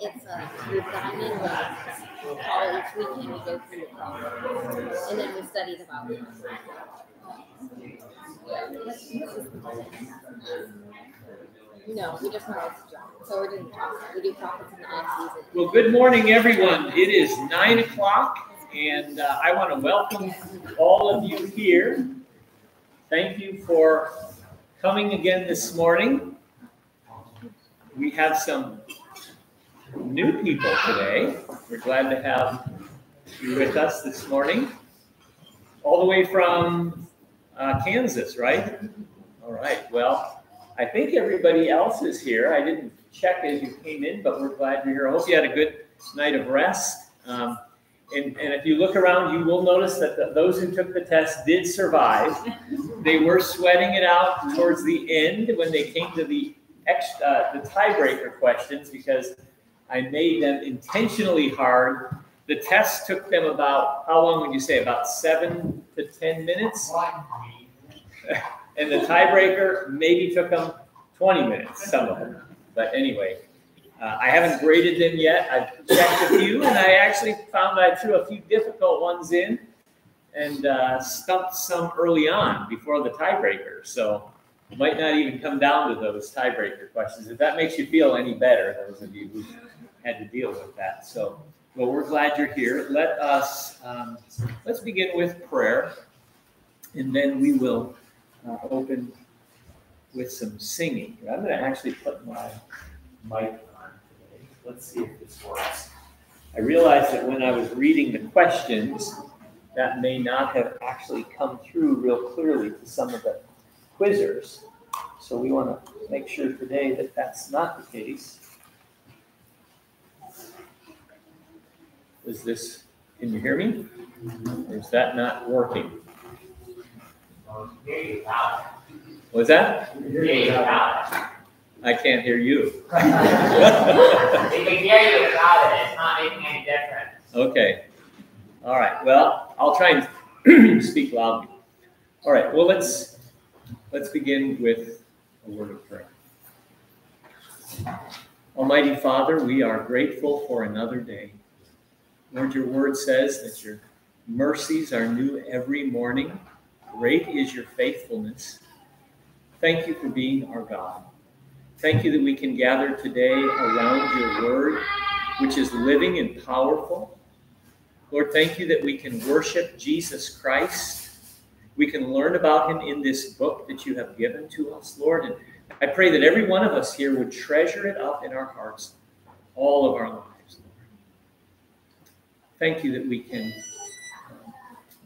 It's a diamond like all each weekend we go through the problem. And then we studied about it. No, we just know it's jump. So we're doing chocolate. We do chocolates in the off season. Well, good morning, everyone. It is nine o'clock, and uh, I want to welcome all of you here. Thank you for coming again this morning. We have some new people today. We're glad to have you with us this morning, all the way from uh, Kansas, right? All right. Well, I think everybody else is here. I didn't check as you came in, but we're glad you're here. I hope you had a good night of rest. Um, and, and if you look around, you will notice that the, those who took the test did survive. They were sweating it out towards the end when they came to the uh, the tiebreaker questions because I made them intentionally hard. The test took them about how long would you say? About seven to ten minutes. and the tiebreaker maybe took them 20 minutes, some of them. But anyway, uh, I haven't graded them yet. I've checked a few, and I actually found I threw a few difficult ones in and uh, stumped some early on before the tiebreaker. So might not even come down to those tiebreaker questions. If that makes you feel any better, those of you who had to deal with that. So, well, we're glad you're here. Let us um, let's begin with prayer, and then we will uh, open with some singing. I'm going to actually put my mic on today. Let's see if this works. I realized that when I was reading the questions, that may not have actually come through real clearly to some of the quizzers. So we want to make sure today that that's not the case. Is this, can you hear me? Or is that not working? Was that? I can't hear you. We can hear you without it, it's not making any difference. Okay. All right. Well, I'll try and speak loudly. All right. Well, let's let's begin with a word of prayer. Almighty Father, we are grateful for another day. Lord, your word says that your mercies are new every morning. Great is your faithfulness. Thank you for being our God. Thank you that we can gather today around your word, which is living and powerful. Lord, thank you that we can worship Jesus Christ. We can learn about him in this book that you have given to us, Lord. And I pray that every one of us here would treasure it up in our hearts all of our lives. Thank you that we can um,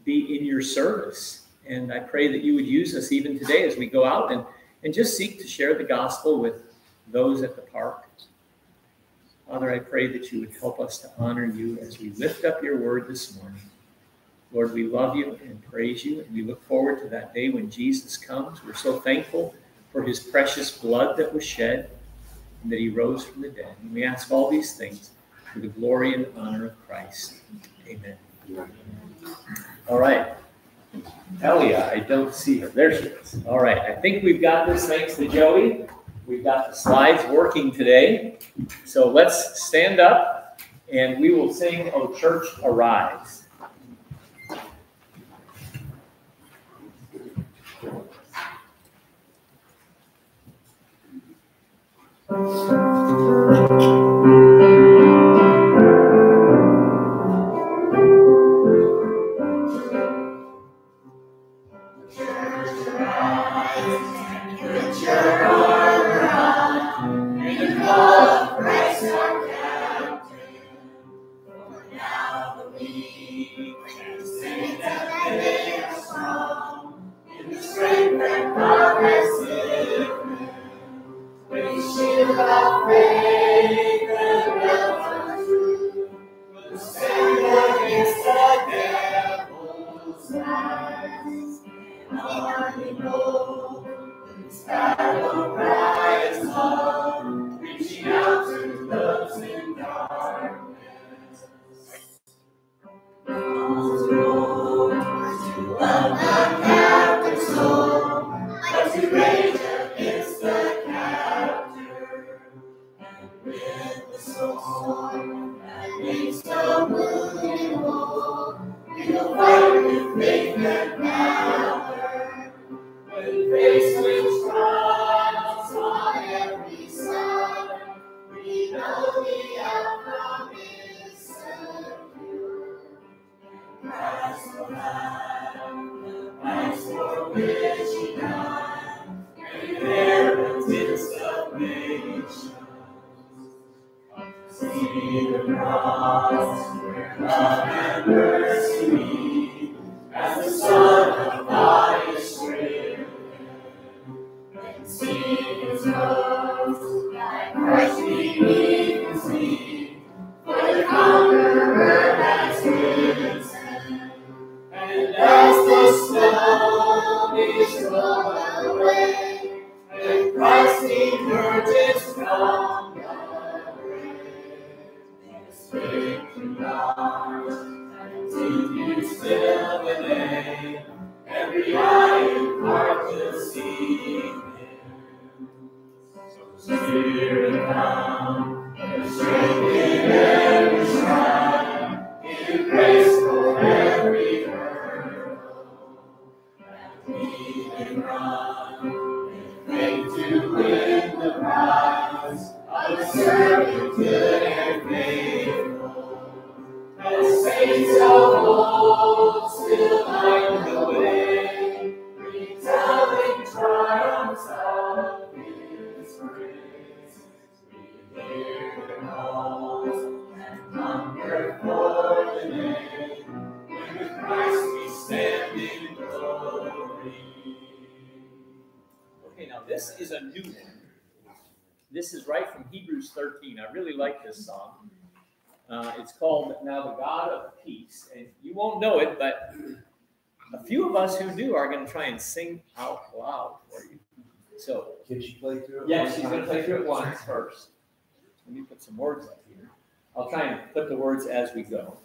be in your service and I pray that you would use us even today as we go out and, and just seek to share the gospel with those at the park. Father, I pray that you would help us to honor you as we lift up your word this morning. Lord, we love you and praise you, and we look forward to that day when Jesus comes. We're so thankful for his precious blood that was shed and that he rose from the dead. And we ask all these things the glory and honor of Christ. Amen. All right. Ellia, I don't see her. There she is. All right. I think we've got this thanks to Joey. We've got the slides working today. So let's stand up and we will sing, O Church Arise. Faith with me. this song. Uh, it's called Now the God of Peace. And you won't know it, but a few of us who do are going to try and sing out loud for you. So, can she play through it? Yeah, she's going to play through it once first. Let me put some words up here. I'll try and put the words as we go.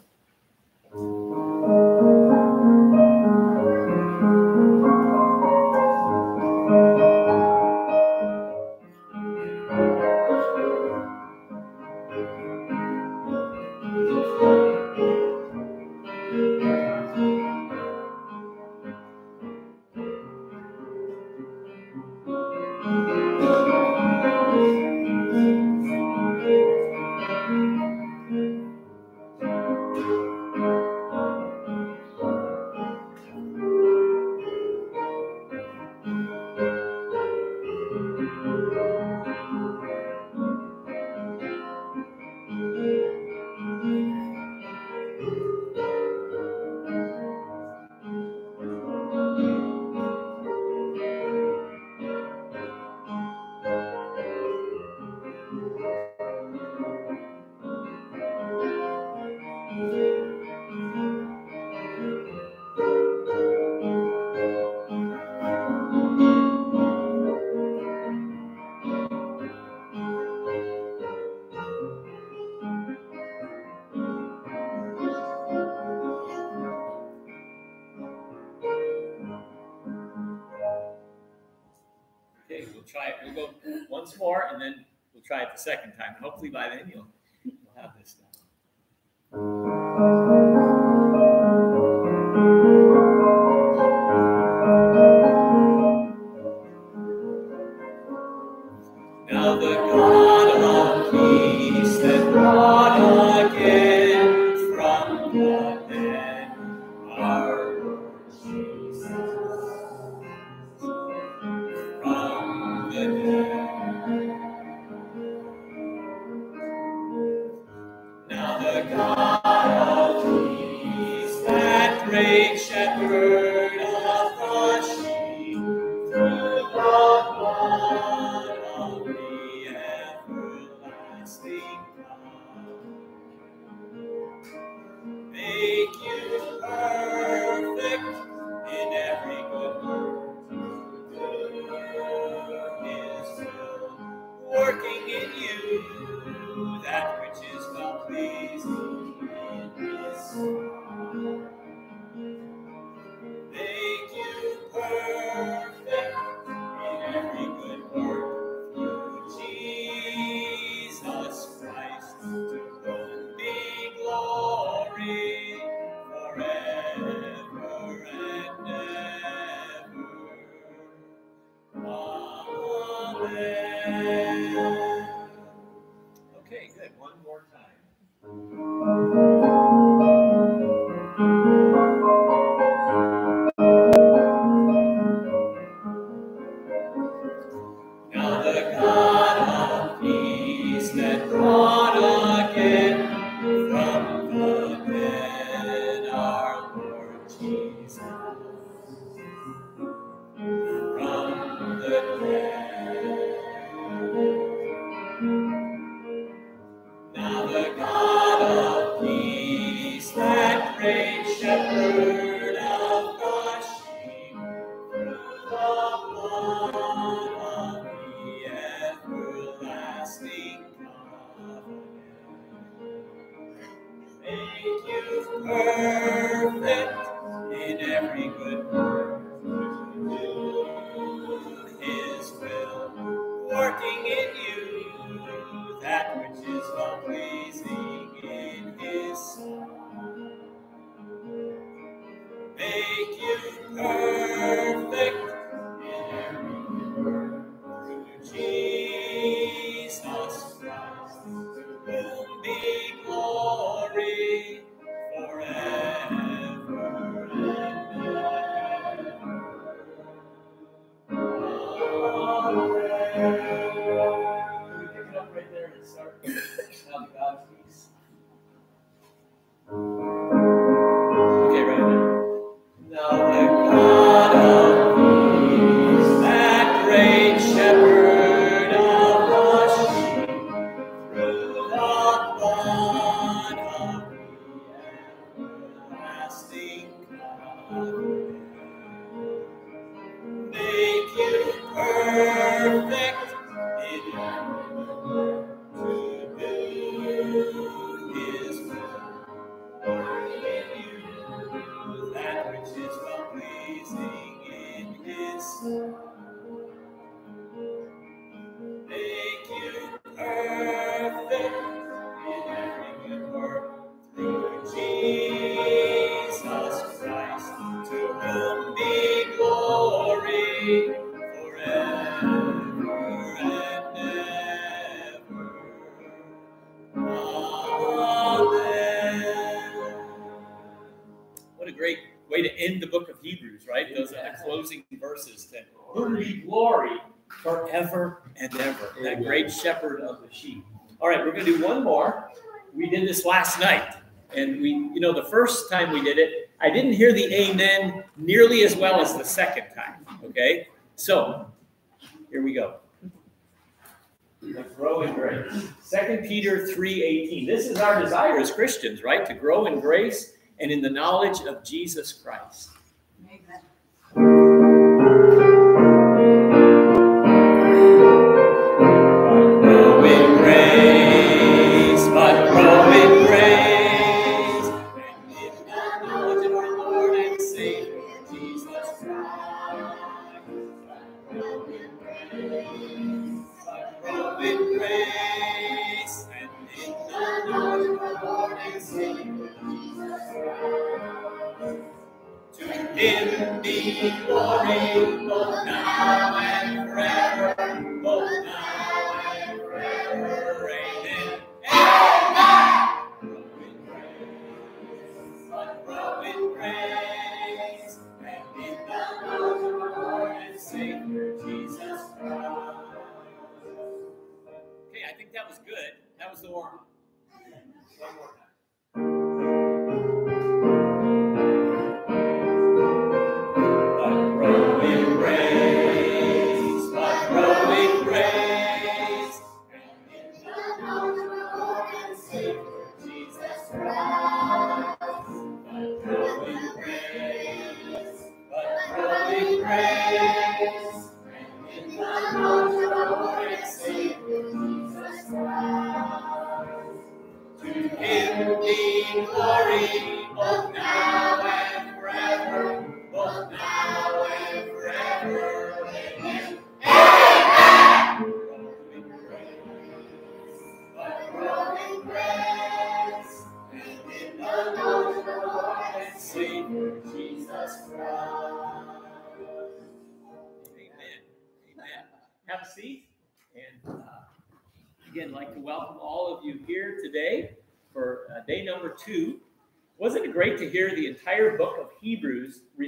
the. All right, we're going to do one more. We did this last night. And we, you know, the first time we did it, I didn't hear the amen nearly as well as the second time. Okay? So here we go. Grow in grace. Second Peter 3:18. This is our desire as Christians, right? To grow in grace and in the knowledge of Jesus Christ. Amen.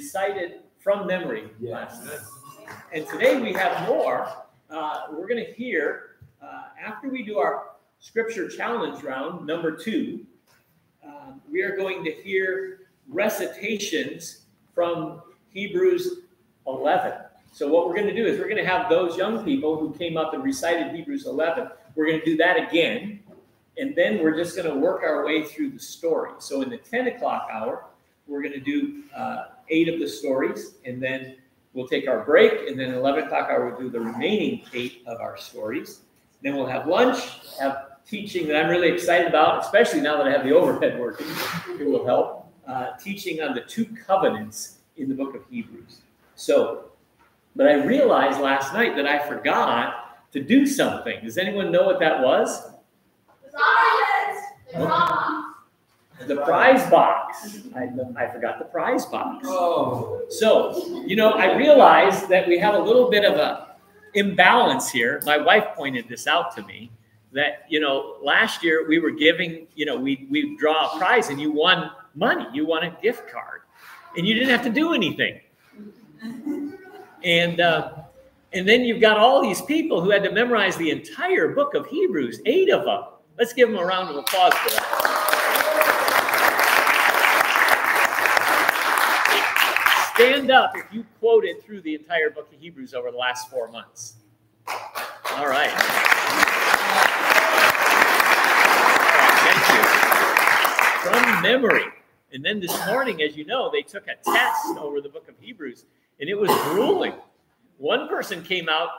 Recited from memory last night? And today we have more. Uh, we're going to hear, uh, after we do our scripture challenge round, number two, um, we are going to hear recitations from Hebrews 11. So, what we're going to do is we're going to have those young people who came up and recited Hebrews 11, we're going to do that again. And then we're just going to work our way through the story. So, in the 10 o'clock hour, we're going to do uh, eight of the stories, and then we'll take our break. And then 11 o'clock hour, we'll do the remaining eight of our stories. Then we'll have lunch, have teaching that I'm really excited about, especially now that I have the overhead working. It will help. Uh, teaching on the two covenants in the book of Hebrews. So, but I realized last night that I forgot to do something. Does anyone know what that was? The prize box. I, I forgot the prize box. Oh. So, you know, I realized that we have a little bit of a imbalance here. My wife pointed this out to me that, you know, last year we were giving, you know, we we draw a prize and you won money, you won a gift card, and you didn't have to do anything. And uh, and then you've got all these people who had to memorize the entire book of Hebrews, eight of them. Let's give them a round of applause for that. Stand up if you quoted through the entire book of Hebrews over the last four months. All right. Thank you. From memory. And then this morning, as you know, they took a test over the book of Hebrews, and it was grueling. One person came out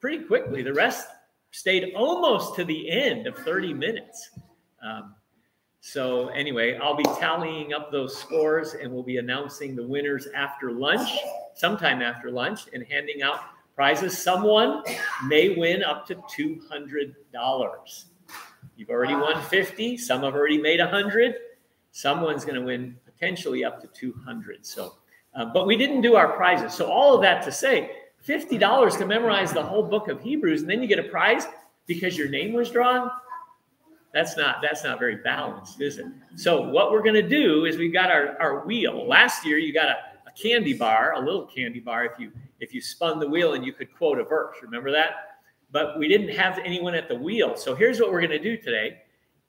pretty quickly, the rest stayed almost to the end of 30 minutes. Um, so, anyway, I'll be tallying up those scores and we'll be announcing the winners after lunch, sometime after lunch, and handing out prizes. Someone may win up to $200. You've already won 50, some have already made 100 someone's going to win potentially up to 200 so uh, but we didn't do our prizes so all of that to say $50 to memorize the whole book of hebrews and then you get a prize because your name was drawn that's not that's not very balanced is it? So what we're going to do is we've got our, our wheel. Last year you got a, a candy bar a little candy bar if you if you spun the wheel and you could quote a verse remember that? But we didn't have anyone at the wheel. So here's what we're going to do today.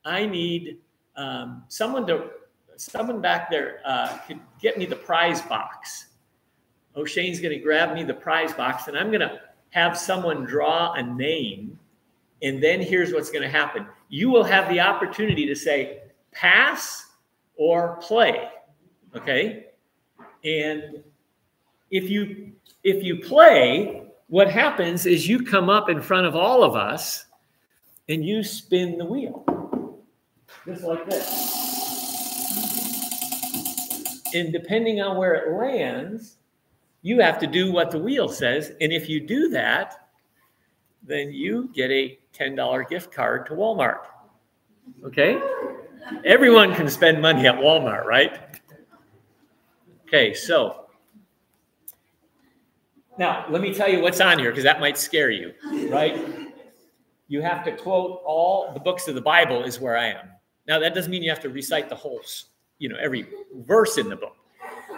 I need um, someone to someone back there uh, could get me the prize box. O'Shane's going to grab me the prize box, and I'm going to have someone draw a name. And then here's what's going to happen you will have the opportunity to say pass or play. Okay. And if you if you play, what happens is you come up in front of all of us and you spin the wheel. Just like this. And depending on where it lands, you have to do what the wheel says. And if you do that, then you get a $10 gift card to Walmart. Okay? Everyone can spend money at Walmart, right? Okay, so now let me tell you what's on here because that might scare you, right? You have to quote all the books of the Bible, is where I am. Now, that doesn't mean you have to recite the whole you know, every verse in the book.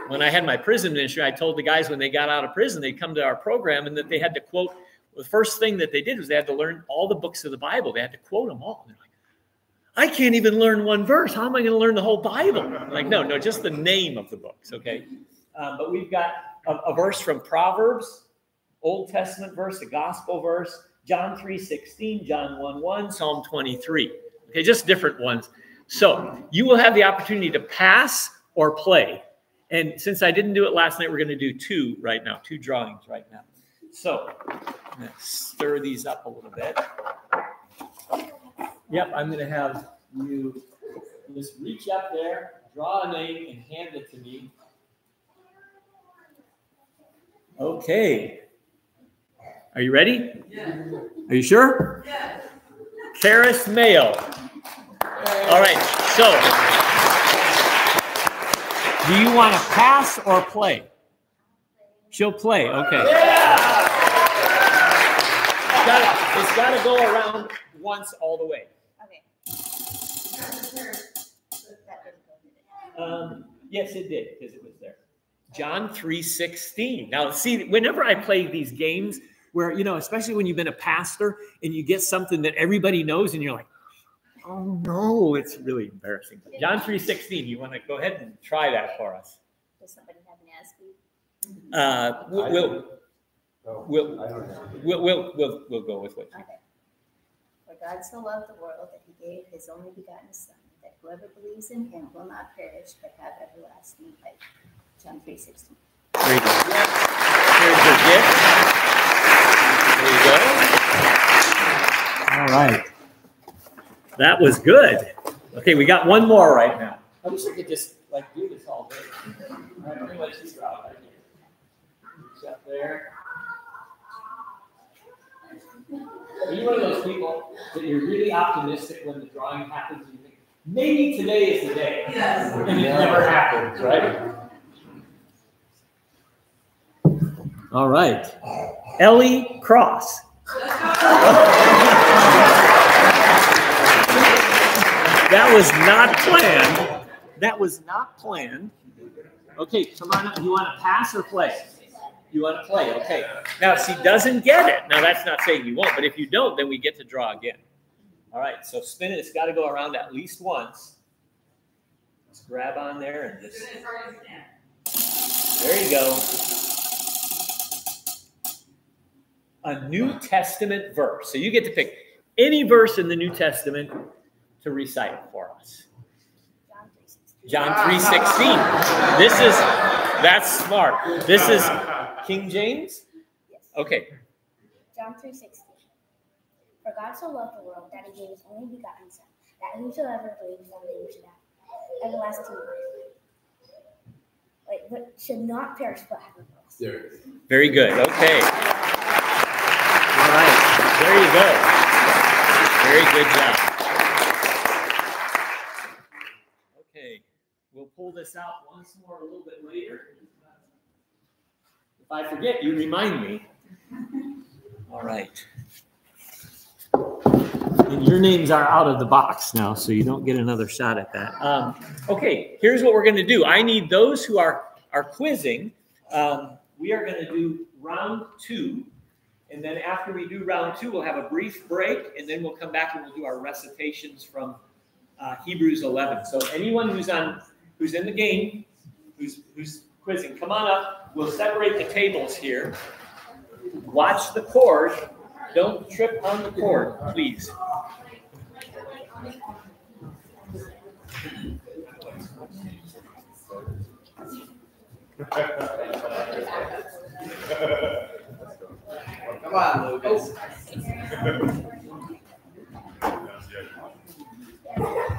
When I had my prison ministry, I told the guys when they got out of prison, they'd come to our program and that they had to quote. The first thing that they did was they had to learn all the books of the Bible. They had to quote them all. They're like, I can't even learn one verse. How am I going to learn the whole Bible? I'm like, no, no, just the name of the books, okay? Um, but we've got a, a verse from Proverbs, Old Testament verse, a gospel verse, John 3 16, John 1 1, Psalm 23. Okay, just different ones. So you will have the opportunity to pass or play. And since I didn't do it last night, we're going to do two right now, two drawings right now. So I'm to stir these up a little bit. Yep, I'm going to have you just reach up there, draw a name, and hand it to me. Okay. Are you ready? Yeah. Are you sure? Yeah. Karis Mayo. All right. So, do you want to pass or play? She'll play. Okay. Got it's got to go around once all the way. Okay. That didn't go, did it? Um, yes, it did because it was there. John three sixteen. Now, see, whenever I play these games, where you know, especially when you've been a pastor and you get something that everybody knows, and you're like, "Oh no," it's really embarrassing. John three sixteen. You want to go ahead and try that for us? Does somebody have an ASCII? Uh, we'll Oh, we'll I don't know. we'll we'll we'll, we'll go with what you. Okay. For God so loved the world that he gave his only begotten Son, that whoever believes in him will not perish but have everlasting life. John three sixteen. Very good. Here's your gift. There you go. All right. That was good. Okay, we got one more right now. I wish I could just like do this all day. All right, let me let you drop right here. Reach up there. Are you one of those people that you're really optimistic when the drawing happens and you think, maybe today is the day? Yes. And it never happens, right? All right. Ellie Cross. That was not planned. That was not planned. Okay, come on up. You want to pass or play? You want to play? Okay. Now, if she doesn't get it, now that's not saying you won't, but if you don't, then we get to draw again. All right, so spin it. It's got to go around at least once. Let's grab on there and just. There you go. A New Testament verse. So you get to pick any verse in the New Testament to recite for us. John three sixteen. John 3:16. This is that's smart. This is King James? Yes. Okay. John three sixteen. For God so loved the world that he gave his only begotten Son, that whosoever believes on him should have everlasting life. Like, but should not perish but have everlasting. There it is. Very good. Okay. All right. There you go. Very good job. Okay. We'll pull this out once more a little bit later. If I forget, you remind me. All right. And your names are out of the box now, so you don't get another shot at that. Um, okay, here's what we're going to do. I need those who are are quizzing. Um, we are going to do round two, and then after we do round two, we'll have a brief break, and then we'll come back and we'll do our recitations from uh, Hebrews 11. So anyone who's on who's in the game, who's who's quizzing, come on up. We'll separate the tables here. Watch the cord. Don't trip on the cord, please. Come on, Lucas.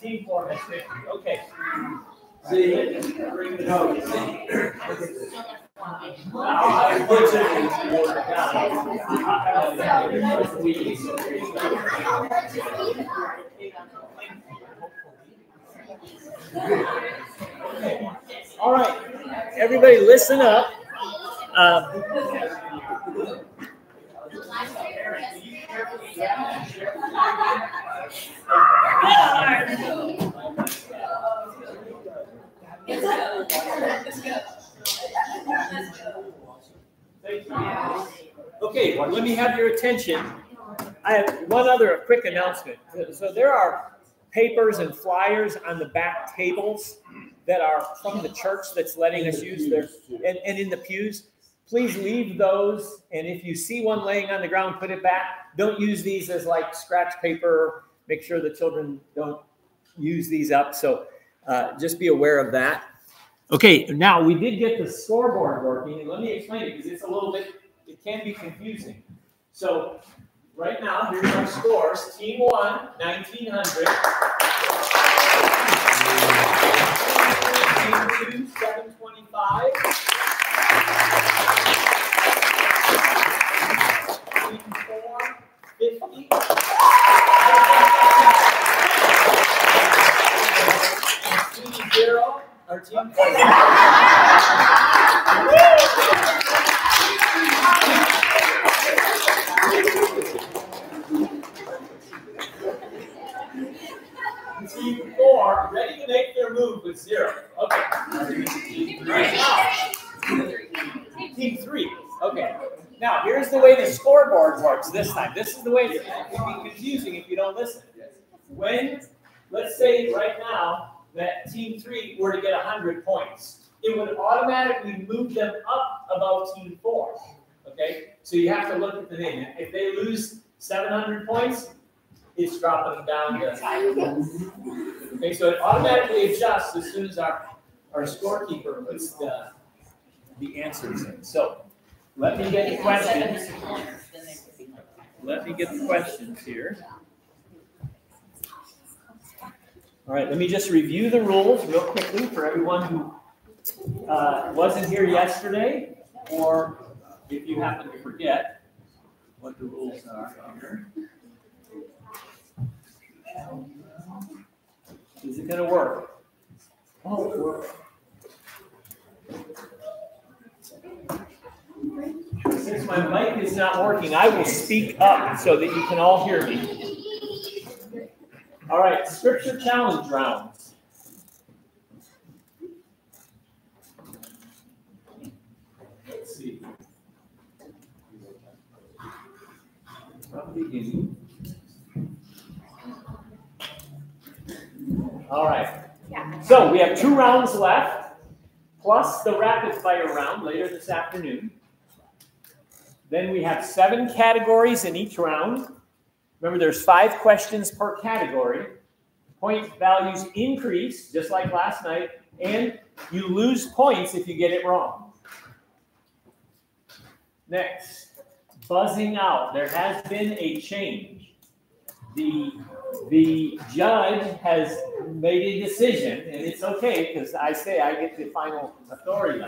Team form is 50. Okay. All right, everybody, listen up. Um, Okay, let me have your attention. I have one other quick announcement. So there are papers and flyers on the back tables that are from the church that's letting us use their, and, and in the pews. Please leave those, and if you see one laying on the ground, put it back. Don't use these as like scratch paper. Make sure the children don't use these up. So uh, just be aware of that. Okay, now we did get the scoreboard working, and let me explain it because it's a little bit, it can be confusing. So right now, here's our scores. Team 1, 1900. Team 2, Team four, ready to make their move with zero. Okay. Team three. Okay. Now, here's the way the scoreboard works this time. This is the way it can be confusing if you don't listen. When, let's say right now, that team three were to get 100 points, it would automatically move them up above team four. Okay? So you have to look at the name. If they lose 700 points, it's dropping them down to. Okay, so it automatically adjusts as soon as our, our scorekeeper puts the, the answers in. So let me get the questions. Let me get the questions here. All right, let me just review the rules real quickly for everyone who uh, wasn't here yesterday, or if you happen to forget what the rules are here. Is it gonna work? Oh, it worked. Since my mic is not working, I will speak up so that you can all hear me. All right, scripture challenge rounds. Let's see. From beginning. All right. So we have two rounds left, plus the rapid fire round later this afternoon. Then we have seven categories in each round. Remember, there's five questions per category. Point values increase, just like last night, and you lose points if you get it wrong. Next, buzzing out. There has been a change. The the judge has made a decision, and it's okay because I say I get the final authority.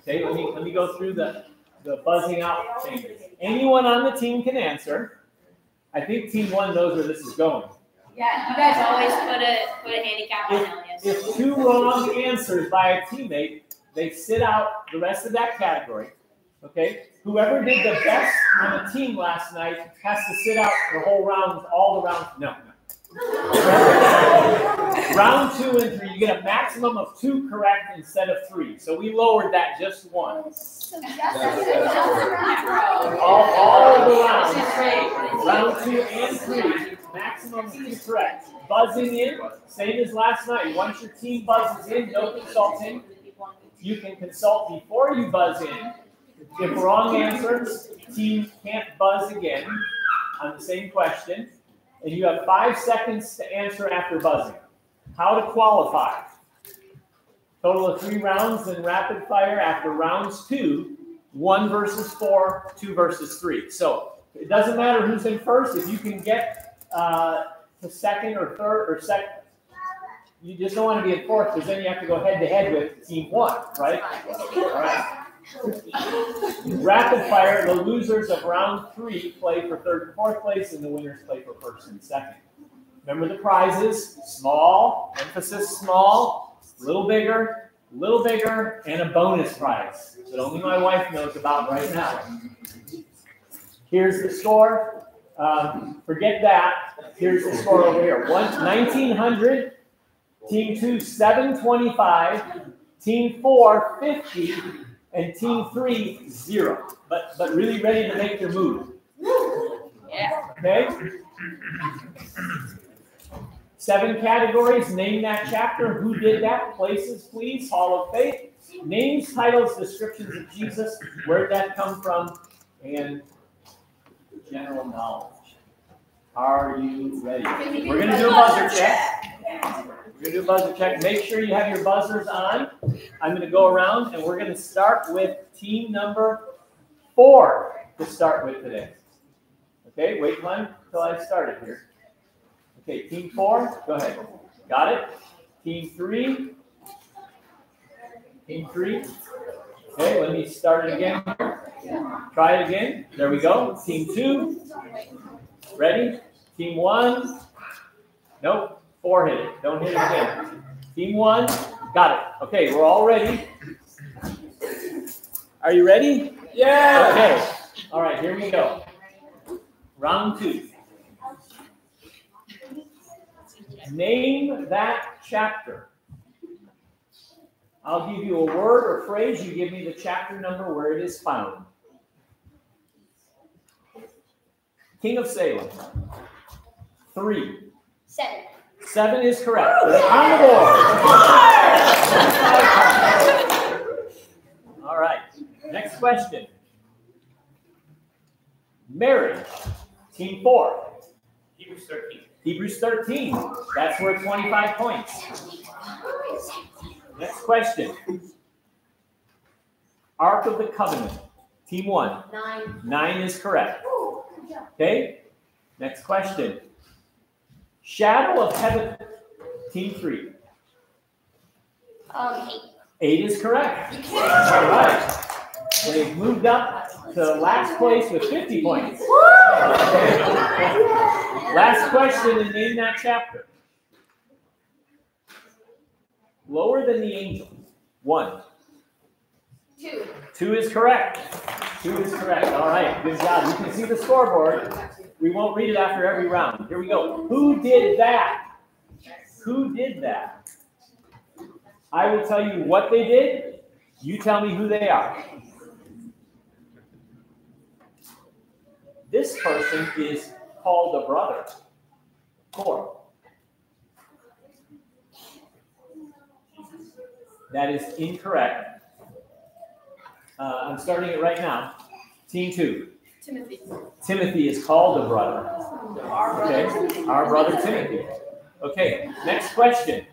Okay, let me let me go through the the buzzing out changes. Anyone on the team can answer. I think team one knows where this is going. Yeah, you guys always put a put a handicap on Elias. If two wrong answers by a teammate, they sit out the rest of that category. Okay? Whoever did the best on the team last night has to sit out the whole round, all the rounds. No, no. round two and three, you get a maximum of two correct instead of three. So we lowered that just one. All, all of the rounds, round two and three, maximum of two correct. Buzzing in, same as last night. Once your team buzzes in, no consulting. You can consult before you buzz in. If wrong answers, team can't buzz again on the same question. And you have five seconds to answer after buzzing. How to qualify. Total of three rounds in rapid fire after rounds two, one versus four, two versus three. So it doesn't matter who's in first. If you can get uh, to second or third or second, you just don't want to be in fourth because then you have to go head to head with team one, right? All right. Rapid fire, the losers of round three play for third and fourth place, and the winners play for first and second. Remember the prizes small, emphasis small, a little bigger, a little bigger, and a bonus prize that only my wife knows about right now. Here's the score. Um, forget that. Here's the score over here. One, 1900, team two, 725, team four, 50, and team three, zero. But, but really ready to make your move. Yeah. Okay? Seven categories. Name that chapter. Who did that? Places, please. Hall of Faith. Names, titles, descriptions of Jesus. Where did that come from? And general knowledge. Are you ready? We're going to do a buzzer check. We're going to do a buzzer check. Make sure you have your buzzers on. I'm going to go around and we're going to start with team number four to start with today. Okay, wait one until I started here. Okay, team four, go ahead. Got it? Team three. Team three. Okay, let me start it again. Try it again. There we go. Team two. Ready? Team one. Nope. Four hit it. Don't hit it again. Team one. Got it. Okay, we're all ready. Are you ready? Yeah. Okay. All right, here we go. Round two. Name that chapter. I'll give you a word or phrase. You give me the chapter number where it is found. King of Salem. Three. Seven. Seven is correct. Put it on the board. All right. Next question. Marriage. Team four. Hebrews 13. Hebrews 13. That's worth 25 points. Next question. Ark of the Covenant. Team one. Nine. Nine is correct. Okay. Next question. Shadow of Heaven. Team three. Um, eight. Eight is correct. All right. They've moved up to last place with 50 points. Last question and name that chapter. Lower than the angels. One. Two. Two is correct. Two is correct. All right. Good job. You can see the scoreboard. We won't read it after every round. Here we go. Who did that? Who did that? I will tell you what they did. You tell me who they are. This person is called a brother. Four. That is incorrect. Uh, I'm starting it right now. Team two. Timothy. Timothy is called a brother. Okay, our brother Timothy. Okay, next question.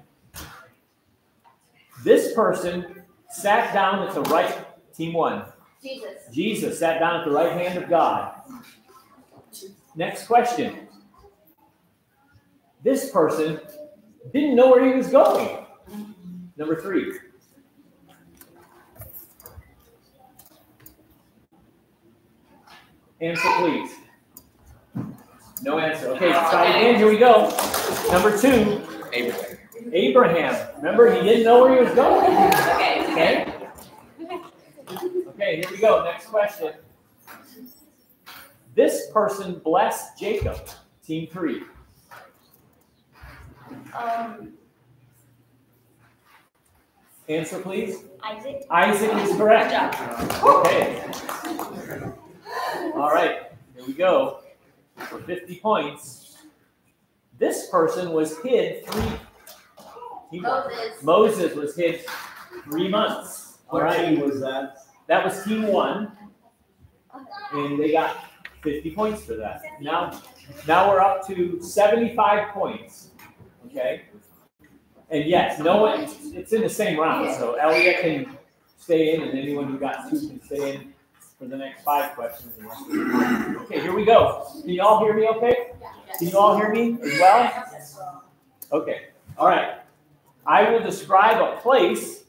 This person sat down at the right, team one. Jesus. Jesus sat down at the right hand of God. Next question. This person didn't know where he was going. Number three. Answer, please. No answer. Okay, try again. Here we go. Number two. Abraham. Abraham. Remember, he didn't know where he was going. Okay. Okay? Okay, here we go. Next question. This person blessed Jacob. Team three. Um, Answer, please. Isaac. Isaac is correct. Okay. All right, here we go. For 50 points. This person was hid three. Team one. Moses. Moses was hid three months. All What right. team was that? That was team one, and they got 50 points for that. Now, now we're up to 75 points. Okay? And yes, no one, it's, in the same round, so Elliot can stay in, and anyone who got two can stay in for the next five questions. Okay, here we go. Can you all hear me okay? Can you all hear me as well? Okay, all right. I will describe a place.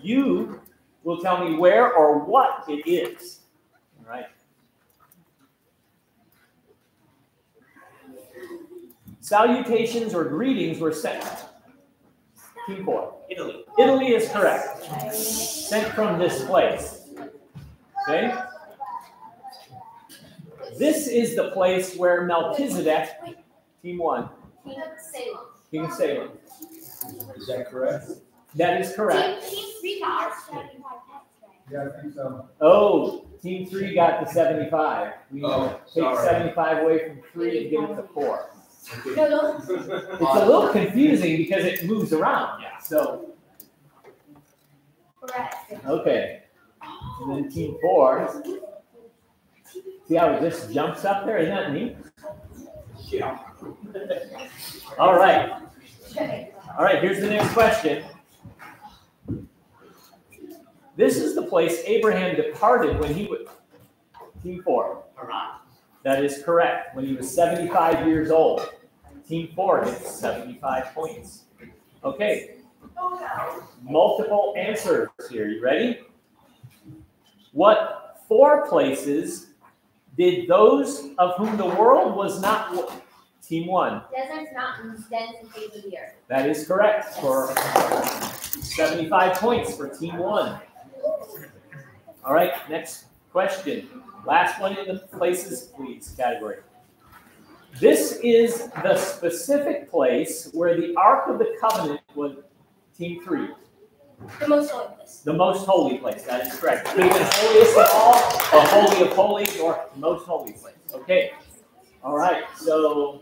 You will tell me where or what it is. All right. Salutations or greetings were sent. Team four. Italy. Italy is correct. Sent from this place. Okay? This is the place where Melchizedek Team one, King Salem. King of Salem. Is that correct? That is correct. Team, team three got seventy-five? Yeah, I think so. Oh, team three got the seventy-five. We Oh, take sorry. seventy-five away from three and give it to four. It's a little confusing because it moves around, yeah, so, Correct. okay. And then team four. See how it just jumps up there, isn't that neat? Yeah. All right, all right, here's the next question. This is the place Abraham departed when he was, team four. Haran. That is correct, when he was seventy-five years old. Team four gets seventy-five points. Okay. Multiple answers here, you ready? What four places did those of whom the world was not, team one? Deserts, mountains, dens, and caves of the earth. That is correct for seventy-five points for team one. All right, next question. Last one in the places please category. This is the specific place where the Ark of the Covenant was, team three, The most holy place. the most holy place. That is correct. Could have been holiest of all, or holy of holies, or most holy place. Okay. All right, so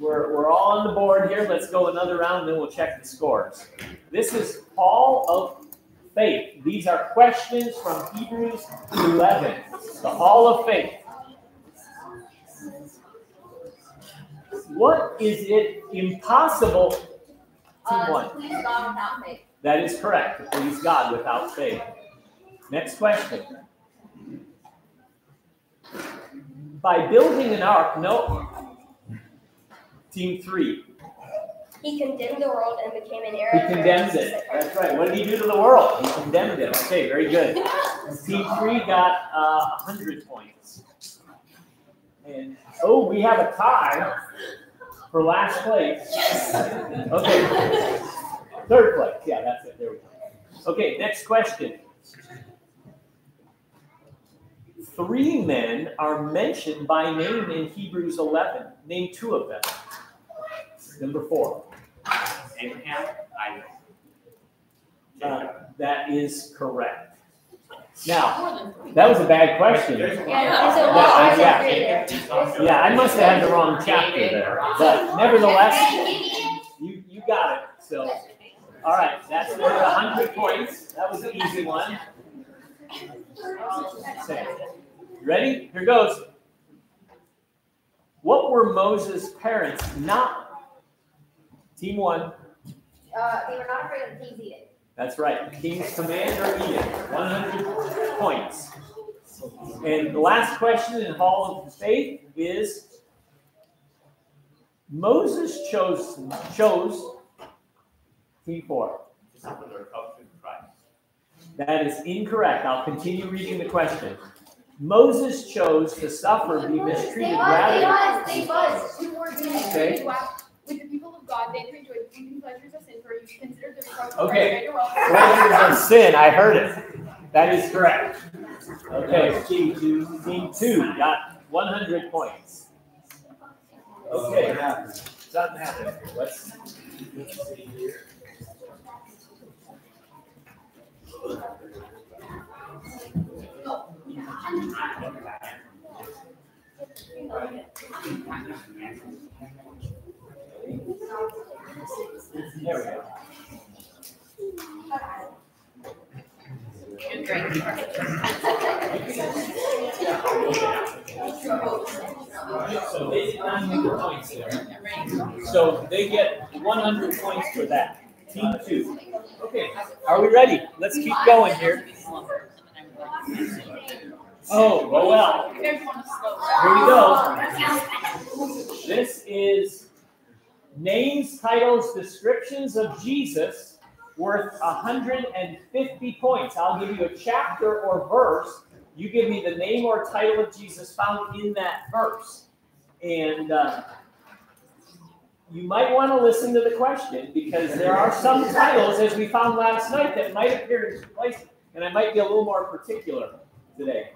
we're, we're all on the board here. Let's go another round, and then we'll check the scores. This is Hall of Faith. These are questions from Hebrews 11, the Hall of Faith. What is it impossible? Team Uh, one. to please God without faith. That is correct. To please God without faith. Next question. By building an ark, no. Team three. He condemned the world and became an He heir. condemned righteousness it. That's right. What did he do to the world? He condemned it. Okay, very good. Three got uh, 100 points. And oh, we have a tie for last place. Yes. Okay. Third place. Yeah, that's it. There we go. Okay, next question. Three men are mentioned by name in Hebrews 11. Name two of them. Number four. Abraham, Isaac. Uh, that is correct. Now, that was a bad question. Yeah, Yeah. I- yeah. a three there. Jacob, Esau. Yeah, I must have had the wrong chapter there, but nevertheless, you, you got it, so. All right, that's worth hundred points. That was an easy one. Ready? Here goes. What were Moses' parents not? Team one. Uh, they were not afraid of the king's edict. That's right. King's command or edict. 100 points. And the last question in Hall of Faith is Moses chose chose team four. To suffer the reproach. That is incorrect. I'll continue reading the question. Moses chose to suffer, be They mistreated was, rather. they was, they was. We were doing Okay. with the people of God, they enter into a fleeting pleasures of sin, for you consider the reproach of Okay. Christ greater wealth. Pleasures of sin. I heard it. That is correct. Okay, team two, team two got 100 points. Okay, something happened. Let's. let's see here. So they did not get the points there. So they get 100 points for that. Team two. Okay, are we ready? Let's keep going here. Oh, well. Here we go. This is names, titles, descriptions of Jesus worth 150 points. I'll give you a chapter or verse. You give me the name or title of Jesus found in that verse. And uh, you might want to listen to the question because there are some titles, as we found last night, that might appear in place, and I might be a little more particular today.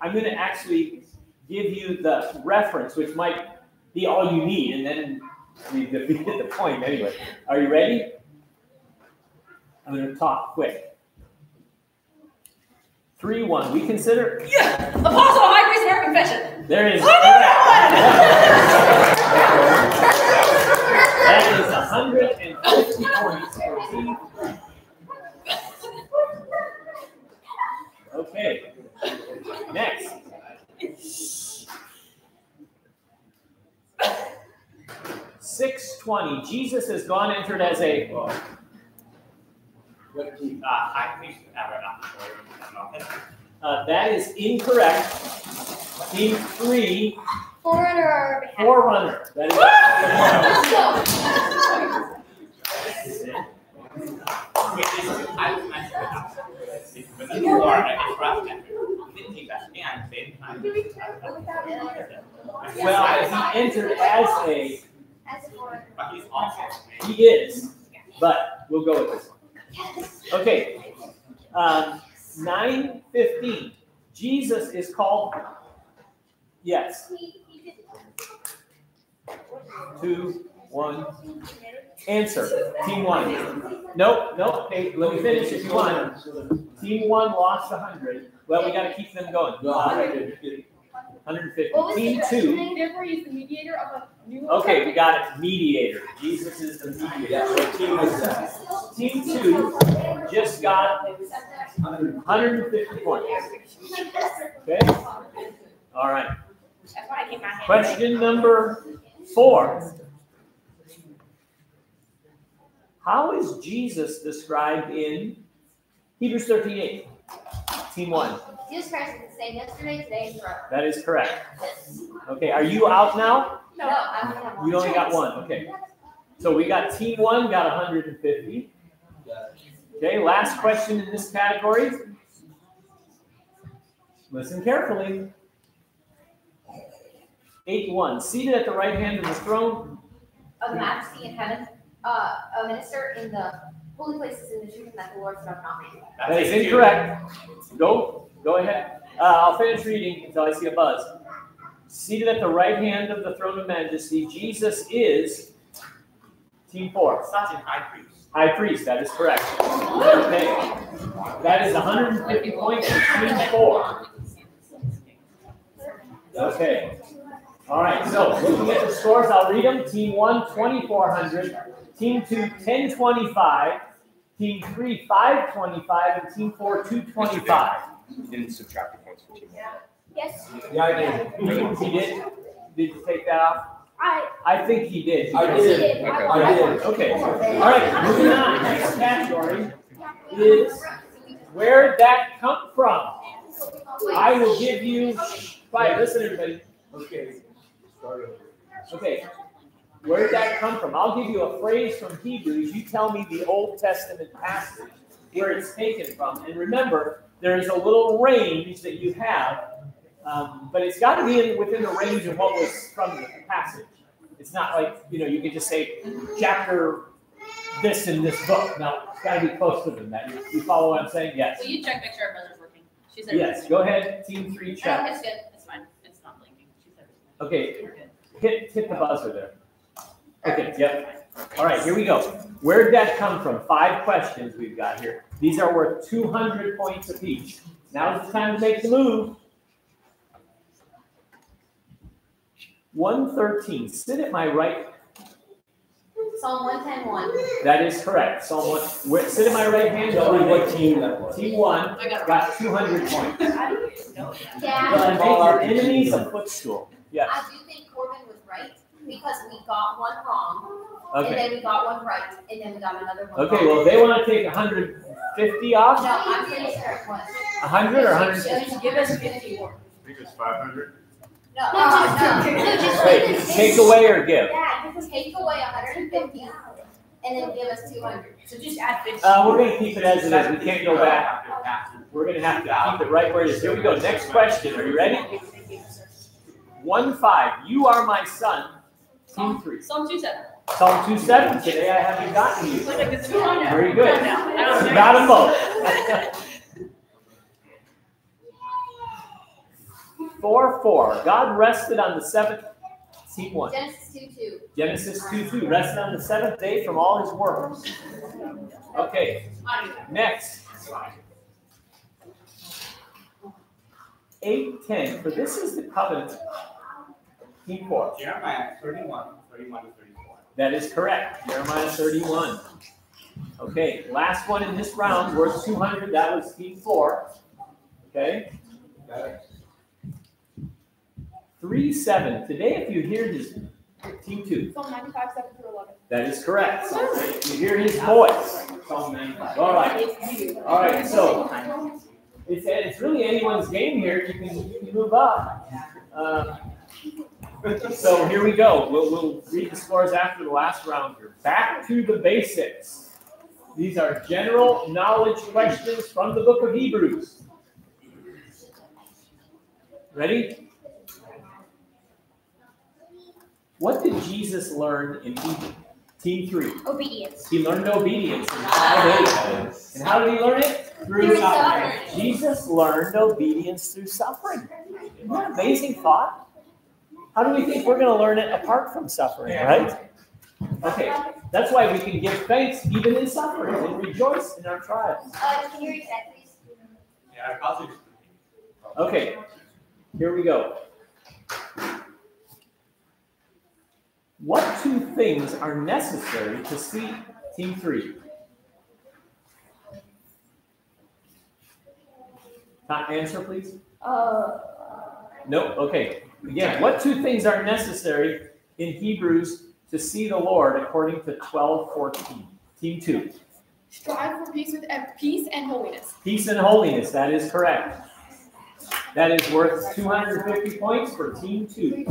I'm going to actually give you the reference, which might be all you need, and then we defeated the point anyway. Are you ready? I'm going to talk quick. Three, one. We consider Yeah, apostle, high priest, and our confession. there is. Oh, That is 150 points for 6.20, Jesus has gone entered as a... Well. Uh, that is incorrect. Team three. Forerunner Forerunner. That is You Well, he entered as a as a forerunner. But he's also. He is, but we'll go with this one. Okay. Um, nine fifteen. Jesus is called. Yes. Two, one. Answer. Team one. Nope, nope. Hey, let me finish if you want. Team one lost hundred. Well, we got to keep them going. No, I did, did. Hundred fifty. The Team question two. Again? Therefore, he's the mediator of a new. Okay, we got it. Mediator. Jesus is the mediator. Yeah, what team is that? Team two just got 150 points. Okay? All right. That's why I keep my hand. Question number four. How is Jesus described in Hebrews 13 8? Team one. Jesus Christ is the same yesterday, today, and forever. That is correct. Okay, are you out now? No, I only have one. You only got one. Okay. So we got team one got 150. Okay, last question in this category. Listen carefully. 8 1. Seated at the right hand of the throne. Of majesty in heaven, uh, a minister in the holy places in the truth that the Lord shall not make. That is incorrect. Go, go ahead. Uh, I'll finish reading until I see a buzz. Seated at the right hand of the throne of majesty, Jesus is team four. Such an high priest. High priest, that is correct. Okay. That is 150 points for team four. Okay. All right, so looking at the scores, I'll read them. Team one, 2,400. Team two, 1,025. Team three, 525. And team four, 225. You didn't subtract the points for team one. Yes. Yeah, I did. He did? Did you take that off? I. I think he did. I He did. did. Okay. I did. Okay, all right, moving on. Next category is where that come from? I will give you, right, listen everybody. Okay. Start over. Okay, where did that come from? I'll give you a phrase from Hebrews. You tell me the Old Testament passage where it's taken from. And remember, there is a little range that you have, um, but it's got to be in, within the range of what was from the passage. It's not like, you know, you could just say chapter this in this book. No, it's got to be closer than that. You, you follow what I'm saying? Yes. Will you check, make sure our buzzer's working? She said. Yes, go ahead, team three, No, check. it's good, it's fine, it's not blinking. She said. Okay, hit, hit the buzzer there. Okay, yep. All right, here we go. Where did that come from? Five questions we've got here. These are worth 200 points apiece. Now's the time to make the move. 113. Sit at my right. Psalm one ten one. That is correct. Psalm 1. Sit at my right hand. Tell me what team that was. Team 1 got, got 200 points. How do know that? Yeah. But make your enemies a footstool. Yes. I do think Corbin was right because we got one wrong. Okay. And then we got one right, and then we got another one. Okay, wrong. well, they want to take 150 off. No, I'm pretty sure it was. 100 or 150? Give us 50 more. I think it's 500. No, no, uh, no. no just Wait, take away or give? Yeah, just take away 150 and then give us 200. So just add 50. Uh, we're going to keep it as it is. We can't go back. We're going to have to keep it right where it is. Here we go. Next question. Are you ready? One five. You are my son. Two three. Psalm two seven. Psalm two seven. Today I haven't gotten you. Very good. Got them both. Four four, God rested on the seventh, Team one. Genesis two two. Genesis 2 2. Rested on the seventh day from all his works. Okay, next. 810. For this is the covenant. Team four. Jeremiah thirty-one, thirty-one to thirty-four. That is correct. Jeremiah 31. Okay, last one in this round, worth 200. That was team four. Okay. 3 7. Today, if you hear his team two, Psalm ninety-five, seven through eleven. that is correct. If you hear his voice. Psalm ninety-five. All right. All right, so it's, it's really anyone's game here. You can, you can move up. Uh, so here we go. We'll, we'll read the scores after the last round here. Back to the basics. These are general knowledge questions from the book of Hebrews. Ready? What did Jesus learn in Egypt? Team three. Obedience. He learned obedience in five days. And how did he learn it? Through suffering. Jesus learned obedience through suffering. Isn't that an amazing thought? How do we think we're going to learn it apart from suffering, right? Okay, that's why we can give thanks even in suffering and rejoice in our trials. Uh, can you read that, please? Yeah, I'll do. Okay, here we go. What two things are necessary to see Team Three? Uh, Answer, please. Uh, No. Okay. Again, what two things are necessary in Hebrews to see the Lord according to twelve fourteen? Team two. Strive for peace with ev- peace and holiness. Peace and holiness. That is correct. That is worth two hundred and fifty points for Team two.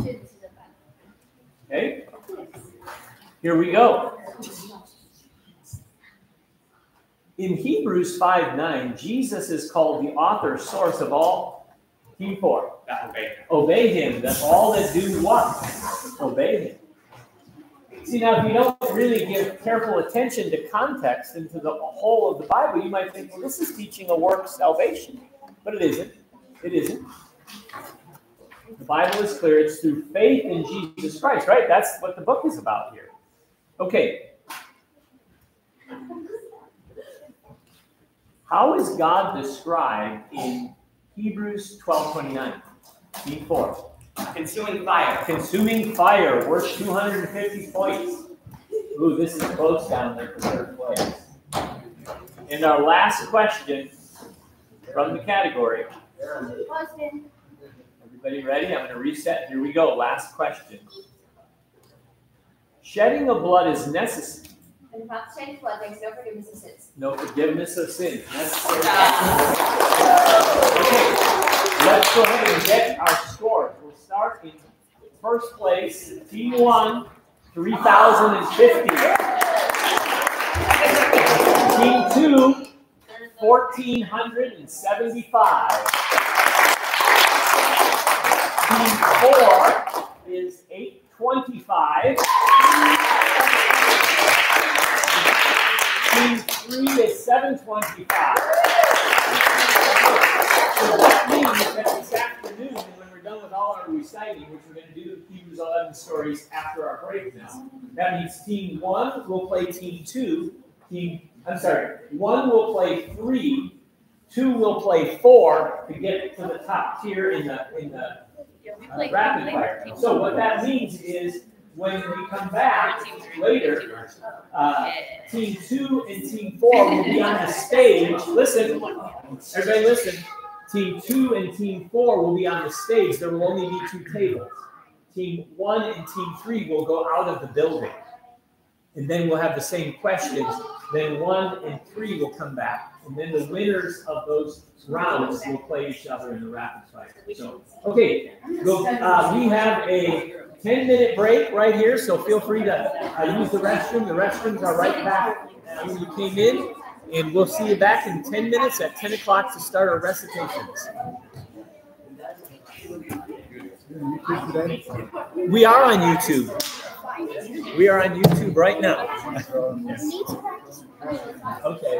Okay. Here we go. In Hebrews 5 9, Jesus is called the author, source of all. Four. Obey. Obey him, that all that do what? Obey him. See, now, if you don't really give careful attention to context and to the whole of the Bible, you might think, well, this is teaching a work salvation. But it isn't. It isn't. The Bible is clear. It's through faith in Jesus Christ, right? That's what the book is about here. Okay. How is God described in Hebrews 12 29? Team four. Consuming fire. Consuming fire, worth 250 points. Ooh, this is close down there for third place. And our last question from the category. husband. Everybody ready? I'm going to reset. Here we go. Last question. Shedding of blood is necessary. And not to change blood makes no forgiveness of sins. No forgiveness of sins. Necessary. Okay, let's go ahead and get our scores. We'll start in first place, Team One, 3,050. Team Two, 1,475. Team Four is 825. Team Three is 725. So that means that this afternoon, when we're done with all our reciting, which we're going to do the Hebrews 11 stories after our break now, that means team one will play team two, team, I'm sorry, one will play three, two will play four to get to the top tier in the, in the uh, rapid fire. So what that means is when we come back later, uh, team two and team four will be on the stage. Listen, everybody listen. Team two and team four will be on the stage. There will only be two tables. Team one and team three will go out of the building. And then we'll have the same questions. Then one and three will come back. And then the winners of those rounds will play each other in the rapid fire. So, okay, go, uh, we have a 10 minute break right here, so feel free to uh, use the restroom. The restrooms are right back where you came in. And we'll see you back in 10 minutes at 10 o'clock to start our recitations. We are on YouTube. We are on YouTube right now. okay.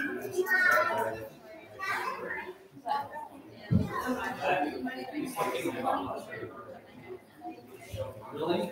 Really?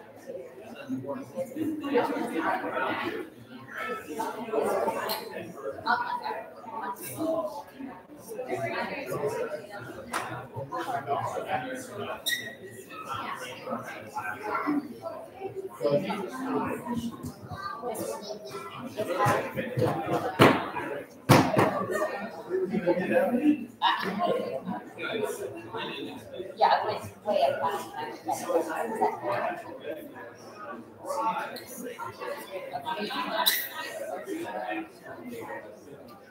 Thank you. Yeah, you.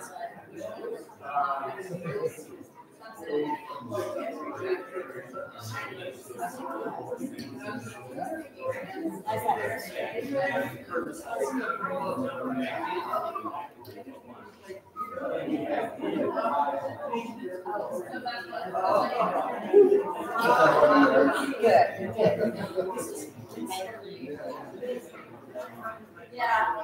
Yeah.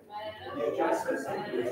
The adjustments that you.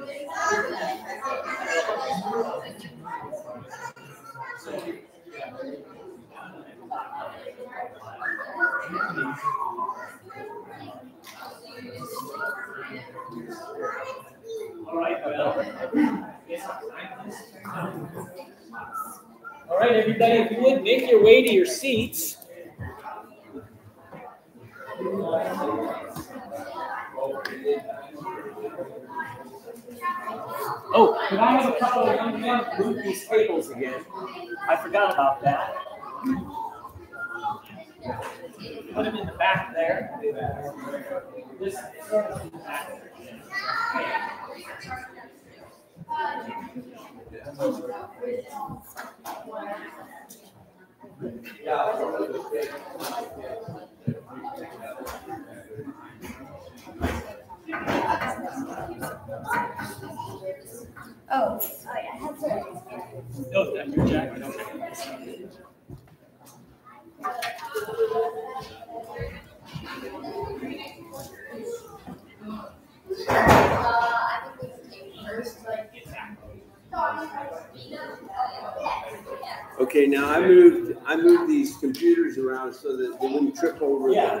All right, well. All right, everybody, if you would, make your way to your seats. Oh, could I have a couple of young men move these tables again? I forgot about that. Put them in the back there. This sort of the back. Oh, your jacket, okay. Now I moved, I moved these computers around so that they wouldn't trip over. Yeah,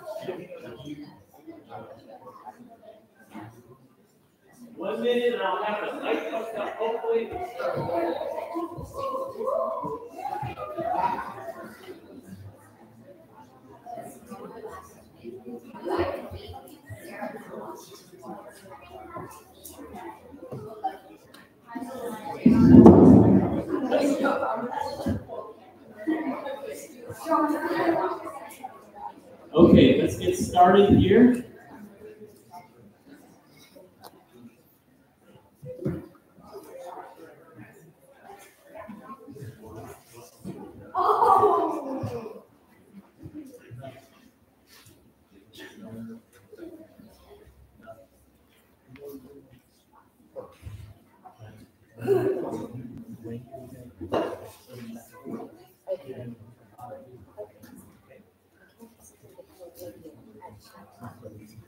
One minute and I'll have the light hooked up, hopefully. Okay, let's get started here.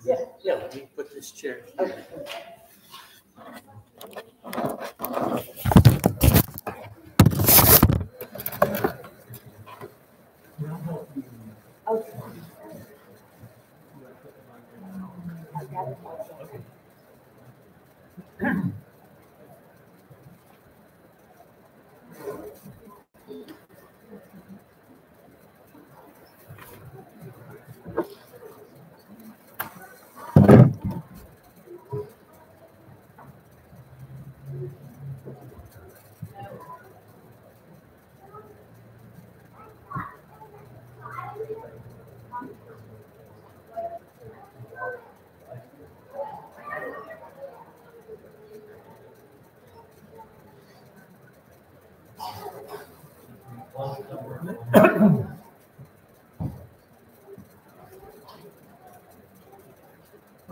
Yeah, yeah, let me put this chair. Okay.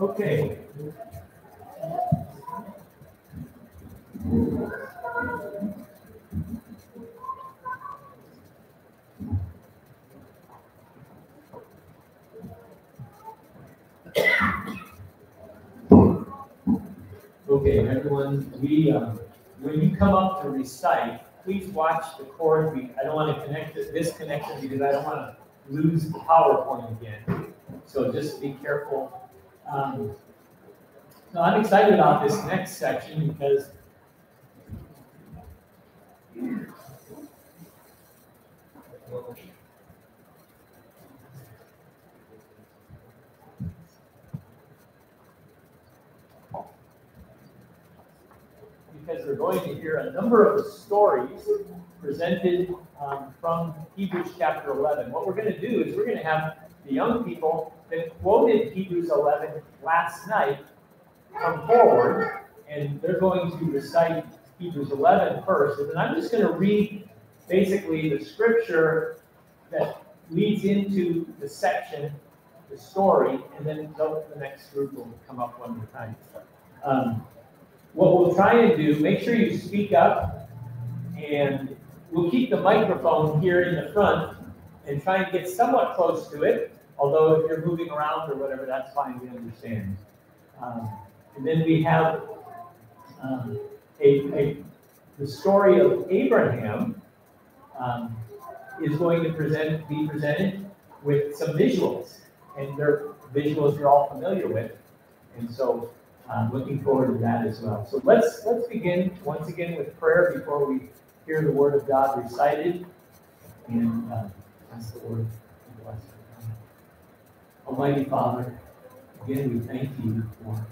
Okay, Okay, everyone, we, um, when you come up to recite, please watch the cord. We, I don't want to connect it, disconnect it because I don't want to lose the PowerPoint again. So just be careful. Um, so I'm excited about this next section because because we're going to hear a number of stories presented um, from Hebrews chapter 11. What we're going to do is we're going to have the young people that quoted Hebrews 11 last night come forward, and they're going to recite Hebrews 11 first. And then I'm just going to read basically the scripture that leads into the section, the story, and then the next group will come up one more time. Um, what we'll try and do, make sure you speak up, and we'll keep the microphone here in the front and try and get somewhat close to it. Although if you're moving around or whatever, that's fine, we understand. Um, and then we have um, a, a, the story of Abraham um, is going to present, be presented with some visuals. and they're visuals you're all familiar with. And so, um, looking forward to that as well. So let's, let's begin once again with prayer before we hear the word of God recited. And, uh, ask the Lord to bless us. Almighty Father, again, we thank you for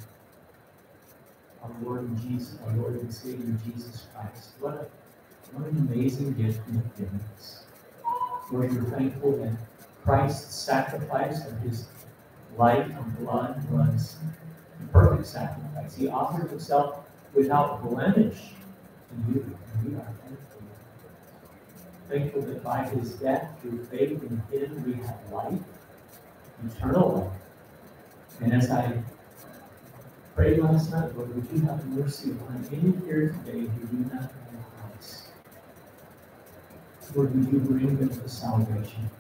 our Lord and Jesus, our Lord and Savior Jesus Christ. What a, what an amazing gift you have given us. Lord, we're thankful that Christ's sacrifice of his life and blood was the perfect sacrifice. He offered himself without blemish to you, and are thankful. Thankful that by his death, through faith in him, we have life, eternal life. And as I prayed last night, Lord, would you have mercy on any here today who do not know Christ? Lord, would you bring them to salvation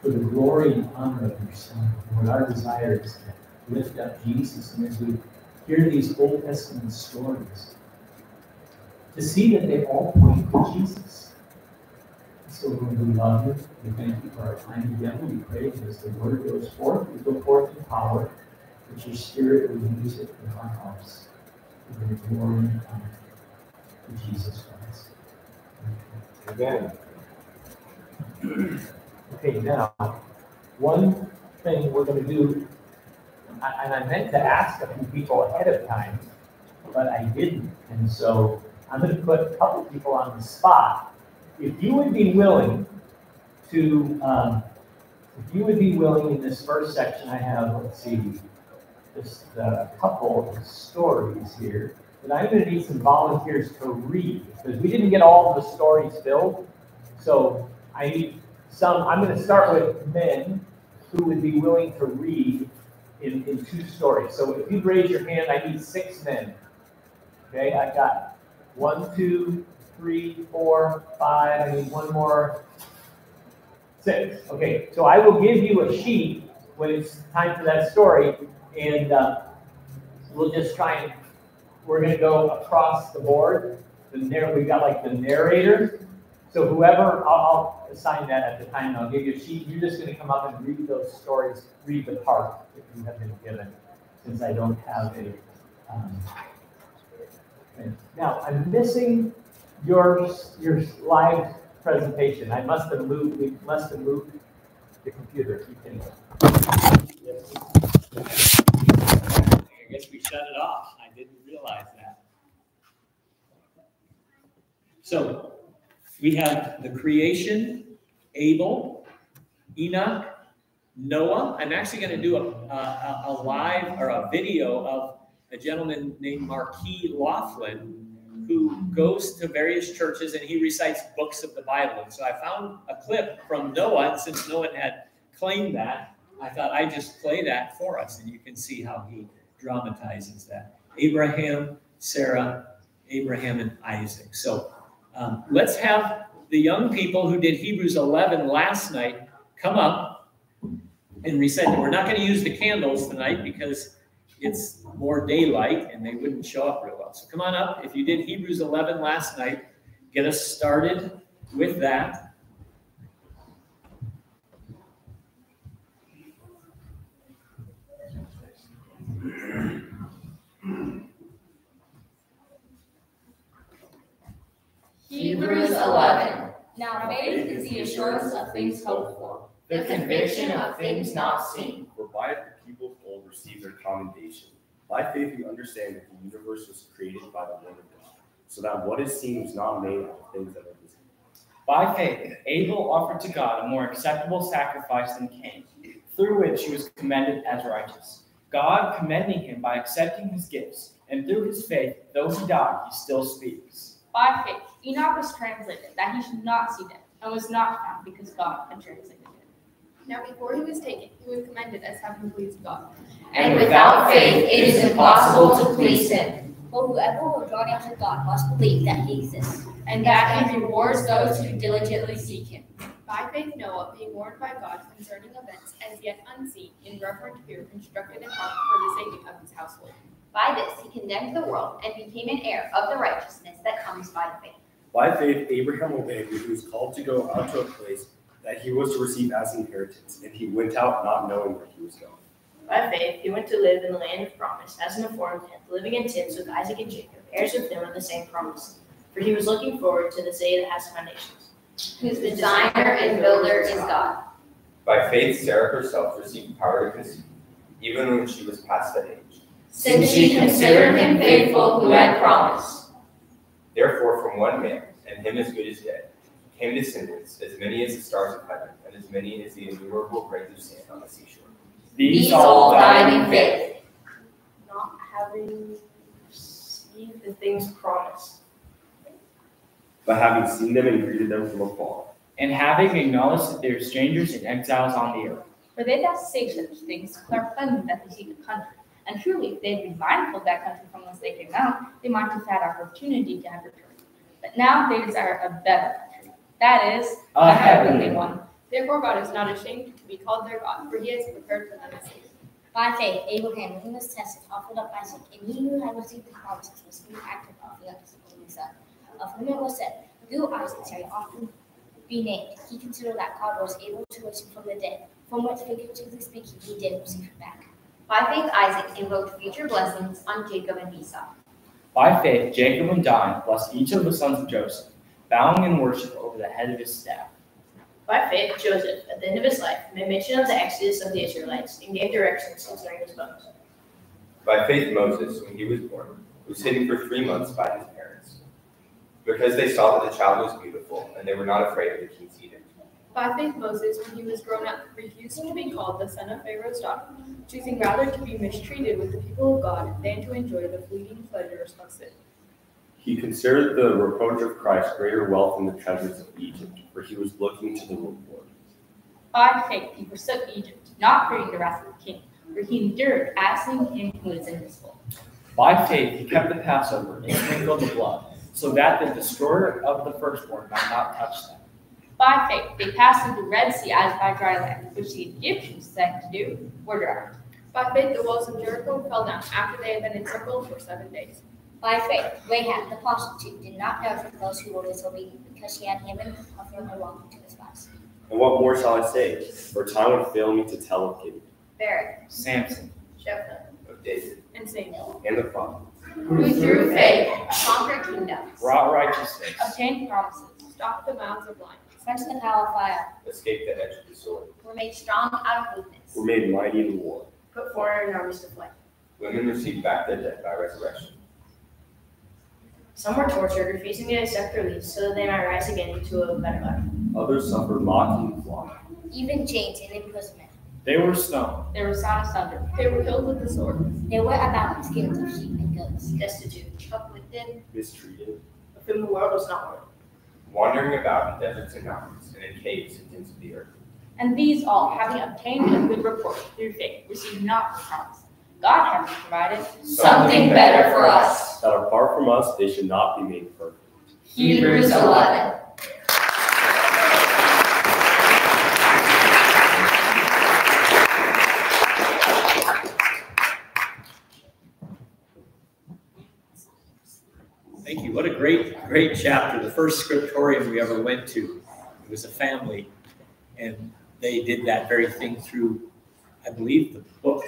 for the glory and honor of your Son? Lord, our desire is to lift up Jesus, and as we hear these Old Testament stories, to see that they all point to Jesus. So, Lord, we love you. We thank you for our time together. We pray that as the word goes forth, we go forth in power that your spirit will use it in our hearts for the glory and honor of Jesus Christ. Amen. Okay, now, one thing we're gonna do, and I meant to ask a few people ahead of time, but I didn't, and so I'm gonna put a couple people on the spot. If you would be willing to, um, if you would be willing in this first section, I have, let's see, just a couple of stories here, that I'm gonna need some volunteers to read, because we didn't get all the stories filled. So I need some, I'm gonna start with men who would be willing to read in, in two stories. So if you'd raise your hand, I need six men. Okay, I got one, two, three, four, five, I need one more. Six, okay, so I will give you a sheet when it's time for that story, and, uh, we'll just try and, we're gonna go across the board. The narr, we've got like the narrator, so whoever, I'll, I'll assign that at the time, and I'll give you a sheet, you're just gonna come up and read those stories, read the part that you have been given, since I don't have a, um. Now, I'm missing your, your live presentation, I must have moved, we must have moved the computer, you can. I guess we shut it off, I didn't realize that. So, we have the creation, Abel, Enoch, Noah. I'm actually going to do a, a, a live or a video of a gentleman named Marquis Laughlin who goes to various churches and he recites books of the Bible. And so I found a clip from Noah, since Noah had claimed that, I thought I'd just play that for us, and you can see how he dramatizes that. Abraham, Sarah, Abraham, and Isaac. So um, let's have the young people who did Hebrews 11 last night come up and recite it. We're not going to use the candles tonight because it's more daylight and they wouldn't show up real well. So come on up. If you did Hebrews 11 last night, get us started with that. Hebrews 11. Now faith is the assurance of things hoped for, the conviction of things not seen. For by it received their commendation. By faith we understand that the universe was created by the word of God, so that what is seen was not made out of things that are visible. By faith, Abel offered to God a more acceptable sacrifice than Cain, through which he was commended as righteous. God commending him by accepting his gifts, and through his faith, though he died, he still speaks. By faith, Enoch was translated, that he should not see death, and was not found because God had translated him. Now before he was taken, he was commended as having pleased God. And without faith, it is impossible to please him. For whoever will draw near to God must believe that he exists. And that he rewards those who diligently seek him. By faith Noah, being warned by God concerning events as yet unseen, in reverent fear constructed an ark for the saving of his household. By this he condemned the world and became an heir of the righteousness that comes by faith. By faith Abraham obeyed when he was called to go out to a place that he was to receive as inheritance, and he went out not knowing where he was going. By faith, he went to live in the land of promise, as in a foreign land, living in tents with Isaac and Jacob, heirs with them of the same promise. For he was looking forward to the city that has foundations. Whose designer and builder is God. By faith, Sarah herself received power to conceive, even when she was past that age. Since she considered him faithful who had promised. Therefore, from one man, and him as good as dead, came descendants, as many as the stars of heaven, and as many as the innumerable grains of sand on the seashore. These all died in faith, not having received the things promised. But having seen them and greeted them from afar. And having acknowledged that they are strangers and exiles on the earth. For they that say such things declare plainly that they seek a country. And truly, if they had been mindful of that country from whence they came out, they might have had opportunity to have returned. But now they desire a better country, that is, a heavenly one. Therefore, God is not ashamed to be called their God, for he has prepared for them a city. By faith, Abraham, when he was tested, offered up Isaac, and he who had received the promises was being active offering up his only son, of whom it was said, Through Isaac shall your offspring be named. He considered that God was able to raise him from the dead, from which, figuratively speaking, he did receive him back. By faith, Isaac invoked future blessings on Jacob and Esau. By faith, Jacob, when dying, blessed each of the sons of Joseph, bowing in worship over the head of his staff. By faith, Joseph, at the end of his life, made mention of the exodus of the Israelites and gave directions concerning his bones. By faith, Moses, when he was born, was hidden for three months by his parents, because they saw that the child was beautiful, and they were not afraid of the king's edict. By faith, Moses, when he was grown up, refused to be called the son of Pharaoh's daughter, choosing rather to be mistreated with the people of God than to enjoy the fleeting pleasures of sin. He considered the reproach of Christ greater wealth than the treasures of Egypt, for he was looking to the reward. By faith, he forsook Egypt, not fearing the wrath of the king, for he endured as seeing him who is invisible. By faith, he kept the Passover and sprinkled the blood, so that the destroyer of the firstborn might not touch them. By faith, they passed through the Red Sea as by dry land, which the Egyptians said to do, were drowned. By faith, the walls of Jericho fell down after they had been encircled for seven days. By faith, Rahab the prostitute did not know from those who were disobedient, because she had given of her welcome to the spies. And what more shall I say? For time would fail me to tell of Gideon, Barak, Samson, Jephthah, Of David, And Samuel and the prophets, who through faith conquered kingdoms, wrought righteousness, obtained promises, stopped the mouths of lions, quenched the power of fire, escaped the edge of the sword. were made strong out of weakness, were made mighty in war. put foreign armies to flight. Women received back their dead by resurrection. Some were tortured, refusing to accept release so that they might rise again into a better life. Others suffered mocking and flogging. even chains and imprisonment. they were stoned, they were sawn asunder, they were killed with the sword. They were about with skins of sheep and goats. Destitute, afflicted, mistreated, of whom the world was not worthy. Wandering about in deserts and mountains, and in caves and dens of the earth. And these all, having obtained a good report through faith, received not the promise. God having provided Something better for us. that apart from us they should not be made perfect. Hebrews 11. Thank you. What a great, great chapter. The first scriptorium we ever went to. It was a family, and they did that very thing through, I believe, the book.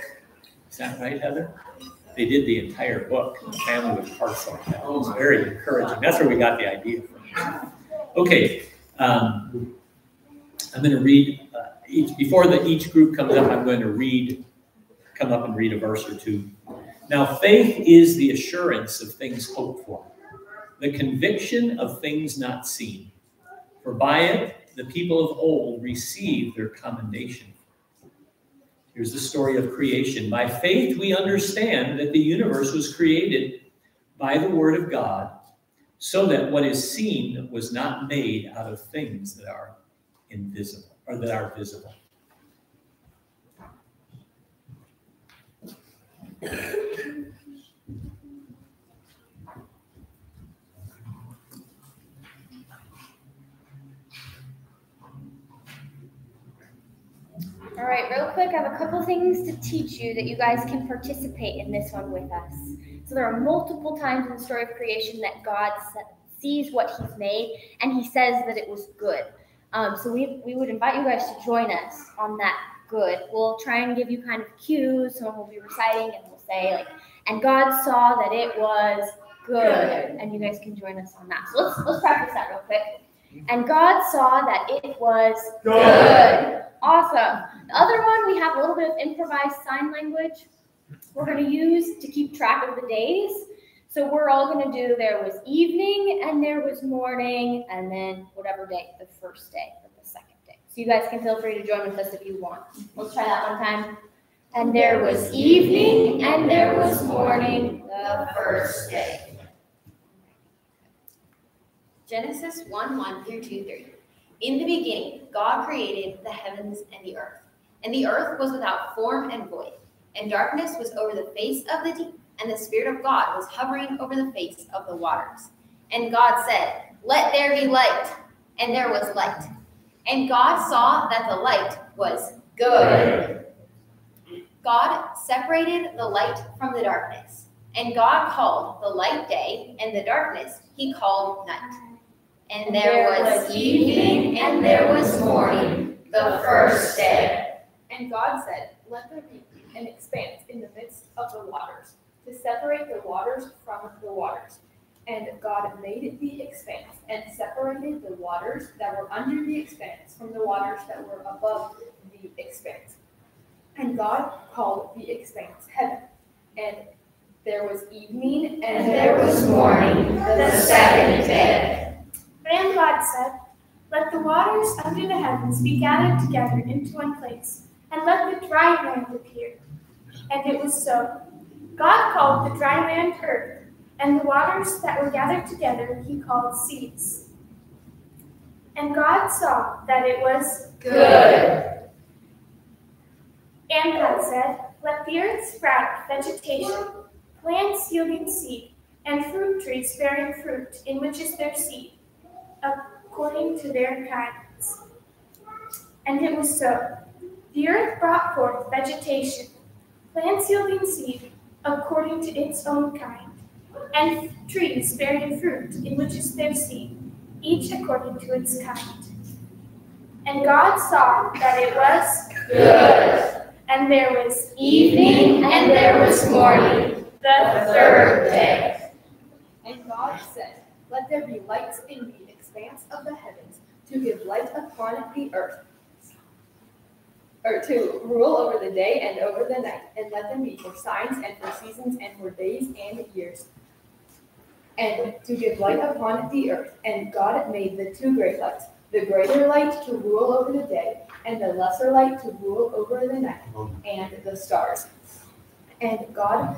Is that right, Heather? They did the entire book. The family was parts like that. It was very encouraging. That's where we got the idea from. Okay, um, I'm going to read uh, each before the each group comes up. I'm going to read, come up and read a verse or two. Now, faith is the assurance of things hoped for, the conviction of things not seen. For by it the people of old received their commendation. Here's the story of creation. By faith, we understand that the universe was created by the word of God, so that what is seen was not made out of things that are invisible or that are visible. All right, real quick, I have a couple things to teach you that you guys can participate in this one with us. So there are multiple times in the story of creation that God sees what He's made and He says that it was good. Um, so we, we would invite you guys to join us on that good. We'll try and give you kind of cues. Someone will be reciting and we'll say like, and God saw that it was good. And you guys can join us on that. So let's let's practice that real quick. And God saw that it was good. Awesome. The other one, we have a little bit of improvised sign language we're going to use to keep track of the days. So we're all going to do there was evening and there was morning and then whatever day, the first day or the second day. So you guys can feel free to join with us if you want. Let's try that one time. And there was evening and there was morning the first day. Genesis 1 1 through 2 3. In the beginning, God created the heavens and the earth. And the earth was without form and void, and darkness was over the face of the deep, and the Spirit of God was hovering over the face of the waters. And God said, Let there be light. And there was light. And God saw that the light was good. God separated the light from the darkness. And God called the light day, and the darkness he called night. And there was evening, and there was morning, the first day. And God said, Let there be an expanse in the midst of the waters, to separate the waters from the waters. And God made the expanse, and separated the waters that were under the expanse from the waters that were above the expanse. And God called the expanse heaven. And there was evening, and there was morning, the second day. Then God said, Let the waters under the heavens be gathered together into one place, and let the dry land appear. And it was so. God called the dry land earth, and the waters that were gathered together he called seas. And God saw that it was Good. And God said, Let the earth sprout vegetation, plants yielding seed, and fruit trees bearing fruit, in which is their seed, according to their kinds. And it was so. The earth brought forth vegetation, plants yielding seed, according to its own kind, and trees bearing fruit, in which is their seed, each according to its kind. And God saw that it was Good. and there was Evening, and there was morning, the third day. And God said, Let there be lights in the expanse of the heavens to give light upon the earth, or to rule over the day and over the night, and let them be for signs and for seasons and for days and years, and to give light upon the earth. And God made the two great lights, the greater light to rule over the day, and the lesser light to rule over the night, and the stars. And God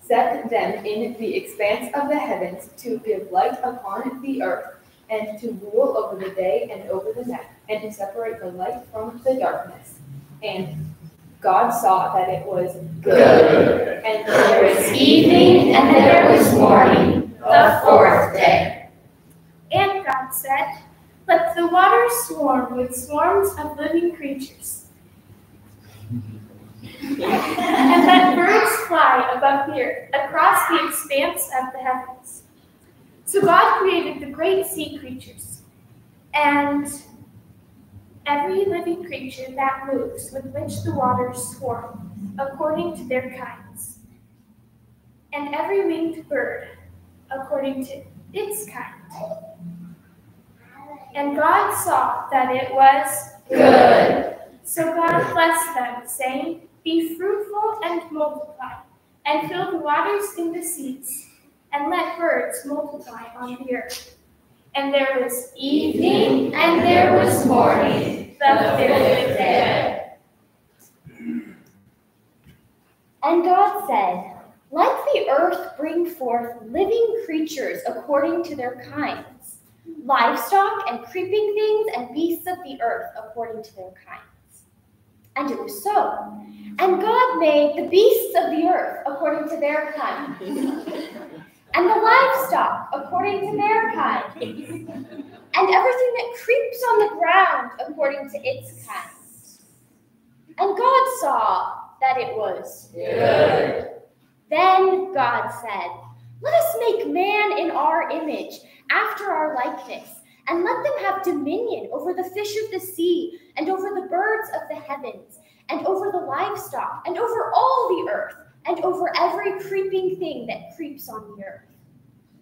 set them in the expanse of the heavens to give light upon the earth, and to rule over the day and over the night, and to separate the light from the darkness. And God saw that it was Good. And There was evening, and there was morning, the fourth day. And God said, Let the waters swarm with swarms of living creatures. and let birds fly above the earth across the expanse of the heavens. So God created the great sea creatures and every living creature that moves with which the waters swarm, according to their kinds, and every winged bird according to its kind. And God saw that it was Good. So God blessed them, saying, Be fruitful and multiply, and fill the waters in the seas, and let birds multiply on the earth. And there was Evening, and there was morning, the fifth day. And God said, Let the earth bring forth living creatures according to their kinds, livestock and creeping things and beasts of the earth according to their kinds. And it was so. And God made the beasts of the earth according to their kind, and the livestock according to their kind, and everything that creeps on the ground according to its kind. And God saw that it was Good. Then God said, Let us make man in our image, after our likeness, and let them have dominion over the fish of the sea, and over the birds of the heavens, and over the livestock, and over all the earth, and over every creeping thing that creeps on the earth.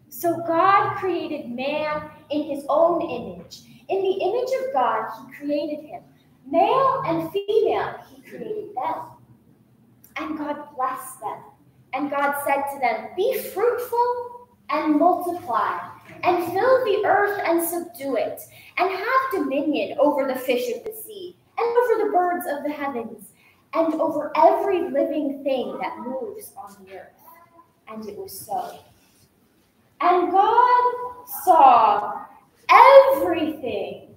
So God created man in his own image. In the image of God, he created him. Male and female, he created them. And God blessed them. And God said to them, Be fruitful and multiply, and fill the earth and subdue it, and have dominion over the fish of the sea, and over the birds of the heavens, and over every living thing that moves on the earth. And it was so. And God saw everything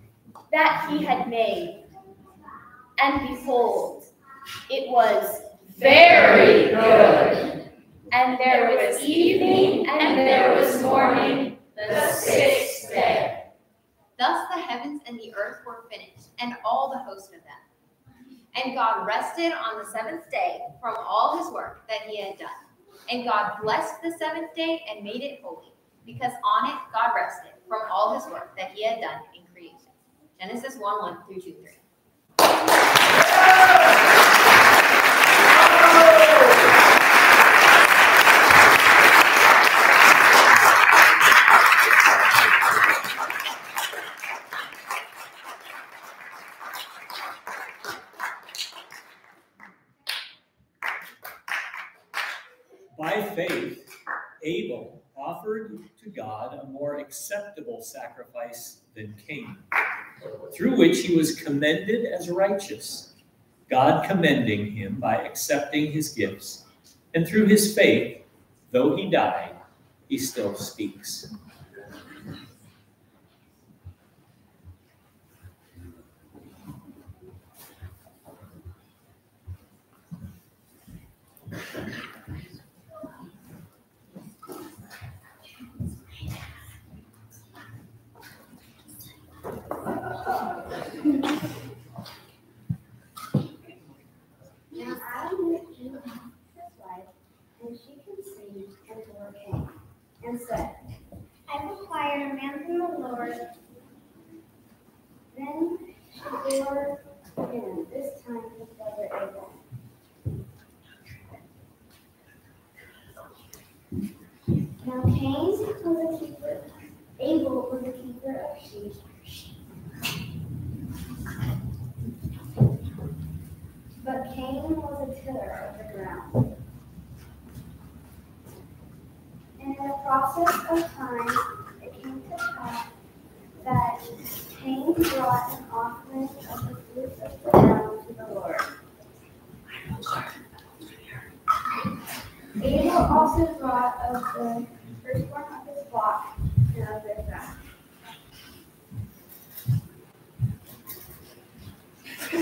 that he had made. And behold, it was very good. And there was evening and there was morning, the sixth day. Thus the heavens and the earth were finished, and all the host of them. And God rested on the seventh day from all his work that he had done. And God blessed the seventh day and made it holy, because on it God rested from all his work that he had done in creation. Genesis 1 1 through 2 3. By faith, Abel offered to God a more acceptable sacrifice than Cain, through which he was commended as righteous, God commending him by accepting his gifts. And through his faith, though he died, he still speaks. Now Adam met Eve, his wife, and she conceived and bore Cain, and said, I required a man from the Lord. Then she bore him, this time his brother Abel. Now Cain was a keeper, Abel was a keeper of sheep. But Cain was a tiller of the ground. And in the process of time, it came to pass that Cain brought an offering of the fruits of the ground to the Lord. Abel also brought of the firstborn of his flock and of their fat. The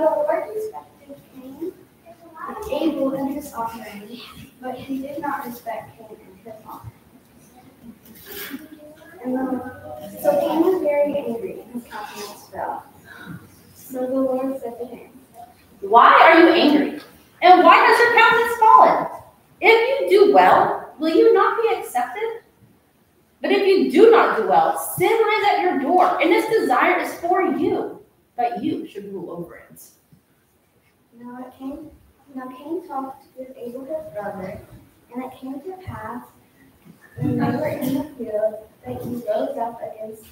Lord respected Cain, Abel his offering, but he did not respect Cain and his offering. And so Cain was very angry, and his countenance fell. So the Lord said to him, Why are you angry? And why has your countenance fallen? If you do well, will you not be accepted? But if you do not do well, sin lies at your door, and its desire is for you, but you should rule over it. Now came, now Cain talked with Abel his brother, and it came to pass when they were in the field that he rose up against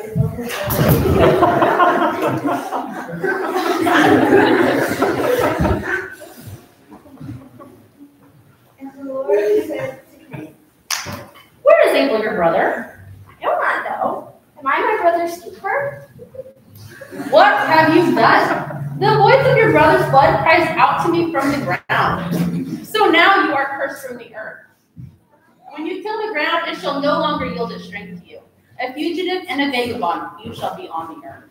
Abel his brother. and the Lord said Cain, Is your brother? I do not know. Am I my brother's keeper? What have you done? The voice of your brother's blood cries out to me from the ground. So now you are cursed from the earth. When you till the ground, it shall no longer yield its strength to you. A fugitive and a vagabond, you shall be on the earth.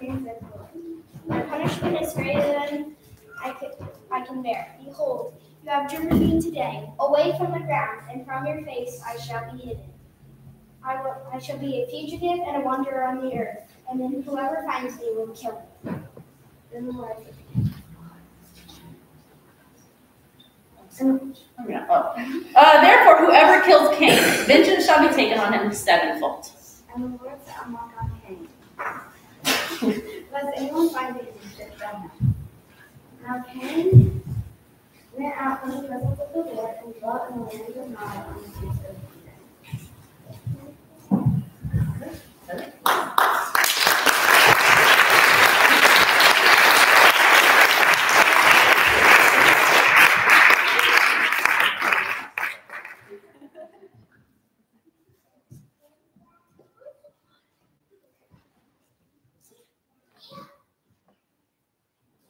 Cain said to the Lord, My punishment is greater than I can, I can bear. Behold, you have driven me today away from the ground, and from your face I shall be hidden. I, will, I shall be a fugitive and a wanderer on the earth, and then whoever finds me will kill me. Then the Lord said yeah. Uh, therefore, whoever kills Cain, vengeance shall be taken on him sevenfold. And the words that unlock on Cain. Does anyone find it in them? Now Cain went out from the presence of the Lord and dwelt in the land of Nod on the face of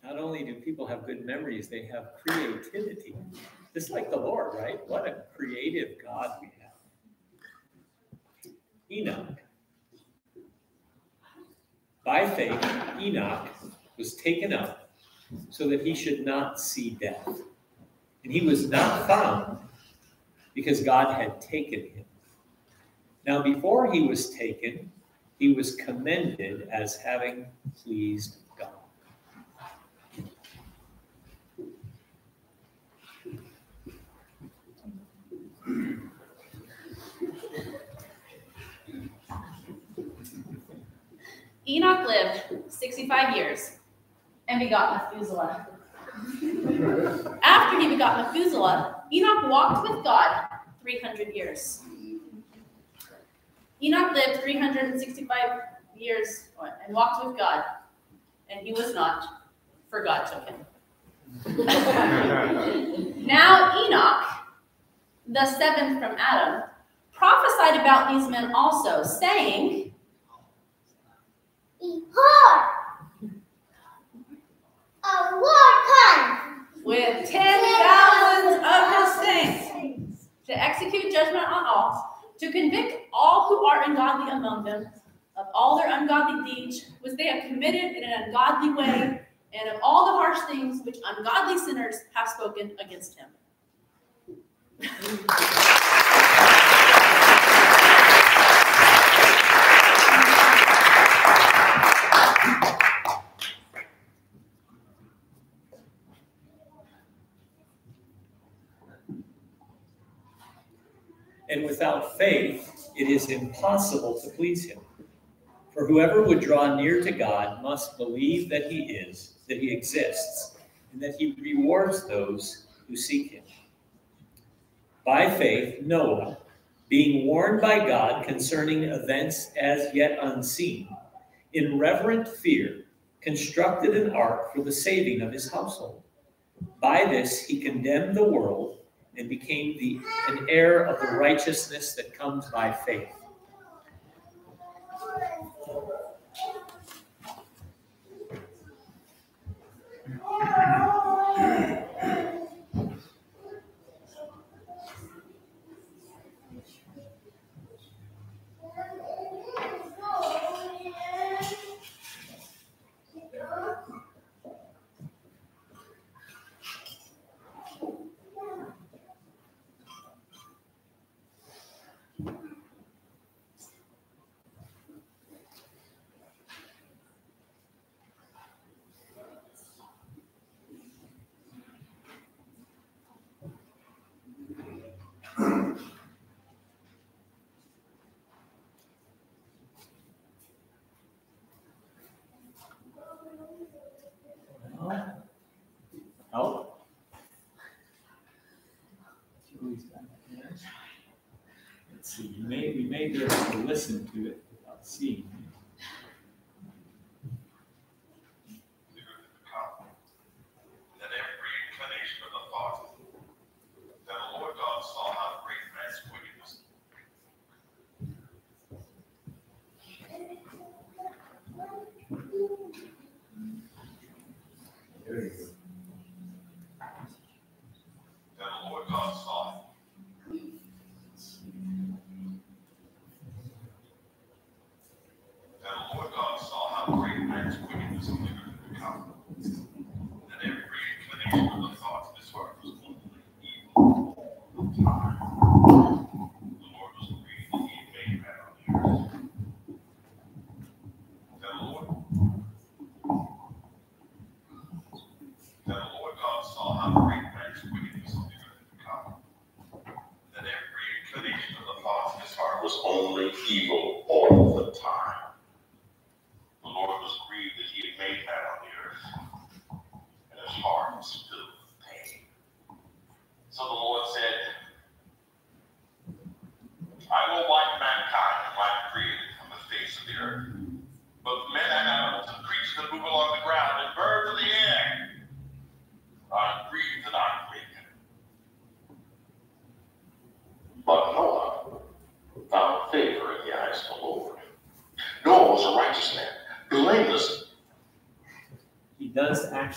Not only do people have good memories, they have creativity. Just like the Lord, right? What a creative God we have. Enoch. By faith, Enoch was taken up so that he should not see death. And he was not found because God had taken him. Now, before he was taken, he was commended as having pleased God. Enoch lived 65 years and begot Methuselah. After he begot Methuselah, Enoch walked with God 300 years. Enoch lived 365 years and walked with God, and he was not, for God took him. now, Enoch, the seventh from Adam, prophesied about these men also, saying, A Lord comes with ten thousands of his saints to execute judgment on all, to convict all who are ungodly among them of all their ungodly deeds which they have committed in an ungodly way, and of all the harsh things which ungodly sinners have spoken against him. And without faith, it is impossible to please him. For whoever would draw near to God must believe that he is, that he exists, and that he rewards those who seek him. By faith, Noah, being warned by God concerning events as yet unseen, in reverent fear, constructed an ark for the saving of his household. By this he condemned the world and became the, an heir of the righteousness that comes by faith. Help? Let's see, you may, we may be able to listen to it without seeing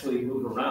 actually move around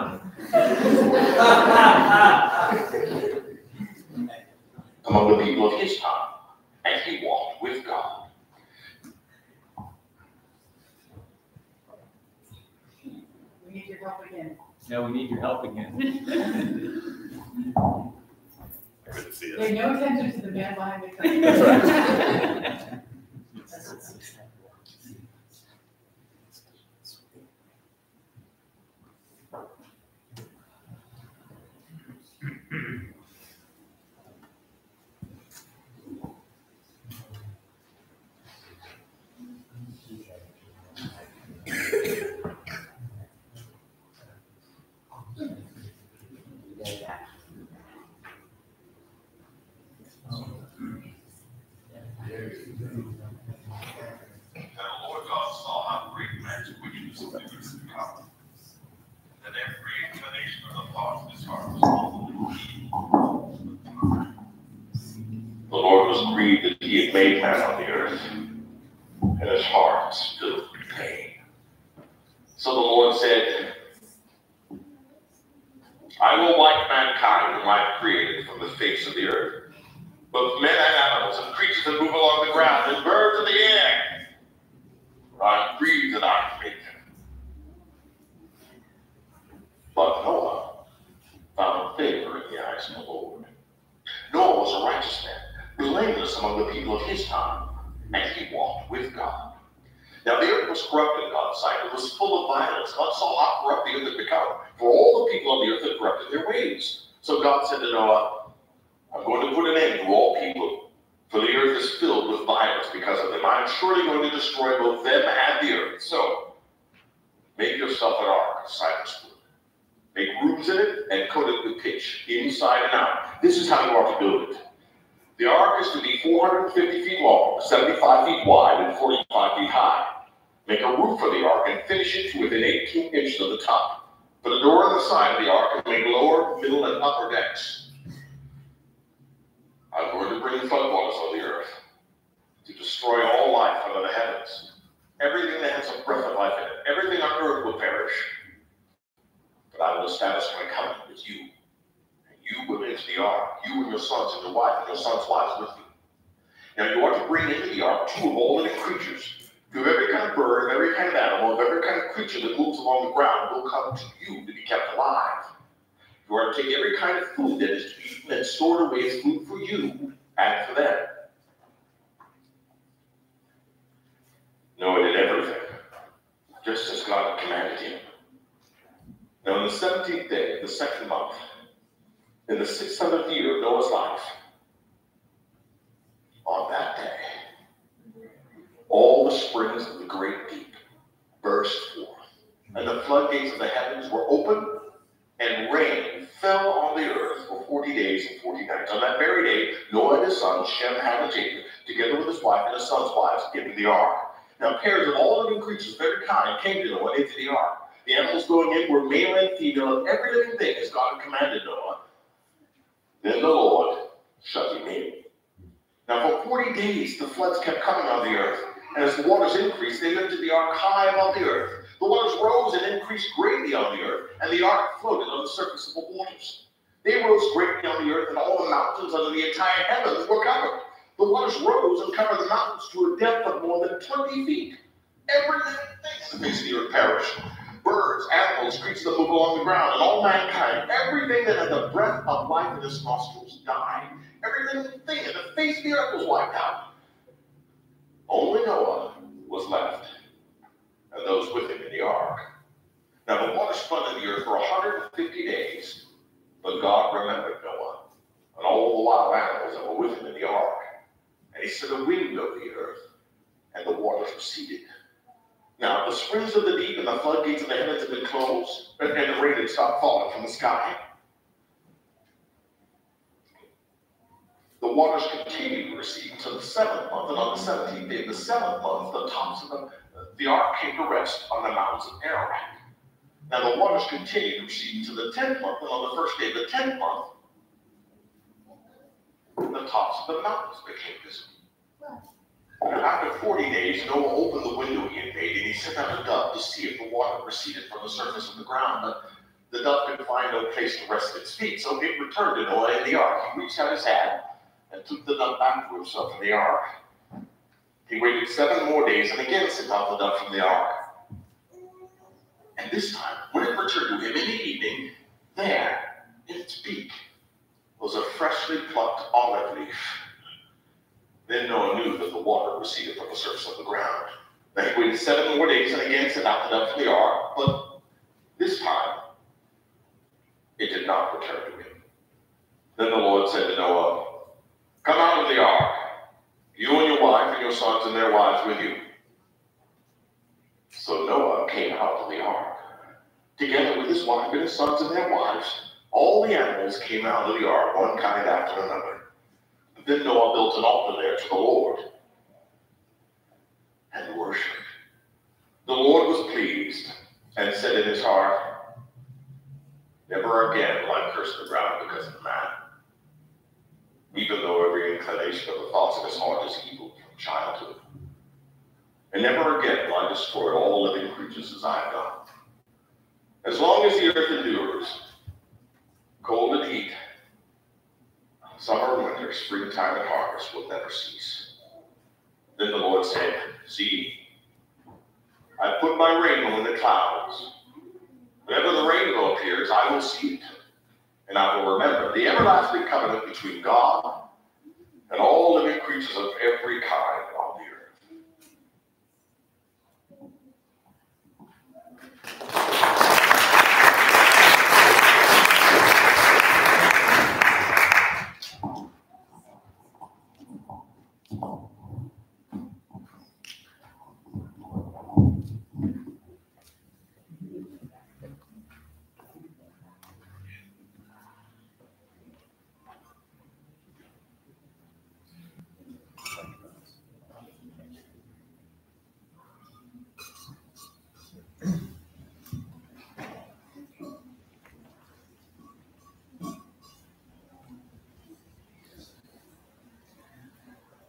may plan on the face of the earth perish. Birds, animals, creatures that move along the ground, and all mankind, everything that had the breath of life in its nostrils died. Everything thing in the face of the earth was wiped out. Only Noah was left, and those with him in the ark. Now the waters flooded the earth for 150 days, but God remembered Noah and all the wild animals that were with him in the ark. And he set a wind over the earth, and the waters receded. Now, the springs of the deep and the floodgates of the heavens have been closed, and, the rain had stopped falling from the sky. The waters continued to recede until the seventh month, and on the seventeenth day of the seventh month, the tops of the, the ark came to rest on the mountains of Ararat. Now the waters continued to recede until the tenth month, and on the first day of the tenth month, the tops of the mountains became visible. After forty days, Noah opened the window he had made, and he sent out a dove to see if the water receded from the surface of the ground. But the dove could find no place to rest its feet, so it returned to Noah in the ark. He reached out his hand and took the dove back to himself in the ark. He waited seven more days and again sent out the dove from the ark. And this time, when it returned to him in the evening, there, in its beak, was a freshly plucked olive leaf. Then Noah knew that the water receded from the surface of the ground. Then he waited seven more days and again sent out the dove from the ark, but this time it did not return to him. Then the Lord said to Noah, Come out of the ark, you and your wife and your sons and their wives with you. So Noah came out of the ark, together with his wife and his sons and their wives. All the animals came out of the ark, one kind after another. Then Noah built an altar there to the Lord and worshiped. The Lord was pleased and said in his heart, Never again will I curse the ground because of man even though every inclination of the thoughts of his heart is evil from childhood. And never again will I destroy all living creatures as I have done. As long as the earth endures, cold and heat, summer winter, springtime and harvest will never cease. Then the Lord said, See, I put my rainbow in the clouds. Whenever the rainbow appears, I will see it and I will remember the everlasting covenant between God and all living creatures of every kind on the earth.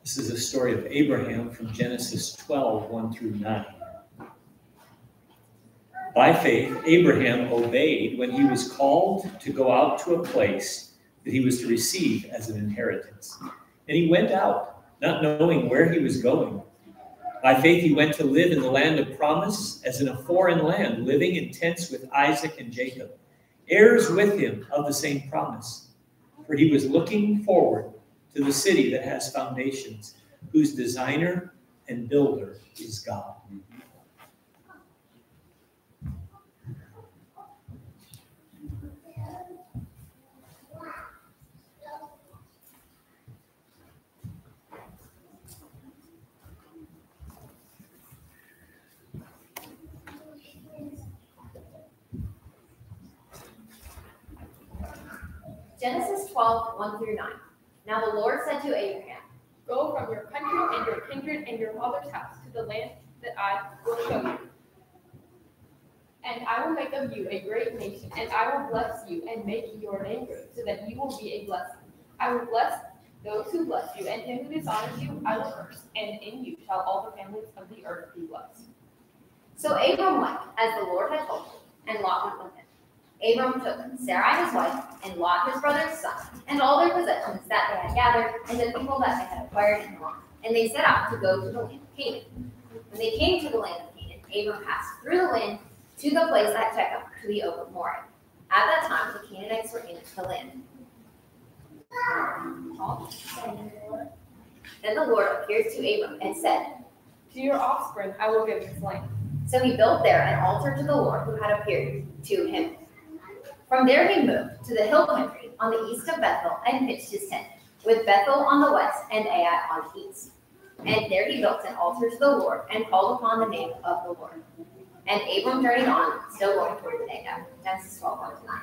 This is a story of Abraham from Genesis 12, 1 through 9. By faith, Abraham obeyed when he was called to go out to a place that he was to receive as an inheritance. And he went out, not knowing where he was going. By faith, he went to live in the land of promise, as in a foreign land, living in tents with Isaac and Jacob, heirs with him of the same promise. For he was looking forward to the city that has foundations, whose designer and builder is God. Genesis 12, 1 through 9. Now the Lord said to Abraham, Go from your country and your kindred and your mother's house to the land that I will show you. And I will make of you a great nation, and I will bless you and make your name great, so that you will be a blessing. I will bless those who bless you, and him who dishonors you I will curse, and in you shall all the families of the earth be blessed. So Abram went, as the Lord had told him, and Lot went with him. Abram took Sarai his wife, and Lot his brother's son, and all their possessions that they had gathered, and the people that they had acquired in Lot, And they set out to go to the land of Canaan. When they came to the land of Canaan, Abram passed through the land to the place at Shechem, to the oak of Moreh. At that time, the Canaanites were in the land. Then the Lord appeared to Abram and said, To your offspring I will give this land. So he built there an altar to the Lord who had appeared to him. From there he moved to the hill country on the east of Bethel and pitched his tent, with Bethel on the west and Ai on the east. And there he built an altar to the Lord and called upon the name of the Lord. And Abram journeyed on, still going toward the Negev. Genesis 12, 1 9.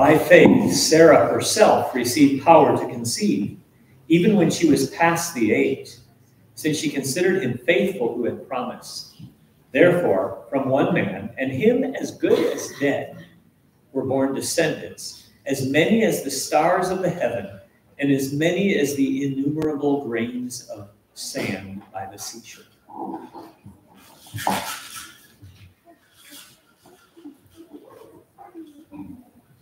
By faith, Sarah herself received power to conceive, even when she was past the age, since she considered him faithful who had promised. Therefore, from one man, and him as good as dead, were born descendants, as many as the stars of the heaven, and as many as the innumerable grains of sand by the seashore.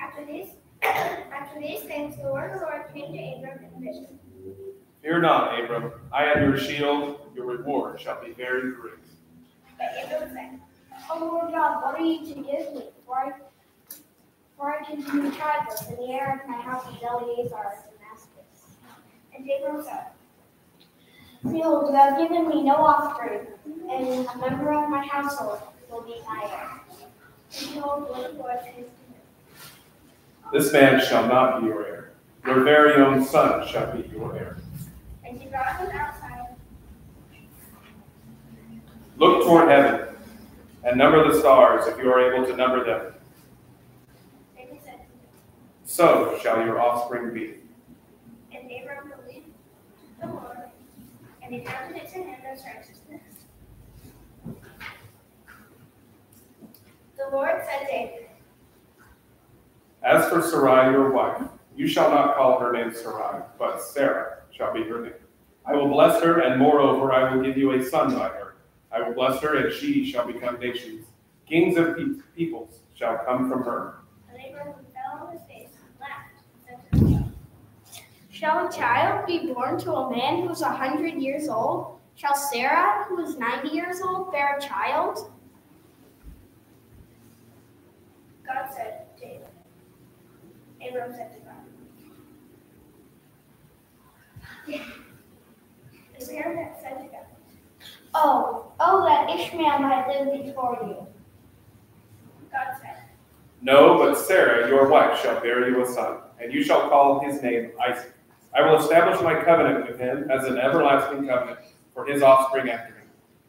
After these, after these things, the word of the Lord came to Abram in a vision. Fear not, Abram. I am your shield. Your reward shall be very great. But Abram said, O Lord God, what are you to give me? For I, for I continue childless, and the heir of my house is Eleazar of Damascus. And Abram said, Behold, you have given me no offspring, and a member of my household will be my heir. And behold, the word of the Lord came to. This man shall not be your heir. Your very own son shall be your heir. And he brought him outside, Look toward heaven and number the stars if you are able to number them. and he said, So shall your offspring be. And Abram believed the Lord, and he counted it to him as righteousness. The Lord said to Abram, As for Sarai your wife, you shall not call her name Sarai, but Sarah shall be her name. I will bless her, and moreover, I will give you a son by her. I will bless her, and she shall become nations. Kings of pe- peoples shall come from her. And Abram fell on his face and laughed, Shall a child be born to a man who is a hundred years old? Shall Sarah, who is ninety years old, bear a child? God said Abram, Abram said to God, Abraham said to God, Oh, oh, that Ishmael might live before you. God said, No, but Sarah, your wife, shall bear you a son, and you shall call his name Isaac. I will establish my covenant with him as an everlasting covenant for his offspring after him.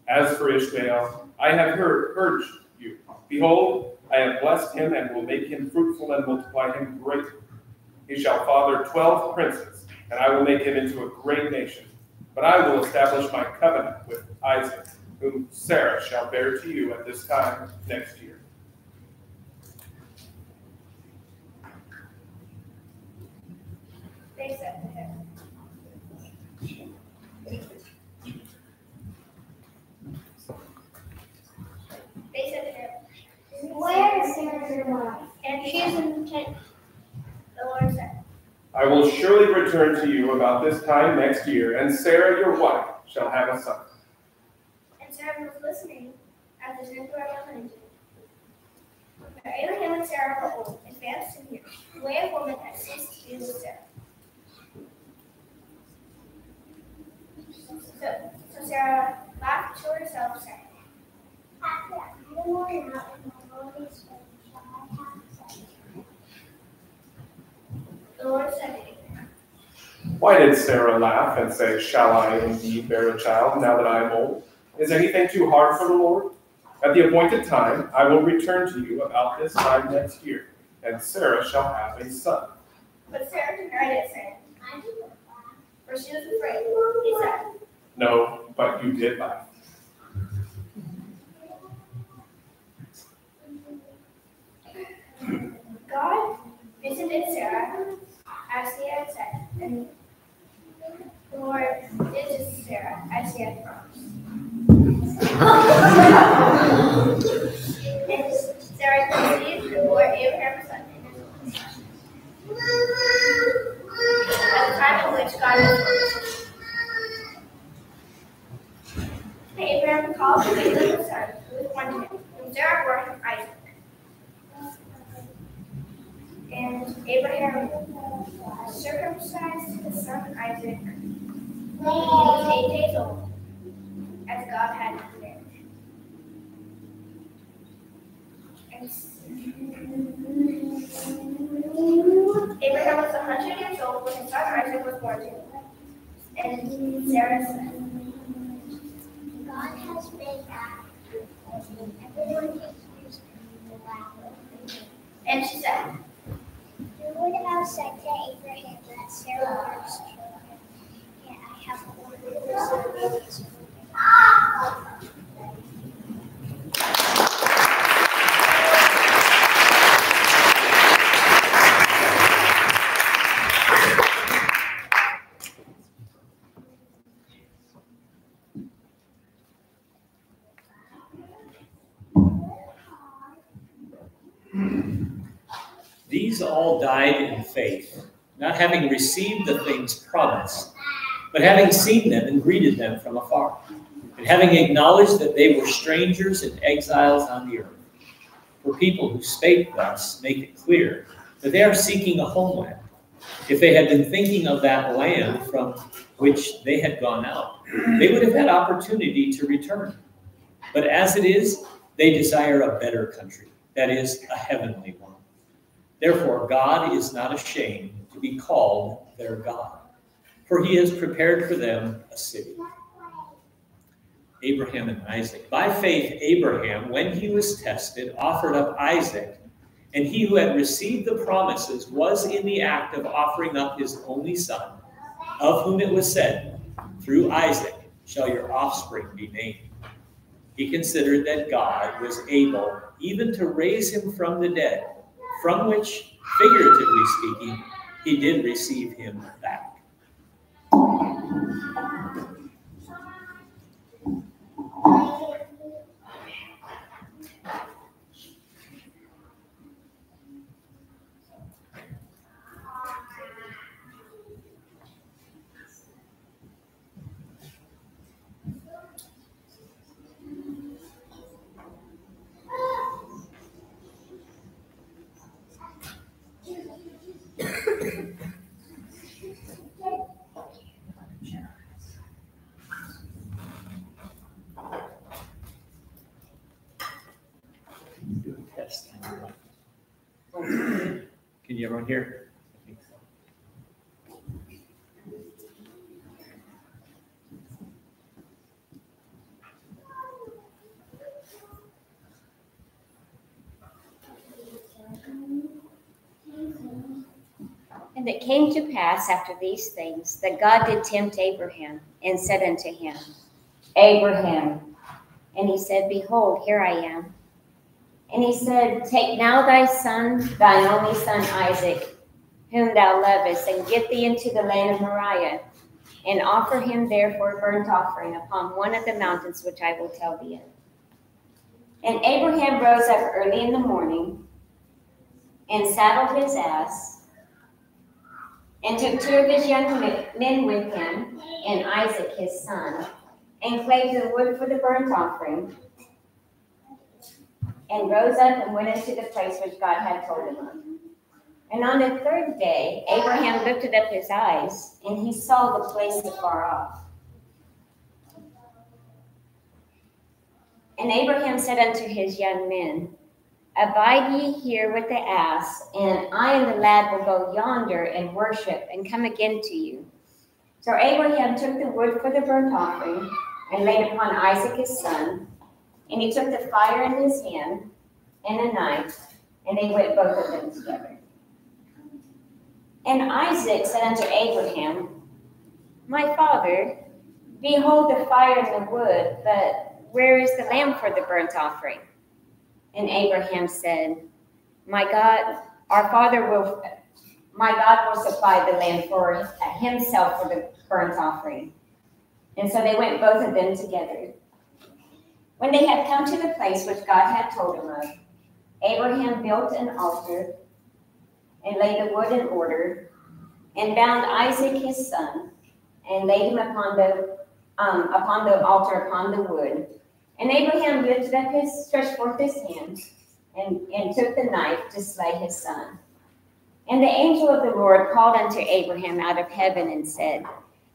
As for Ishmael, I have heard, heard you. Behold, I have blessed him and will make him fruitful and multiply him greatly. He shall father twelve princes, and I will make him into a great nation. But I will establish my covenant with Isaac, whom Sarah shall bear to you at this time next year. They said to him, They said to him, Where is Sarah your wife? And she is in the tent. The Lord said, I will surely return to you about this time next year, and Sarah your wife shall have a son. and Sarah was listening as the opened. But Abraham and Sarah were old, advanced in years. The way of woman had ceased to be with Sarah. So, so Sarah laughed to herself, saying, The Lord said to Abraham, Why did Sarah laugh and say, Shall I indeed bear a child now that I am old? Is anything too hard for the Lord? At the appointed time, I will return to you about this time next year, and Sarah shall have a son. But Sarah denied it, saying, for she was afraid. He said, No, but you did laugh. God visited Sarah as he had said, and the Lord did Sarah as he had promised. and Sarah conceived and bore Abraham son his at the time which God. Abraham the son who was born to him, and Sarah bore him Isaac. And Abraham circumcised his son Isaac when he was eight days old, as God had commanded. And Abraham was a hundred years old when his son Isaac was born to him. And Sarah said, God has made that. Everyone is and she said, You would have said to Abraham that Sarah was children, yet I have ordered the son These all died in faith, not having received the things promised, but having seen them and greeted them from afar, and having acknowledged that they were strangers and exiles on the earth. For people who spake thus make it clear that they are seeking a homeland. If they had been thinking of that land from which they had gone out, they would have had opportunity to return. But as it is, they desire a better country, that is, a heavenly one. Therefore, God is not ashamed to be called their God, for he has prepared for them a city. Abraham and Isaac. By faith, Abraham, when he was tested, offered up Isaac, and he who had received the promises was in the act of offering up his only son, of whom it was said, Through Isaac shall your offspring be named. He considered that God was able even to raise him from the dead from which, figuratively speaking, he did receive him back. Everyone hear? I. And it came to pass after these things that God did tempt Abraham and said unto him, Abraham. And he said, Behold, here I am. And he said, Take now thy son, thine only son Isaac, whom thou lovest, and get thee into the land of Moriah, and offer him there for a burnt offering upon one of the mountains which I will tell thee of. And Abraham rose up early in the morning, and saddled his ass, and took two of his young men with him, and Isaac his son, and clave the wood for the burnt offering, and rose up and went into the place which God had told him of. And on the third day, Abraham lifted up his eyes, and he saw the place afar off. And Abraham said unto his young men, Abide ye here with the ass, and I and the lad will go yonder and worship, and come again to you. So Abraham took the wood for the burnt offering, and laid upon Isaac his son, and he took the fire in his hand and a knife, and they went both of them together. And Isaac said unto Abraham, My father, behold the fire and the wood, but where is the lamb for the burnt offering? And Abraham said, My God, our father will, my God will supply the lamb for uh, himself for the burnt offering. And so they went both of them together. When they had come to the place which God had told him of, Abraham built an altar and laid the wood in order, and bound Isaac his son, and laid him upon the um, upon the altar upon the wood. And Abraham lifted up his stretched forth his hand, and, and took the knife to slay his son. And the angel of the Lord called unto Abraham out of heaven and said,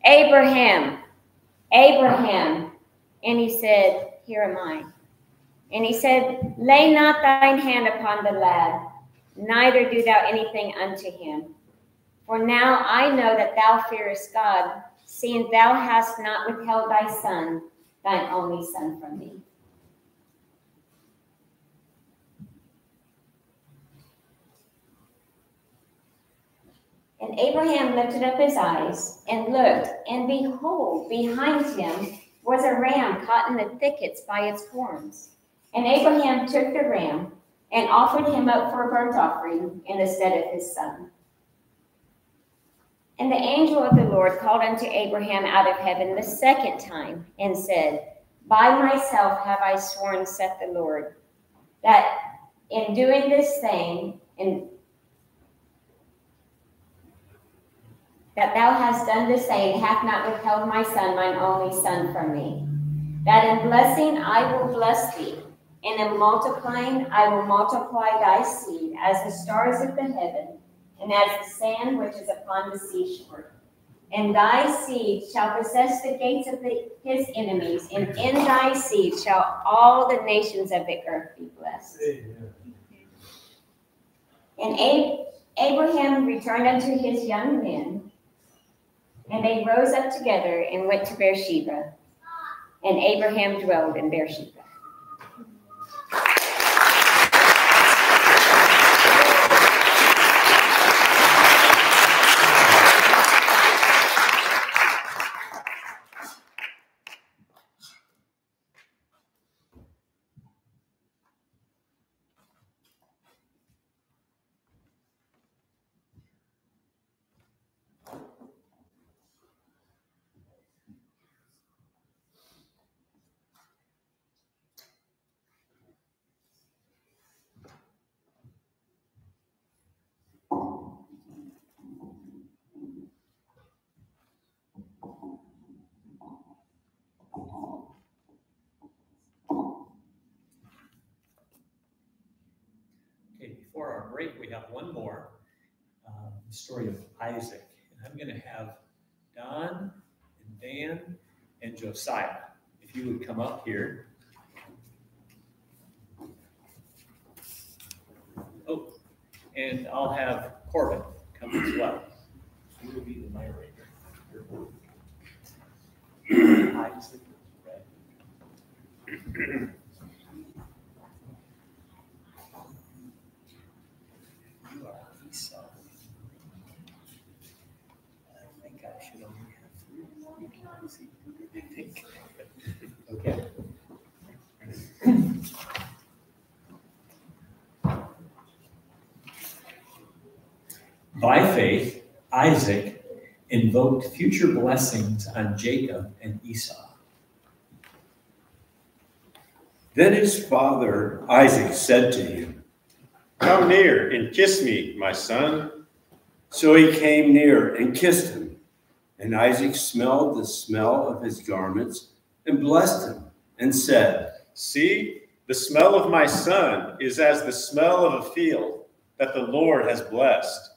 Abraham, Abraham. And he said, Here am I. And he said, Lay not thine hand upon the lad, neither do thou anything unto him. For now I know that thou fearest God, seeing thou hast not withheld thy son, thine only son from me. And Abraham lifted up his eyes and looked, and behold, behind him was a ram caught in the thickets by its horns. And Abraham took the ram and offered him up for a burnt offering in the stead of his son. And the angel of the Lord called unto Abraham out of heaven the second time and said, By myself have I sworn, saith the Lord, that in doing this thing, in that thou hast done the same, hath not withheld my son, mine only son, from me. That in blessing I will bless thee, and in multiplying I will multiply thy seed as the stars of the heaven, and as the sand which is upon the seashore. And thy seed shall possess the gates of the, his enemies, and in thy seed shall all the nations of the earth be blessed. And Ab- Abraham returned unto his young men, and they rose up together and went to Beersheba. And Abraham dwelled in Beersheba. Okay, before our break, we have one more, um, the story of Isaac. And I'm going to have Don and Dan and Josiah, if you would come up here. Oh, and I'll have Corbin come as well. He will be the narrator. Isaac is. You are Esau. I think I should only have three. You can see, I think. Okay. By faith, Isaac invoked future blessings on Jacob and Esau. Then his father Isaac said to him, Come near and kiss me, my son. So he came near and kissed him. And Isaac smelled the smell of his garments and blessed him and said, See, the smell of my son is as the smell of a field that the Lord has blessed.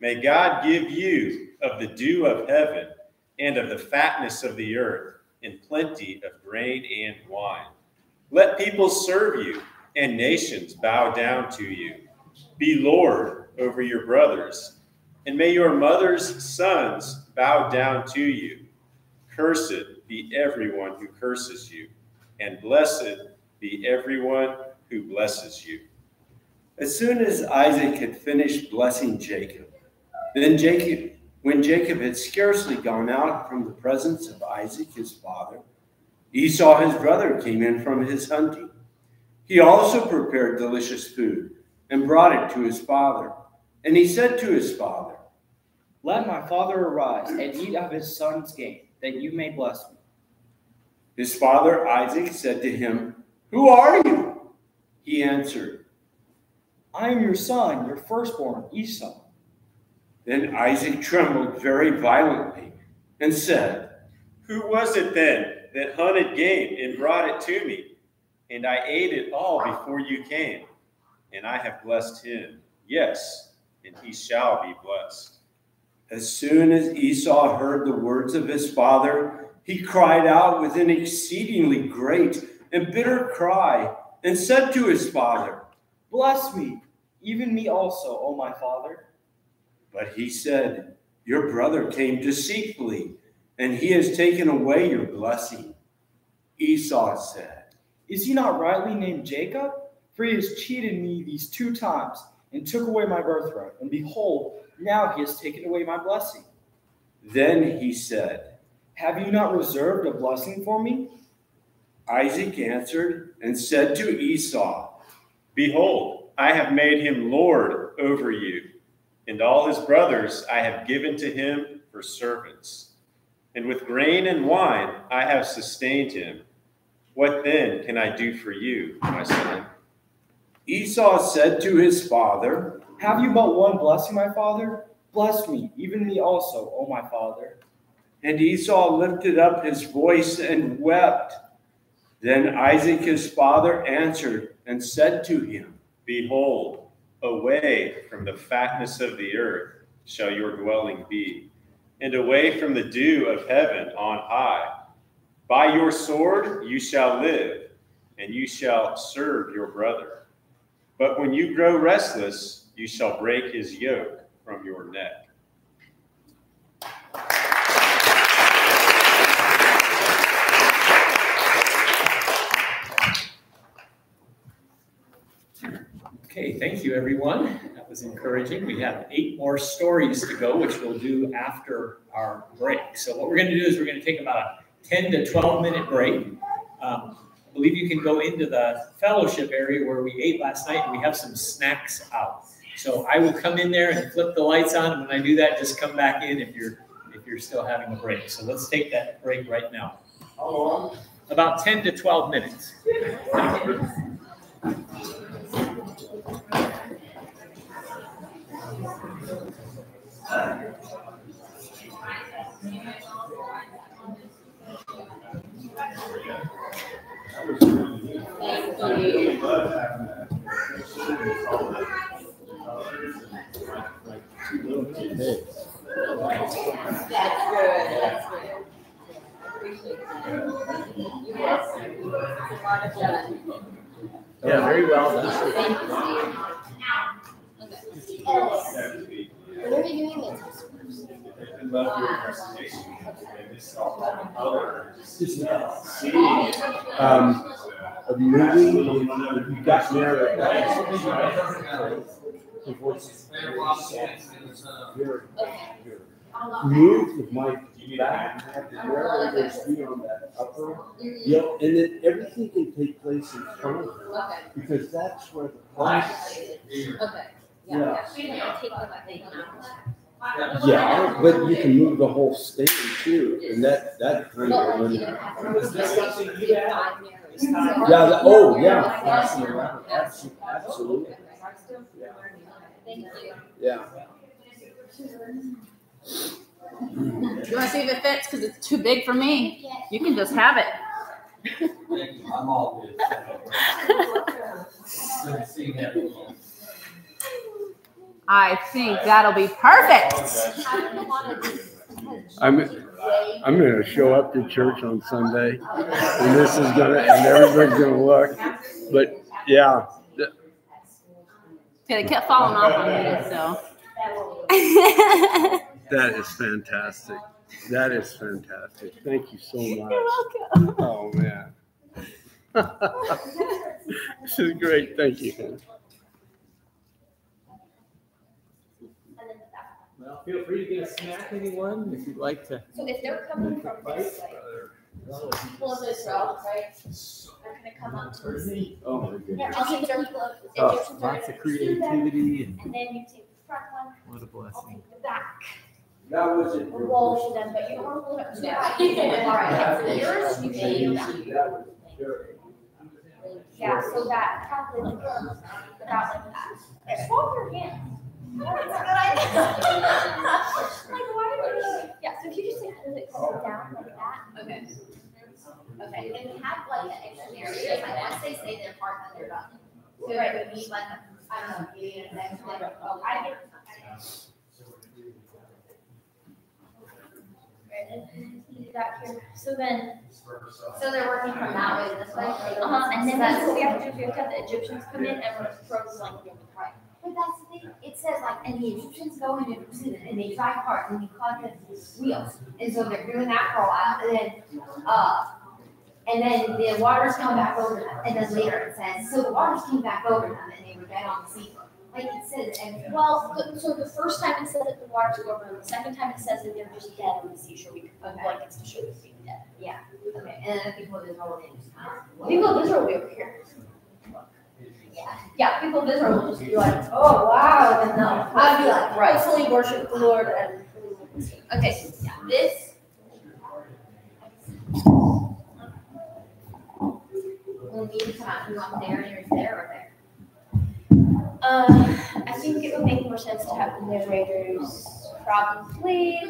May God give you of the dew of heaven and of the fatness of the earth in plenty of grain and wine. Let people serve you and nations bow down to you. Be Lord over your brothers, and may your mother's sons bow down to you. Cursed be everyone who curses you, and blessed be everyone who blesses you. As soon as Isaac had finished blessing Jacob, then Jacob, When Jacob had scarcely gone out from the presence of Isaac his father, Esau his brother came in from his hunting. He also prepared delicious food and brought it to his father. And he said to his father, Let my father arise and eat of his son's game, that you may bless me. His father Isaac said to him, Who are you? He answered, I am your son, your firstborn, Esau. Then Isaac trembled very violently and said, Who was it then that hunted game and brought it to me? And I ate it all before you came. And I have blessed him. Yes, and he shall be blessed. As soon as Esau heard the words of his father, he cried out with an exceedingly great and bitter cry and said to his father, Bless me, even me also, O my father. But he said, Your brother came deceitfully, and he has taken away your blessing. Esau said, Is he not rightly named Jacob? For he has cheated me these two times and took away my birthright. And behold, now he has taken away my blessing. Then he said, Have you not reserved a blessing for me? Isaac answered and said to Esau, Behold, I have made him lord over you, and all his brothers I have given to him for servants. And with grain and wine I have sustained him. What then can I do for you, my son? Esau said to his father, Have you but one blessing, my father? Bless me, even me also, O my father. And Esau lifted up his voice and wept. Then Isaac his father answered and said to him, Behold, away from the fatness of the earth shall your dwelling be, and away from the dew of heaven on high. By your sword you shall live, and you shall serve your brother. But when you grow restless, you shall break his yoke from your neck. Okay, thank you, everyone. That was encouraging. We have eight more stories to go, which we'll do after our break. So what we're going to do is we're going to take about a 10 to 12 minute break. Um, I believe you can go into the fellowship area where we ate last night, and we have some snacks out. So I will come in there and flip the lights on. And when I do that, just come back in if you're if you're still having a break. So let's take that break right now. How long? About 10 to 12 minutes. That's good. Appreciate that. You guys, it's a lot of done. Yeah, very well done. Thank you. Okay. When are we doing this? Um, a movie, you got married. The voice is very soft. Very, very. Move the mic back, have the narrator's be on that upper, yep, and then everything can take place in front of Okay. because that's where the is. Okay. Yeah. Yeah. Take the thing. Yeah, but you can move the whole stage too, and that, that kind of. like, you don't have to move the stage to get five mirrors. Yeah, the, oh, yeah, absolutely, absolutely, Thank you. yeah. You wanna see if it fits, cause it's too big for me? You can just have it. I'm all good. Good seeing everyone. I think that'll be perfect. I'm, I'm gonna show up to church on Sunday, and this is gonna, and everybody's gonna look, but, yeah. Okay, they kept falling off on me, so. That is fantastic. That is fantastic. Thank you so much. You're welcome. Oh, man. This is great. Thank you. Feel free to get a snack, anyone, if you'd like to. So if they're coming from this way, people of Israel, right? They're gonna come up to the sea. Oh, my goodness. Yeah, Egyptians are people of, Oh, Egyptians are lots of gonna pursue them, creativity and- And then you take the front one, What a I'll blessing. take the back. That was it. We'll roll to them, but you don't want to hold it too Yeah. high. All right, so yours, you can use That Yeah, so that, probably like, uh, about like that. Just hold your hand. No, a good idea. Like, why would you? Yeah, so if you just like hold it, down like that. Okay. Okay, and have like an extra area, like once they say part, then they're done. So it would be like, a- I don't know, maybe an next, like, oh, I get. Then you do that here. So then, So they're working from that way to this way? uh-huh, and then that's what we have to do, we have to have the Egyptians come in and blanket over the right. But that's the thing, it says like, and the Egyptians go in and pursue them, and they drive hard, and they caught the wheels. And so they're doing that for a while, and then, uh, and then the waters come back over them, and then later it says, so the waters came back over them, and they were dead on the seashore. Like it says, and Well, the- so the first time it says that the waters go over them, the second time it says that they're just dead on the seashore, we could put blankets to show them being dead. Yeah, okay, and then the people of Israel didn't just kind of. People of Israel be over here. Yeah. Yeah, people will just be like, oh, wow, then no. I'd be like, Right. rightfully worship the Lord and. Okay, yeah, this. We'll need to come out, you want there, and there, or there? Uh, I think it would make more sense to have the narrators probably.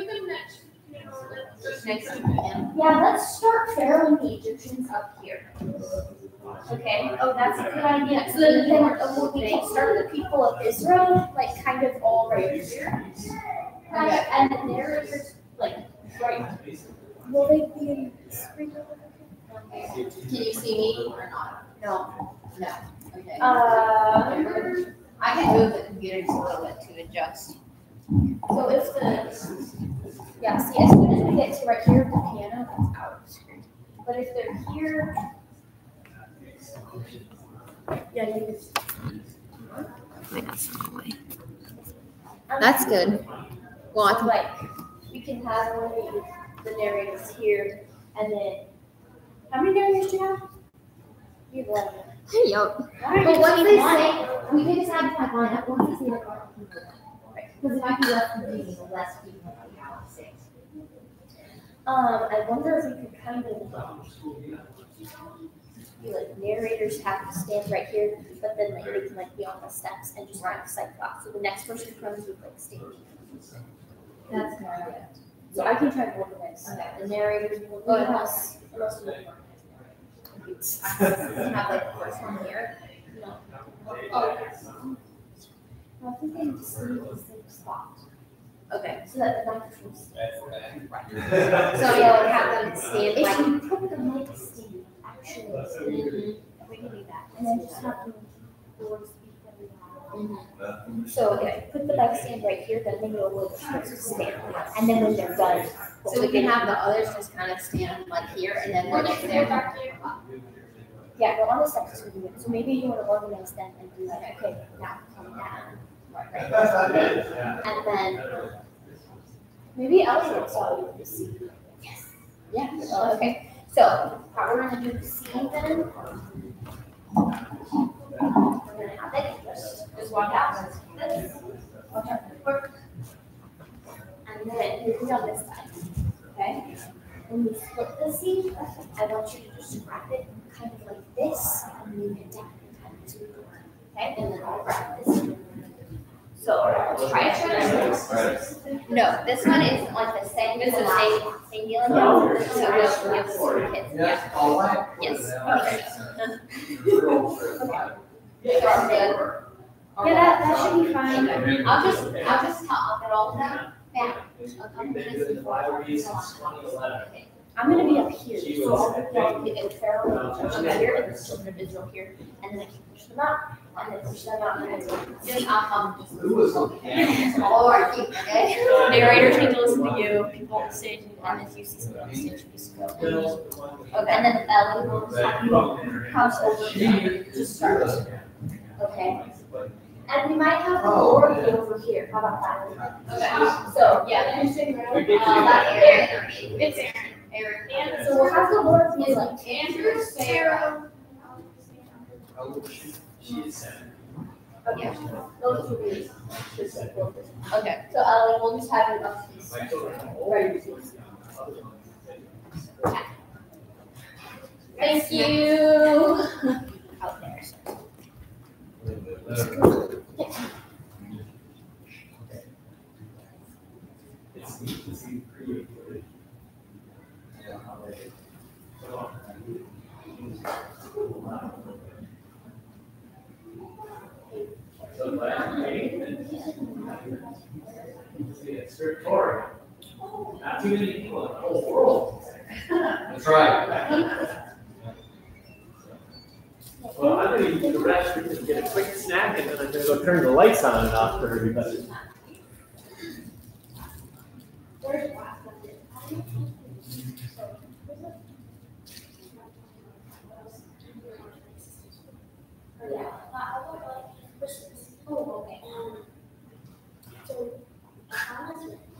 Next to him. Yeah, let's start pharaoh the Egyptians up here. Okay, oh, that's a good idea. So then, then uh, we can start the people of Israel, like kind of all right here. Kind of, and the narrators, like, right. Will they be in spring? Can you see me or not? No. No, okay. Uh, I can move the computer just a little bit to adjust. So if the, yeah, see, as soon as we get to right here, the piano, that's out of screen. But if they're here. Yeah, you Wait, that's not the way. can. That's good. Well, I So like, we can have one of the narrators here, and then, how many narrators do you have? You have eleven. Yup. Alright, But once keep they one. say, we can decide if I line up, once they say they're going Because it might be less confusing, the less people we have to say. Um, I wonder if we could kind of, um, be like narrators have to stand right here, but then like they can like be on the steps and just kind of cyclops. So the next person comes with like stand. That's more of it. So I can try to organize. Okay. The narrators will go unless, unless we don't Have like the first one here. No. Oh. I think they need to see the same spot. Okay. So that the microphone's. So you'll have them stand If like. you put the mic stand, actually, then we can do that, and then just have them Lord Mm-hmm. So, okay, put the mic stand right here, then they know where they're stand, and then when they're done. So we can have the others just kind of stand like here and then when it's there. Yeah, go on the steps to do it, so maybe you wanna organize them and do like, okay, now come down. And then, maybe Elliot will start with. Yes. Yeah, okay, so, how we're gonna do the sea then? We're gonna have it, just, just walk out, this, watch out for the cork. And then, you on this side, okay? When you split the sea, I want you to just wrap it kind of like this, and move it down, kind of to the corner, okay? And then I'll wrap this. So, let's try it, try it. No, this one is like the same, It's it's the the same- same, same No, so we'll give this to the kids, yeah. all right. Yes. Yeah, that, that should be fine. I'll just, I'll just talk it all down, back, a couple minutes before. I'm gonna be up here, so I'll put down the Pharaoh over here and the children of Israel here, and then I can push them out, and then push them out, and then. Just, I'll, um. Or keep, okay? Narrators need to listen to you, people on the stage, and if you see someone on stage, you just go. Okay, and then Ellie will just have you house over here to start. Okay? And we might have the Lord be over here. How about that? Okay. So, Yeah, then you're sitting around. We get to Uh, do. Aaron. It's Aaron. Aaron. And so we'll have the Lord be like. Andrew, Sarah. She is seven. Okay. Those two be. Okay. So, uh, Ellen, we'll just have your buses. Ready to Thank you. Out there. It's neat to see creativity. Yeah, how they. Glad you. See. Not too many people in the whole world. That's right. Well, I'm gonna use the restroom to get a quick snack and then I'm gonna go turn the lights on and off for everybody. Oh, okay. So, yeah,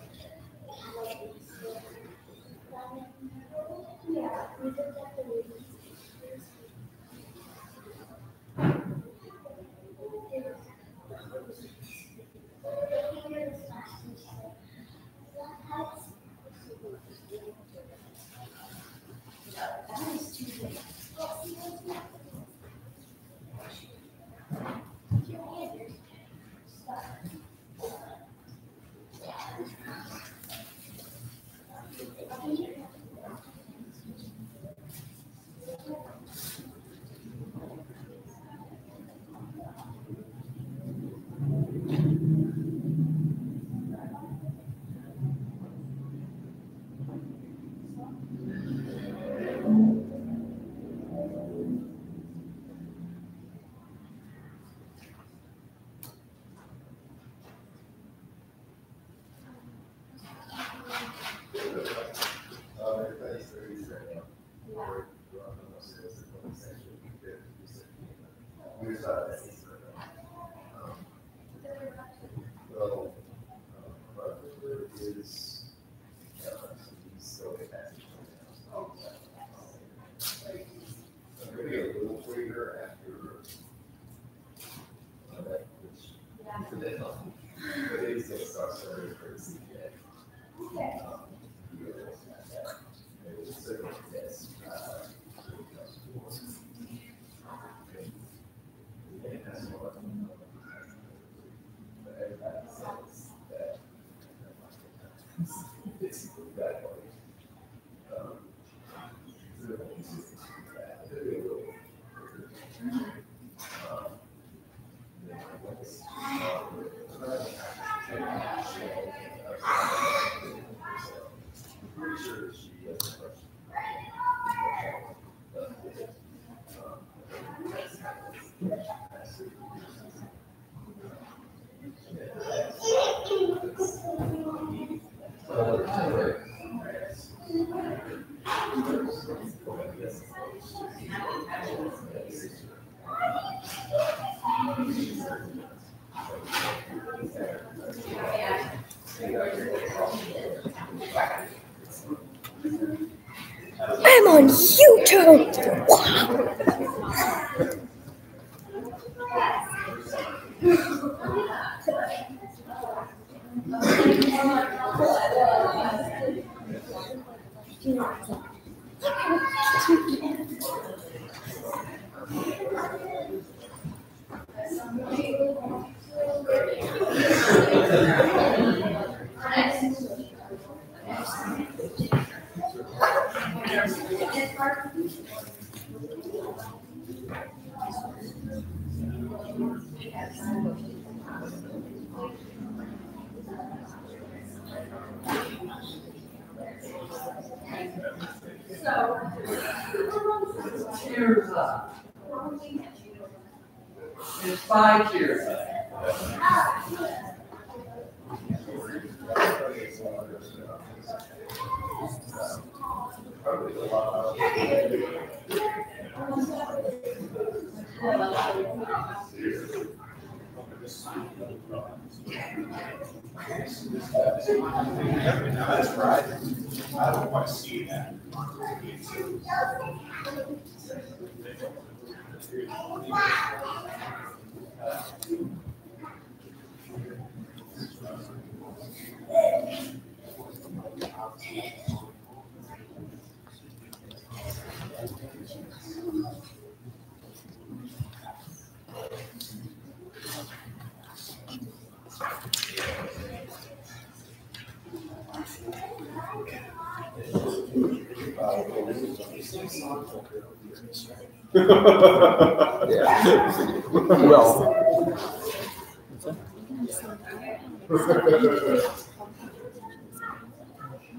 Yeah. Well.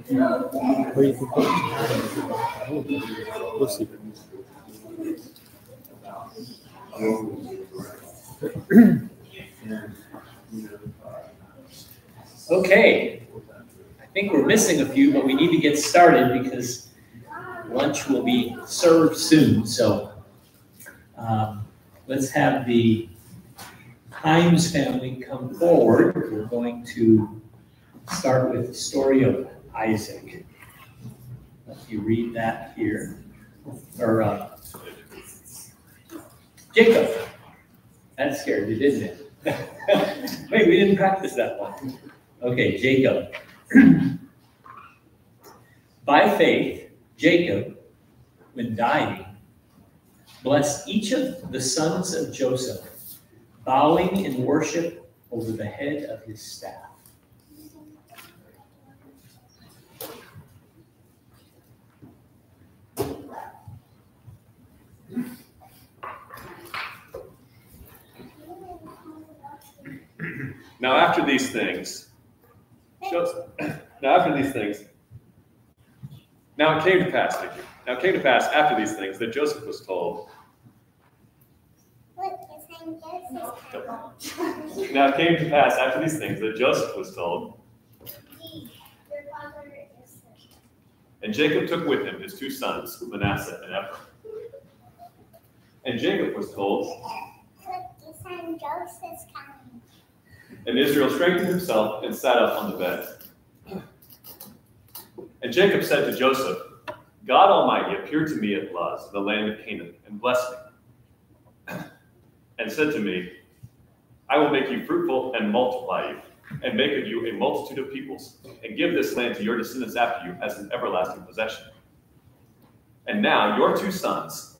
You? We'll see. Okay, I think we're missing a few, but we need to get started because lunch will be served soon. So um, let's have the Himes family come forward. We're going to start with the story of Isaac. Let me read that here. Or uh, Jacob. That scared you, didn't it? Wait, we didn't practice that one. Okay, Jacob. By faith, Jacob, when dying, blessed each of the sons of Joseph, bowing in worship over the head of his staff. Now after these things, now after these things, now it came to pass. Now it came to pass after these things that Joseph was told. Now it came to pass after these things that Joseph was told, and Jacob took with him his two sons, Manasseh and Ephraim. And Jacob was told, and Israel strengthened himself and sat up on the bed. And Jacob said to Joseph, God Almighty appeared to me at Luz, the land of Canaan, and blessed me, and said to me, I will make you fruitful and multiply you, and make of you a multitude of peoples, and give this land to your descendants after you as an everlasting possession. And now your two sons,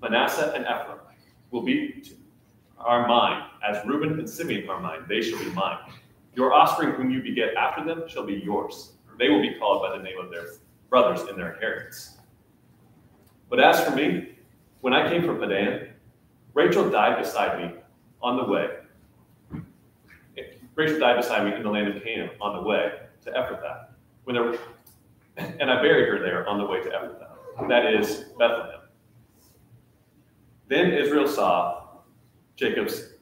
Manasseh and Ephraim, will be are mine, as Reuben and Simeon are mine, they shall be mine. Your offspring whom you beget after them shall be yours. They will be called by the name of their brothers in their inheritance. But as for me, when I came from Padan, Rachel died beside me on the way. Rachel died beside me in the land of Canaan on the way to Ephrathah. When there, and I buried her there on the way to Ephrathah, that is Bethlehem. Then Israel saw Jacob's,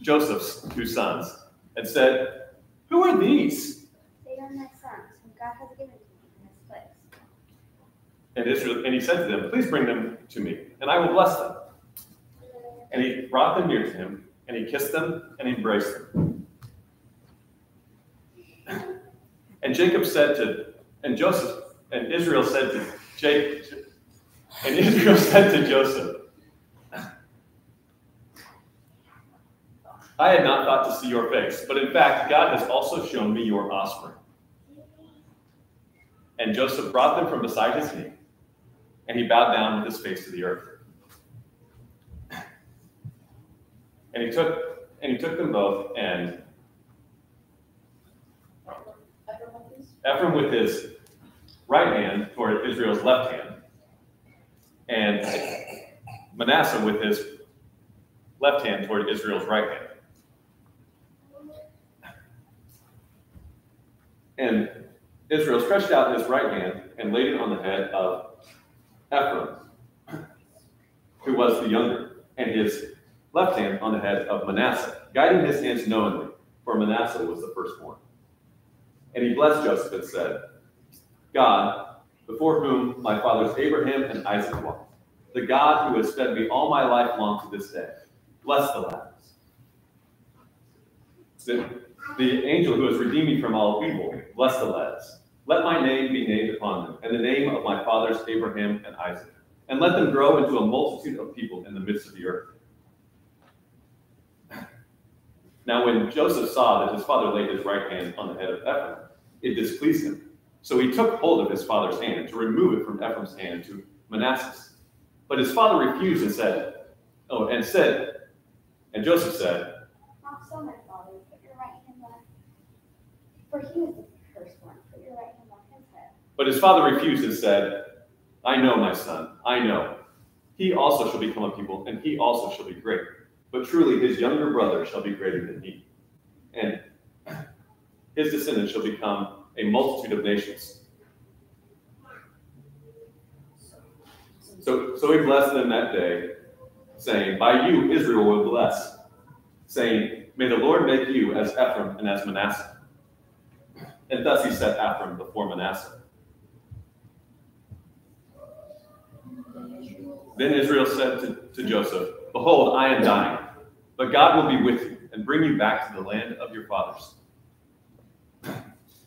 Joseph's two sons, and said, Who are these? They are my sons, whom God has given to me in this place. And Israel, and he said to them, Please bring them to me, and I will bless them. And he brought them near to him, and he kissed them and embraced them. And Jacob said to, and Joseph, and Israel said to Jacob, and Israel said to Joseph, I had not thought to see your face, but in fact, God has also shown me your offspring. And Joseph brought them from beside his knee, and he bowed down with his face to the earth. And he took and he took them both, and Ephraim with his right hand toward Israel's left hand, and Manasseh with his left hand toward Israel's right hand. And Israel stretched out his right hand and laid it on the head of Ephraim, who was the younger, and his left hand on the head of Manasseh, guiding his hands knowingly, for Manasseh was the firstborn. And he blessed Joseph and said, God, before whom my fathers Abraham and Isaac walked, the God who has fed me all my life long to this day, bless the lads. Then The angel who has redeemed me from all evil, bless the lads. Let my name be named upon them, and the name of my fathers Abraham and Isaac, and let them grow into a multitude of people in the midst of the earth. Now, when Joseph saw that his father laid his right hand on the head of Ephraim, it displeased him. So he took hold of his father's hand to remove it from Ephraim's hand to Manasseh's. But his father refused and said, Oh, and said, and Joseph said, Not so, my father, put your right hand on. For he was the firstborn, put your right hand on his head. But his father refused and said, I know, my son, I know. He also shall become a people, and he also shall be great. But truly his younger brother shall be greater than he. And his descendants shall become a multitude of nations. So, so he blessed them that day, saying, By you Israel will bless, saying, May the Lord make you as Ephraim and as Manasseh. And thus he set Ephraim before Manasseh. Then Israel said to, to Joseph, Behold, I am dying, but God will be with you and bring you back to the land of your fathers.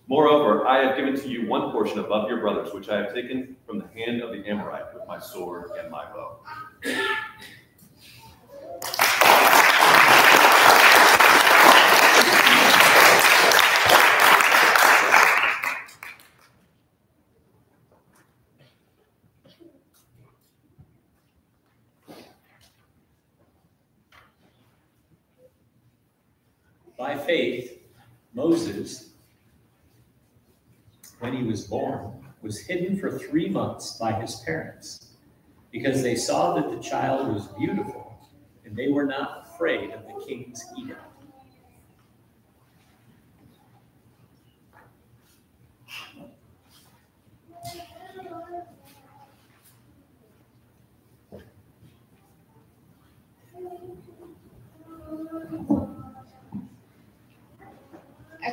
Moreover, I have given to you one portion above your brothers, which I have taken from the hand of the Amorite with my sword and my bow. By faith, Moses, when he was born, was hidden for three months by his parents because they saw that the child was beautiful and they were not afraid of the king's edict.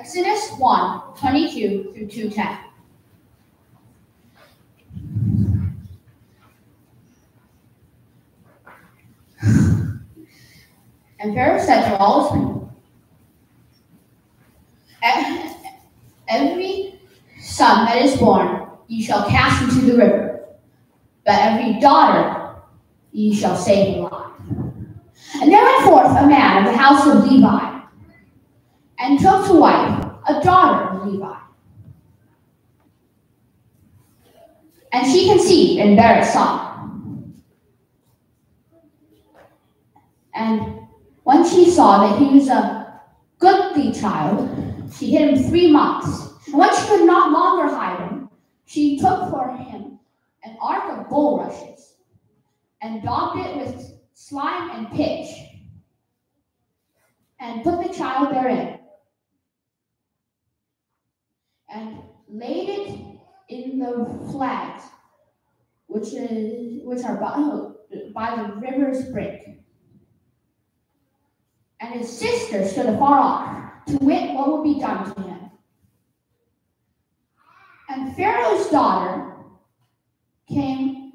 Exodus 1 22 through 210. And Pharaoh said to all his people, "E- Every son that is born ye shall cast into the river, but every daughter ye shall save alive. And there went forth a man of the house of Levi, and took to wife a daughter of Levi. And she conceived and bare a son. And when she saw that he was a goodly child, she hid him three months. And when she could not longer hide him, she took for him an ark of bulrushes and daubed it with slime and pitch and put the child therein and laid it in the flags which is which are by, by the river's brink. And his sister stood afar off to wit what would be done to him. And Pharaoh's daughter came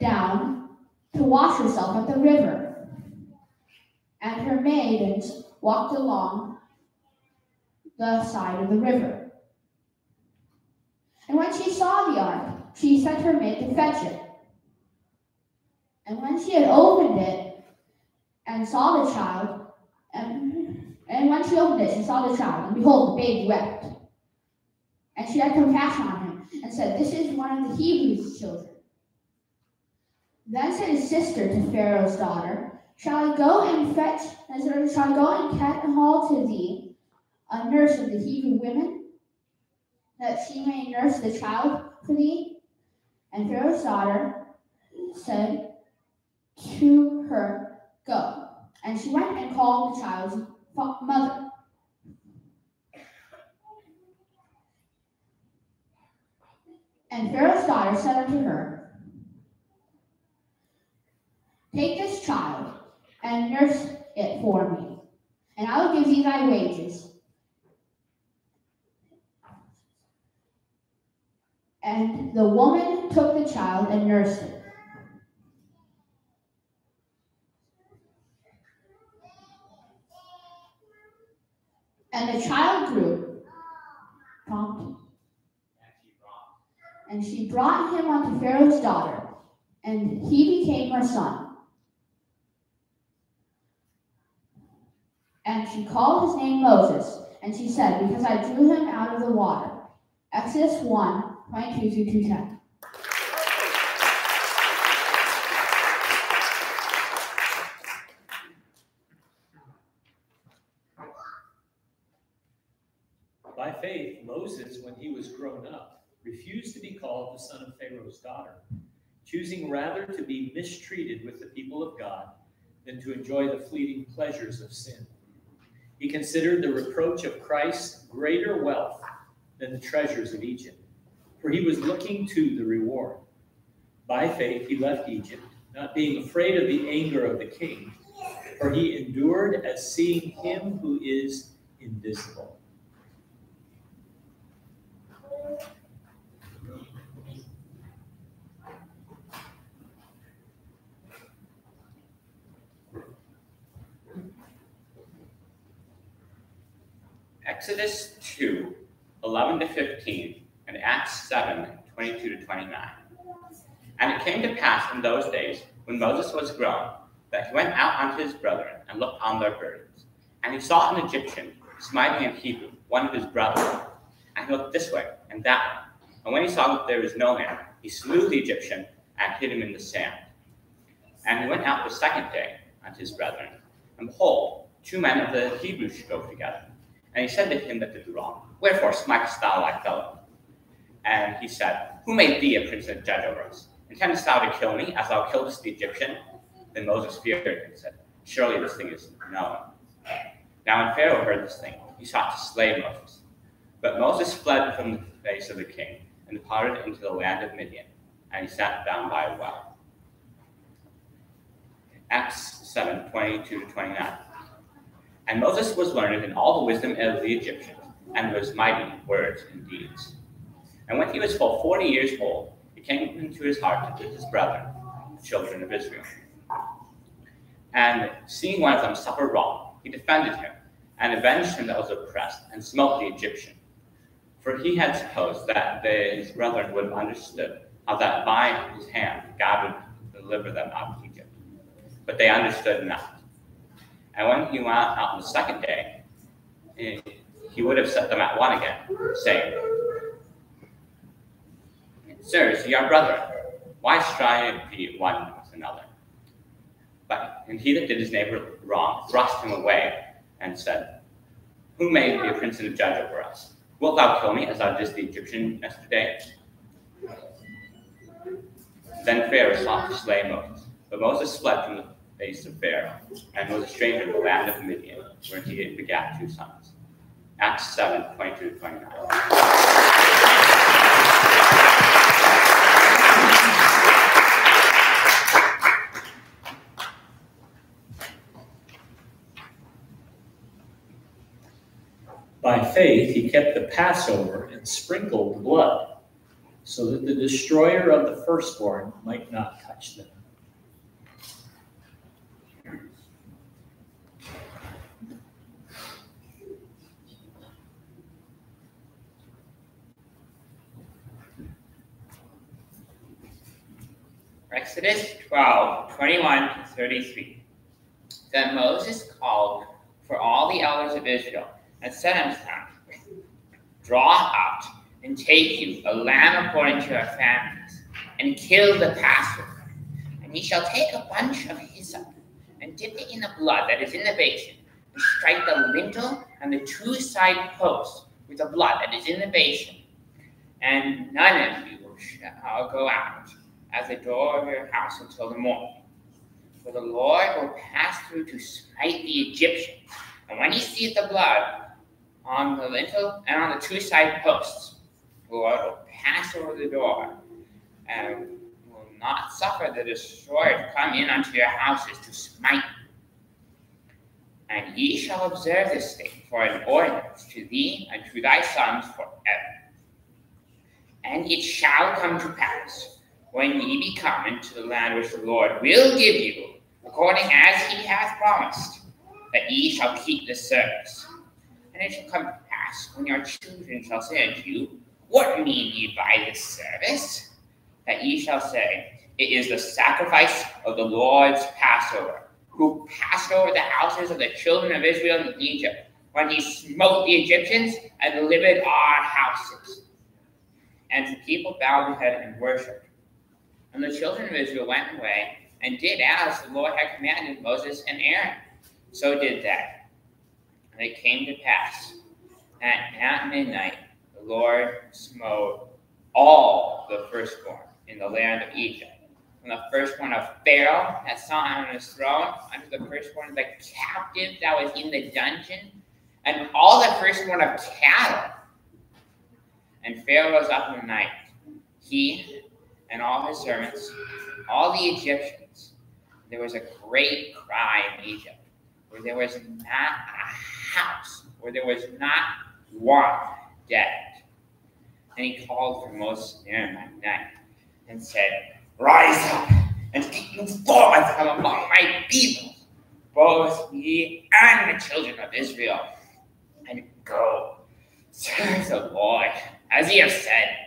down to wash herself at the river, and her maidens walked along the side of the river. And when she saw the ark, she sent her maid to fetch it. And when she had opened it and saw the child, and, and when she opened it, she saw the child, and behold, the baby wept. And she had compassion on him, and said, This is one of the Hebrews' children. Then said his sister to Pharaoh's daughter, Shall I go and fetch, or shall I go and cat and haul to thee a nurse of the Hebrew women, that she may nurse the child for thee? And Pharaoh's daughter said to her, Go. And she went and called the child's mother. And Pharaoh's daughter said unto her, Take this child and nurse it for me, and I will give thee thy wages. And the woman took the child and nursed it. And the child grew prompted. And she brought him unto Pharaoh's daughter, and he became her son. And she called his name Moses, and she said, Because I drew him out of the water. Exodus 1 22 through 210. By faith, Moses, when he was grown up, refused to be called the son of Pharaoh's daughter, choosing rather to be mistreated with the people of God than to enjoy the fleeting pleasures of sin. He considered the reproach of Christ greater wealth than the treasures of Egypt, for he was looking to the reward. By faith, he left Egypt, not being afraid of the anger of the king, for he endured as seeing him who is invisible. Exodus 2, 11 to 15, and Acts 7, 22 to 29. And it came to pass in those days, when Moses was grown, that he went out unto his brethren and looked on their burdens. And he saw an Egyptian smiting an Hebrew, one of his brethren. And he looked this way and that way. And when he saw that there was no man, he slew the Egyptian and hid him in the sand. And he went out the second day unto his brethren. And behold, two men of the Hebrews strove together. And he said to him that did wrong, Wherefore smitest thou thy fellow? And he said, Who made thee a prince and judge over us? Intendest thou to kill me, as thou killedst the Egyptian? Then Moses feared and said, Surely this thing is known. Now when Pharaoh heard this thing, he sought to slay Moses. But Moses fled from the face of the king and departed into the land of Midian, and he sat down by a well. Acts 7 22 to 29. And Moses was learned in all the wisdom of the Egyptians, and was mighty in words and deeds. And when he was full forty years old, it came into his heart to visit his brethren, the children of Israel. And seeing one of them suffer wrong, he defended him, and avenged him that was oppressed, and smote the Egyptian. For he had supposed that his brethren would have understood how that by his hand God would deliver them out of Egypt. But they understood not. And when he went out on the second day, he would have set them at one again, saying, Sirs, ye are brethren, why strive ye one with another? But and he that did his neighbor wrong thrust him away and said, Who made thee a prince and a judge over us? Wilt thou kill me as thou didst the Egyptian yesterday? Then Pharaoh sought to slay Moses, but Moses fled from the face of Pharaoh and was a stranger in the land of Midian, where he begat two sons. Acts 7 22 to 29. By faith, he kept the Passover and sprinkled blood, so that the destroyer of the firstborn might not touch them. Exodus 12, 21 to 33. Then Moses called for all the elders of Israel and said unto them, Draw out and take you a lamb according to your families, and kill the Passover. And ye shall take a bunch of hyssop, and dip it in the blood that is in the basin, and strike the lintel and the two side posts with the blood that is in the basin. And none of you shall go out at the door of your house until the morning. For the Lord will pass through to smite the Egyptians. And when he sees the blood on the lintel and on the two side posts, the Lord will pass over the door and will not suffer the destroyer to come in unto your houses to smite you. And ye shall observe this thing for an ordinance to thee and to thy sons forever. And it shall come to pass when ye be come into the land which the Lord will give you, according as he hath promised, that ye shall keep this service. And it shall come to pass, when your children shall say unto you, What mean ye by this service? That ye shall say, It is the sacrifice of the Lord's Passover, who passed over the houses of the children of Israel in Egypt, when he smote the Egyptians and delivered our houses. And the people bowed their head and worshipped. And the children of Israel went away and did as the Lord had commanded Moses and Aaron. So did they. And it came to pass that at midnight the Lord smote all the firstborn in the land of Egypt, from the firstborn of Pharaoh that sat on his throne, unto the firstborn of the captive that was in the dungeon, and all the firstborn of cattle. And Pharaoh rose up in the night, he and all his servants, all the Egyptians. There was a great cry in Egypt, where there was not a house, where there was not one dead. And he called for Moses Aaron that night and said, Rise up and take you forth from among my people, both ye and the children of Israel, and go serve the Lord, as ye have said.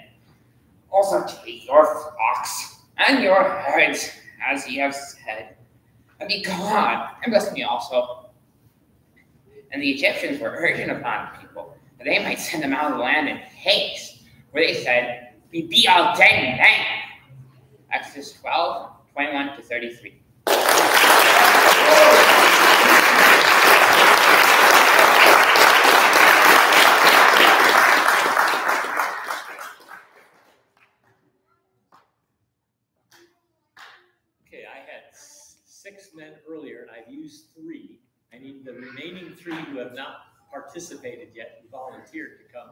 Also take your flocks and your herds, as ye have said, and be gone, and bless me also. And the Egyptians were urgent upon the people that they might send them out of the land in haste, where they said, We be all dead men. Exodus 12, 21 to 33. Okay, I had s- six men earlier and I've used three. I need the remaining three who have not participated yet and volunteered to come.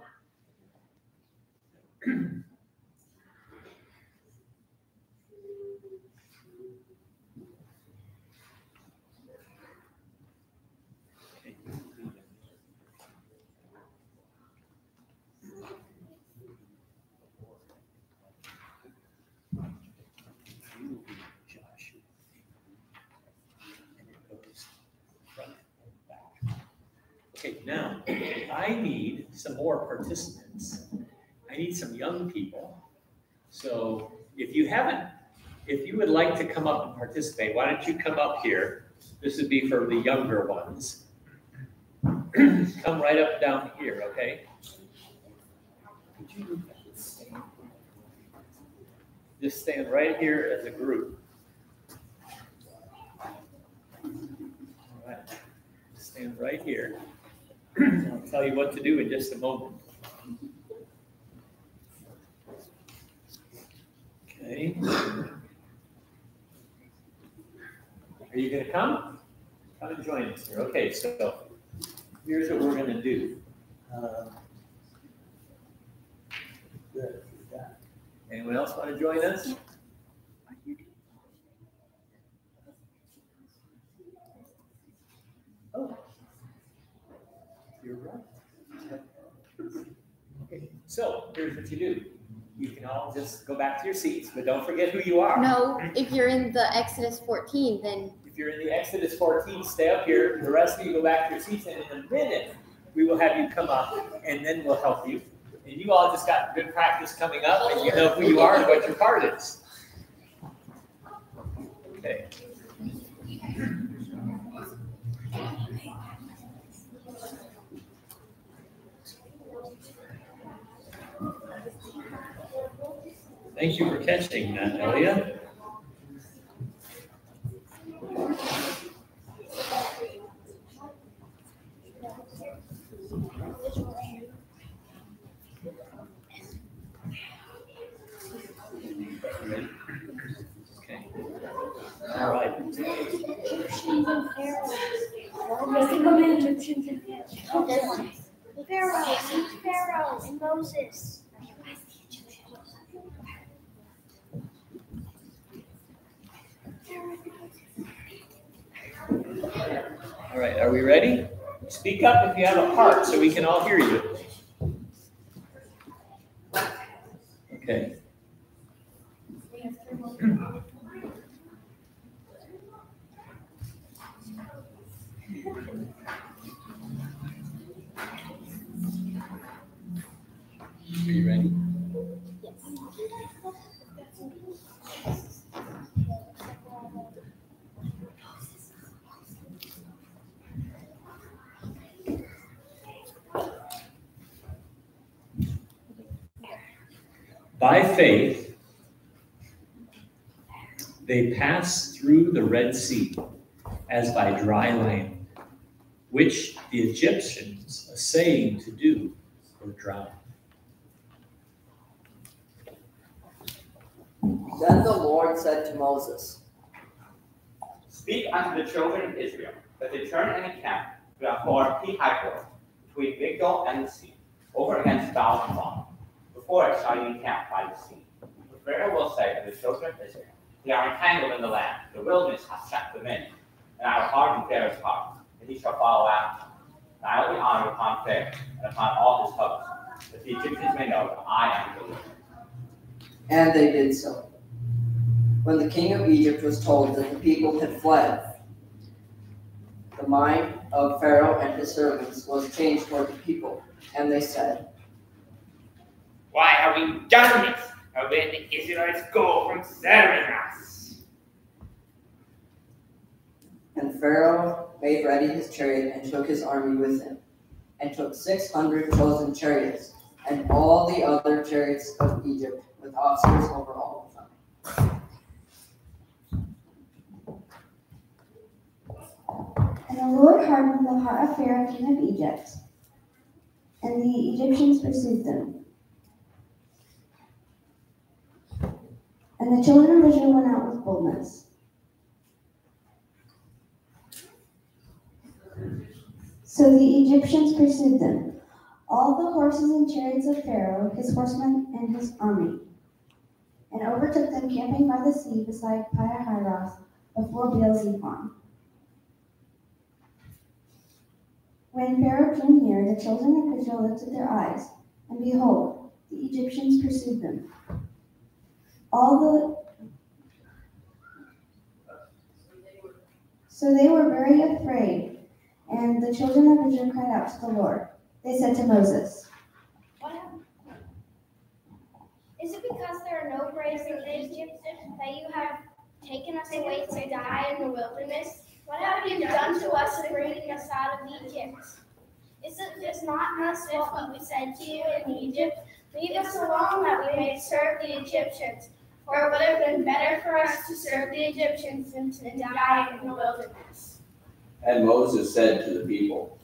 Okay, now, I need some more participants. I need some young people. So if you haven't, if you would like to come up and participate, why don't you come up here? This would be for the younger ones. Come right up down here, okay? Just stand right here as a group. All right. Stand right here. I'll tell you what to do in just a moment. Okay. Are you gonna come? Come and join us here. Okay, so here's what we're gonna do. Uh, Anyone else want to join us? You're right. Okay, so here's what you do. You can all just go back to your seats, but don't forget who you are. No, if you're in the Exodus 14, then If you're in the Exodus 14, stay up here. The rest of you go back to your seats, and in a minute, we will have you come up, and then we'll help you. And you all just got good practice coming up, and you know who you are and what your part is. Okay. Thank you for catching that, Ellia. Okay. All right. Pharaoh, meet Pharaoh and Moses. All right, are we ready? Speak up if you have a heart so we can all hear you. Okay. Are you ready? By faith, they passed through the Red Sea as by dry land, which the Egyptians, essaying to do, were drowned. Then the Lord said to Moses, Speak unto the children of Israel, that they turn and encamp before Pi-hahiroth, between Migdol and the sea, over against Baal-hamon. Before it shall you encamp by the sea. The Pharaoh will say to the children of Israel, They are entangled in the land, the wilderness hath shut them in, and I will harden Pharaoh's heart, and he shall follow after. And I will be honored upon Pharaoh, and upon all his hosts, that the Egyptians may know that I am the Lord. and they did so. When the king of Egypt was told that the people had fled, the mind of Pharaoh and his servants was changed toward the people, and they said, Why have we done this? How did the Israelites go from serving us? And Pharaoh made ready his chariot and took his army with him, and took six hundred chosen chariots, and all the other chariots of Egypt, with officers over all of them. And the Lord hardened the heart of Pharaoh, king of Egypt, and the Egyptians pursued them. And the children of Israel went out with boldness. So the Egyptians pursued them, all the horses and chariots of Pharaoh, his horsemen, and his army, and overtook them camping by the sea beside Pi-hahiroth before Baal-zephon. When Pharaoh came near, the children of Israel lifted their eyes, and behold, the Egyptians pursued them. All the so they were very afraid, and the children of Israel cried out to the Lord. They said to Moses? Is it because there are no graves in Egypt that you have taken us away to die in the wilderness? What have you done to us in bringing us out of Egypt? Is it just not us what we said to you in Egypt? Leave us alone that we may serve the Egyptians. For it would have been better for us to serve the Egyptians than to die in the wilderness. And Moses said to the people,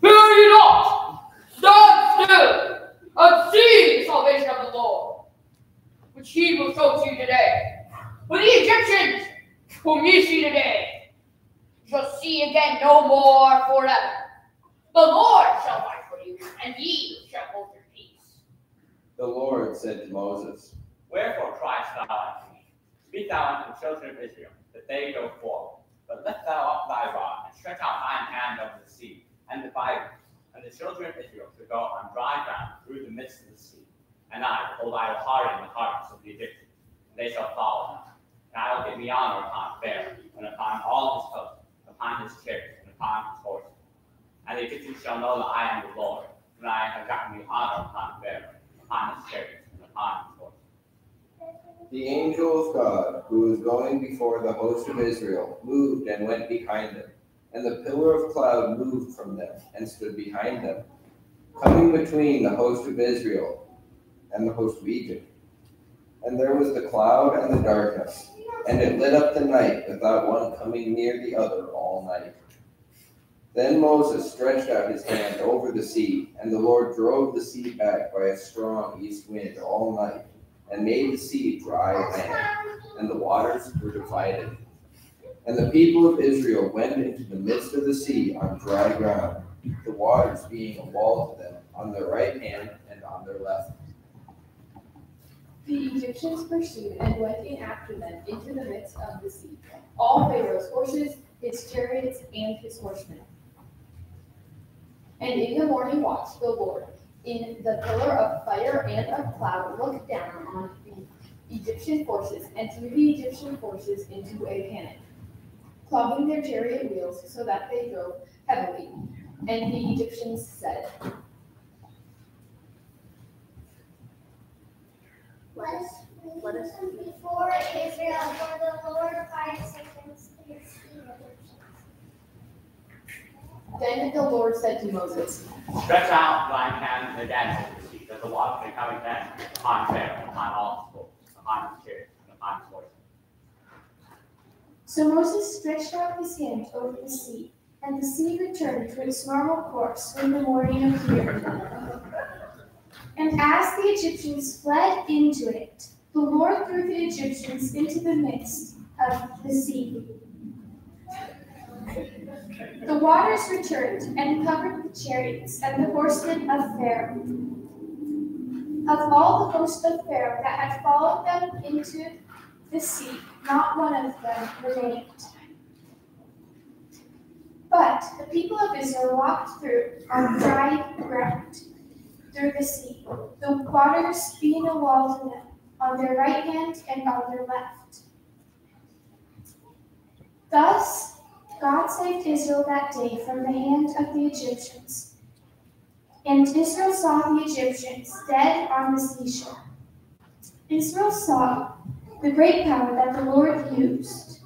Fear ye not! Stand still and see the salvation of the Lord, which he will show to you today. For the Egyptians, whom ye see today, shall see again no more forever. The Lord shall fight for you, and ye shall hold your peace. The Lord said to Moses, Wherefore criest thou unto me? Speak thou unto the children of Israel, that they go forward. But lift thou up thy rod, and stretch out thine hand over the sea, and divide it. And the children of Israel to go on dry ground through the midst of the sea. And I, will behold, I will harden the hearts of the Egyptians, and they shall follow them. And I will give me honor upon Pharaoh, and upon all his hosts, upon his chariots, and upon his horses. And the Egyptians shall know that I am the Lord, when I have gotten me honor upon Pharaoh, upon his chariots, and upon his. The angel of God, who was going before the host of Israel, moved and went behind them. And the pillar of cloud moved from them and stood behind them, coming between the host of Israel and the host of Egypt. And there was the cloud and the darkness, and it lit up the night without one coming near the other all night. Then Moses stretched out his hand over the sea, and the Lord drove the sea back by a strong east wind all night, and made the sea dry land, and the waters were divided. And the people of Israel went into the midst of the sea on dry ground, the waters being a wall to them on their right hand and on their left. The Egyptians pursued and went in after them into the midst of the sea, all Pharaoh's horses, his chariots, and his horsemen. And in the morning watch, the Lord, in the pillar of fire and of cloud, looked down on the Egyptian forces and threw the Egyptian forces into a panic, clogging their chariot wheels so that they drove heavily. And the Egyptians said, Let us, before Israel, for the Lord fights against the Egyptians. Then the Lord said to Moses, Stretch out thine hand against the sea, that the water may come again upon Pharaoh, upon all his boats, upon his chariots, and upon his horses. So Moses stretched out his hand over the sea, and the sea returned to its normal course when the morning appeared. And as the Egyptians fled into it, the Lord threw the Egyptians into the midst of the sea. The waters returned and covered the chariots and the horsemen of Pharaoh. Of all the host of Pharaoh that had followed them into the sea, not one of them remained. But the people of Israel walked through on dry ground through the sea, the waters being a wall to them on their right hand and on their left. Thus, God saved Israel that day from the hand of the Egyptians. And Israel saw the Egyptians dead on the seashore. Israel saw the great power that the Lord used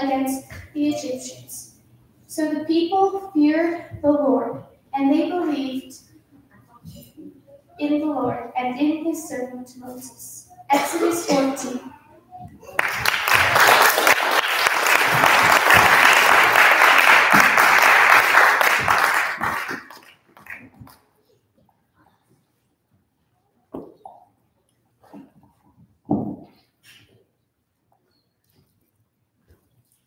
against the Egyptians. So the people feared the Lord, and they believed in the Lord and in his servant Moses. Exodus 14.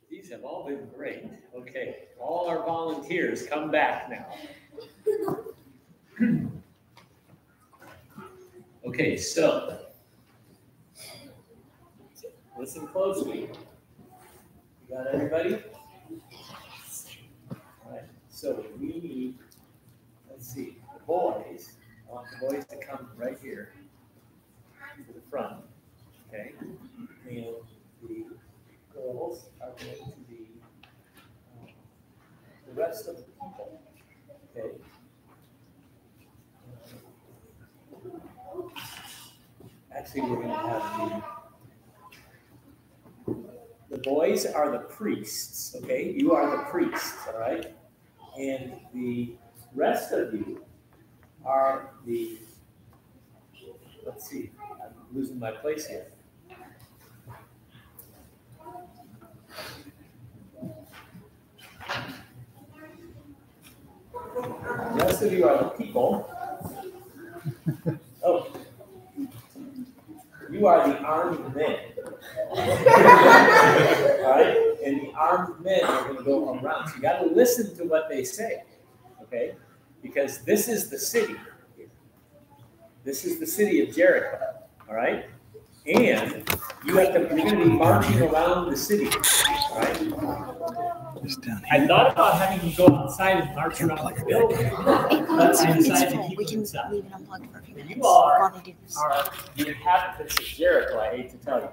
These have all been great. Okay, all our volunteers, come back now. Okay, so listen closely. You got everybody? All right, so we need, let's see, the boys, I want the boys to come right here to the front, okay? And the girls are going to the rest of the people, okay? Actually, we're gonna have the, the boys are the priests, okay? You are the priests, all right? And the rest of you are the, let's see, I'm losing my place here. Rest of you are the people. Oh, you are the armed men. All right? And the armed men are going to go around. So you got to listen to what they say, okay? Because this is the city. This is the city of Jericho, all right? And you have to, you're going to be marching around the city, all right? I thought about having you go outside and march around the building. But I decided to keep We can inside. leave it unplugged for a few minutes You are, while they do this. are the inhabitants of Jericho, I hate to tell you.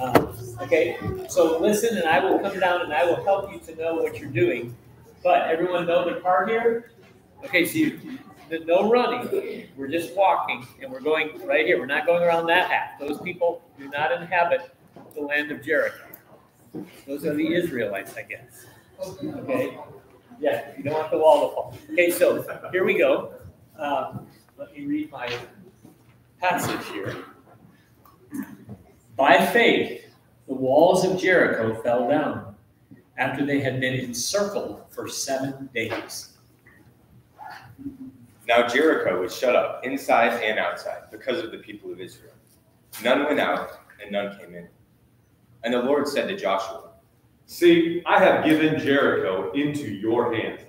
Um, Okay, so listen, and I will come down and I will help you to know what you're doing. But everyone know their part here? Okay, so you, the- no running, we're just walking, and we're going right here, we're not going around that half. Those people do not inhabit the land of Jericho. Those are the Israelites, I guess. Okay? Yeah, you don't want the wall to fall. Okay, so here we go. Um, Let me read my passage here. By faith, the walls of Jericho fell down after they had been encircled for seven days. Now Jericho was shut up inside and outside because of the people of Israel. None went out and none came in. And the Lord said to Joshua, See, I have given Jericho into your hand,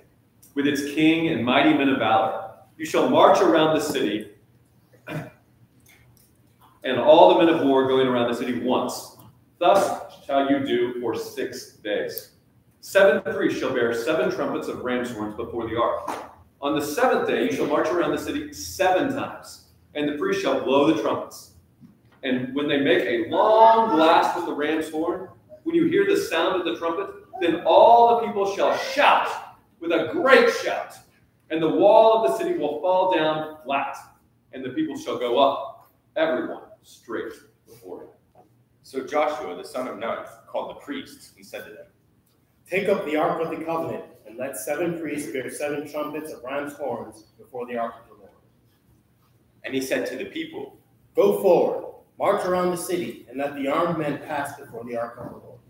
with its king and mighty men of valor. You shall march around the city, and all the men of war going around the city once. Thus shall you do for six days. Seven priests shall bear seven trumpets of ram's horns before the ark. On the seventh day you shall march around the city seven times, and the priests shall blow the trumpets. And when they make a long blast with the ram's horn, when you hear the sound of the trumpet, then all the people shall shout with a great shout, and the wall of the city will fall down flat, and the people shall go up, everyone straight before him. So Joshua the son of Nun called the priests and said to them, Take up the ark of the covenant, and let seven priests bear seven trumpets of ram's horns before the ark of the Lord. And he said to the people, Go forward, march around the city, and let the armed men pass before the ark of the Lord.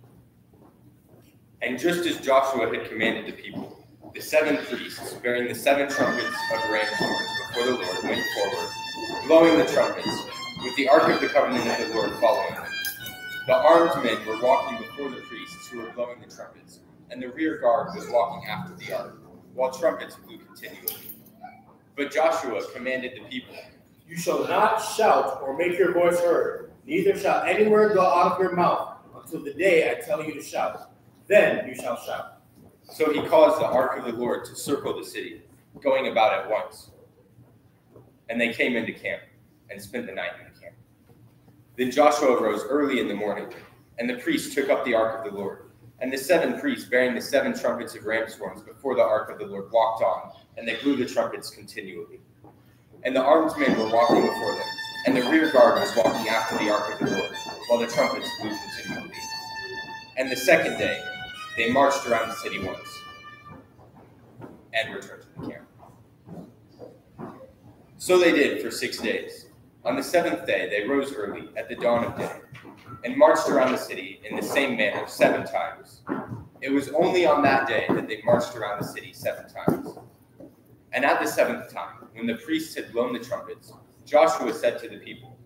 And just as Joshua had commanded the people, the seven priests, bearing the seven trumpets of ram's horns before the Lord, went forward, blowing the trumpets, with the ark of the covenant of the Lord following them. The armed men were walking before the priests who were blowing the trumpets, and the rear guard was walking after the ark, while trumpets blew continually. But Joshua commanded the people, You shall not shout or make your voice heard, neither shall any word go out of your mouth until the day I tell you to shout. Then you shall shout. So he caused the ark of the Lord to circle the city, going about at once. And they came into camp and spent the night in the camp. Then Joshua rose early in the morning, and the priests took up the ark of the Lord. And the seven priests, bearing the seven trumpets of ram's horns before the ark of the Lord, walked on, and they blew the trumpets continually. And the armed men were walking before them, and the rear guard was walking after the ark of the Lord, while the trumpets blew continually. And the second day, they marched around the city once and returned to the camp. So they did for six days. On the seventh day, they rose early at the dawn of day and marched around the city in the same manner seven times. It was only on that day that they marched around the city seven times. And at the seventh time, when the priests had blown the trumpets, Joshua said to the people,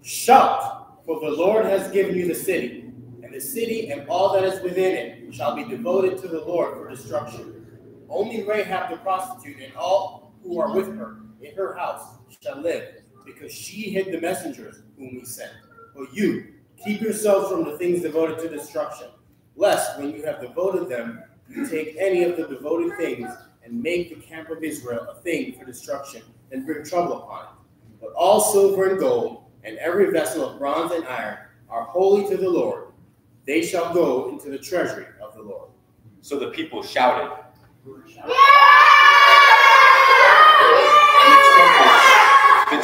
Shout, for the Lord has given you the city, and the city and all that is within it shall be devoted to the Lord for destruction. Only Rahab the prostitute and all who are with her in her house shall live, because she hid the messengers whom we sent. But you, keep yourselves from the things devoted to destruction, lest when you have devoted them, you take any of the devoted things and make the camp of Israel a thing for destruction and bring trouble upon it. But all silver and gold, and every vessel of bronze and iron, are holy to the Lord. They shall go into the treasury of the Lord. So the people shouted, the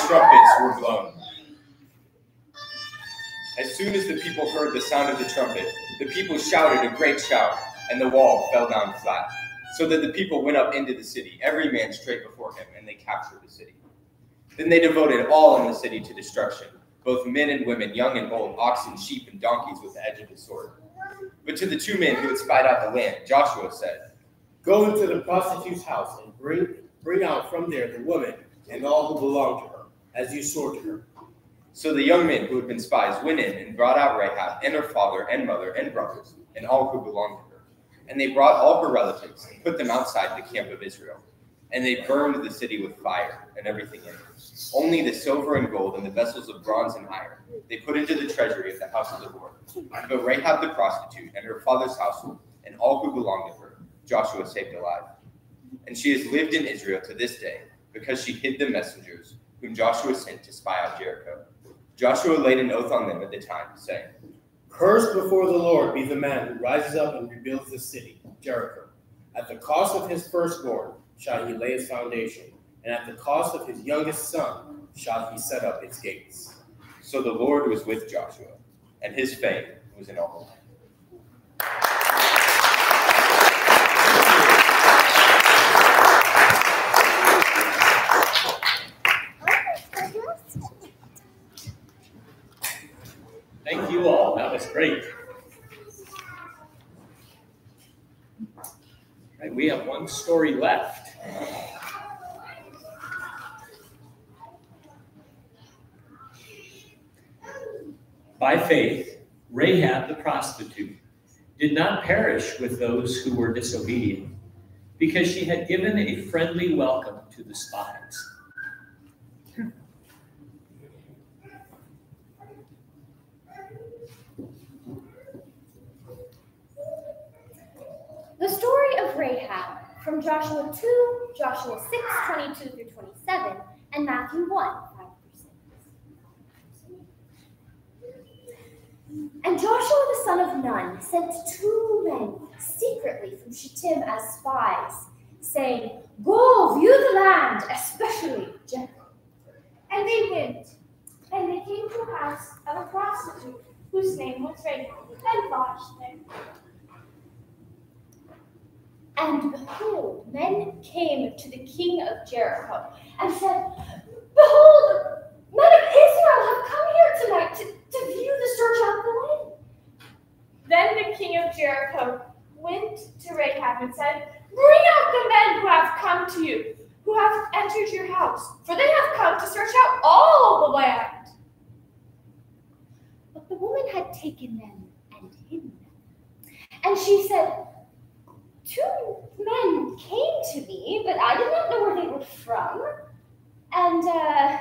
trumpets were blown. As soon as the people heard the sound of the trumpet, the people shouted a great shout, and the wall fell down flat, so that the people went up into the city, every man straight before him, and they captured the city. Then they devoted all in the city to destruction, both men and women, young and old, oxen, sheep, and donkeys with the edge of the sword. But to the two men who had spied out the land, Joshua said, Go into the prostitute's house and bring bring out from there the woman and all who belong to her, as you swore to her. So the young men who had been spies went in and brought out Rahab and her father and mother and brothers and all who belonged to her. And they brought all her relatives and put them outside the camp of Israel. And they burned the city with fire and everything in it. Only the silver and gold and the vessels of bronze and iron they put into the treasury of the house of the Lord. But Rahab the prostitute and her father's household and all who belonged to her, Joshua saved alive. And she has lived in Israel to this day because she hid the messengers whom Joshua sent to spy out Jericho. Joshua laid an oath on them at the time, saying, Cursed before the Lord be the man who rises up and rebuilds the city, Jericho. At the cost of his firstborn shall he lay its foundation, and at the cost of his youngest son shall he set up its gates. So the Lord was with Joshua, and his fame was in all the land. Thank you all. That was great. Right, we have one story left. By faith, Rahab the prostitute did not perish with those who were disobedient, because she had given a friendly welcome to the spies. The story of Rahab from Joshua 2, Joshua 6, 22 through 27, and Matthew 1, 5 through 6. And Joshua the son of Nun sent two men secretly from Shittim as spies, saying, Go view the land, especially Jericho. And they went, and they came to a house of a prostitute whose name was Rahab, and lodged there. And behold, men came to the king of Jericho and said, Behold, men of Israel have come here tonight to, to view the search out the land. Then the king of Jericho went to Rahab and said, Bring out the men who have come to you, who have entered your house, for they have come to search out all the land. But the woman had taken them and hidden them. And she said, Two men came to me, but I did not know where they were from. And uh,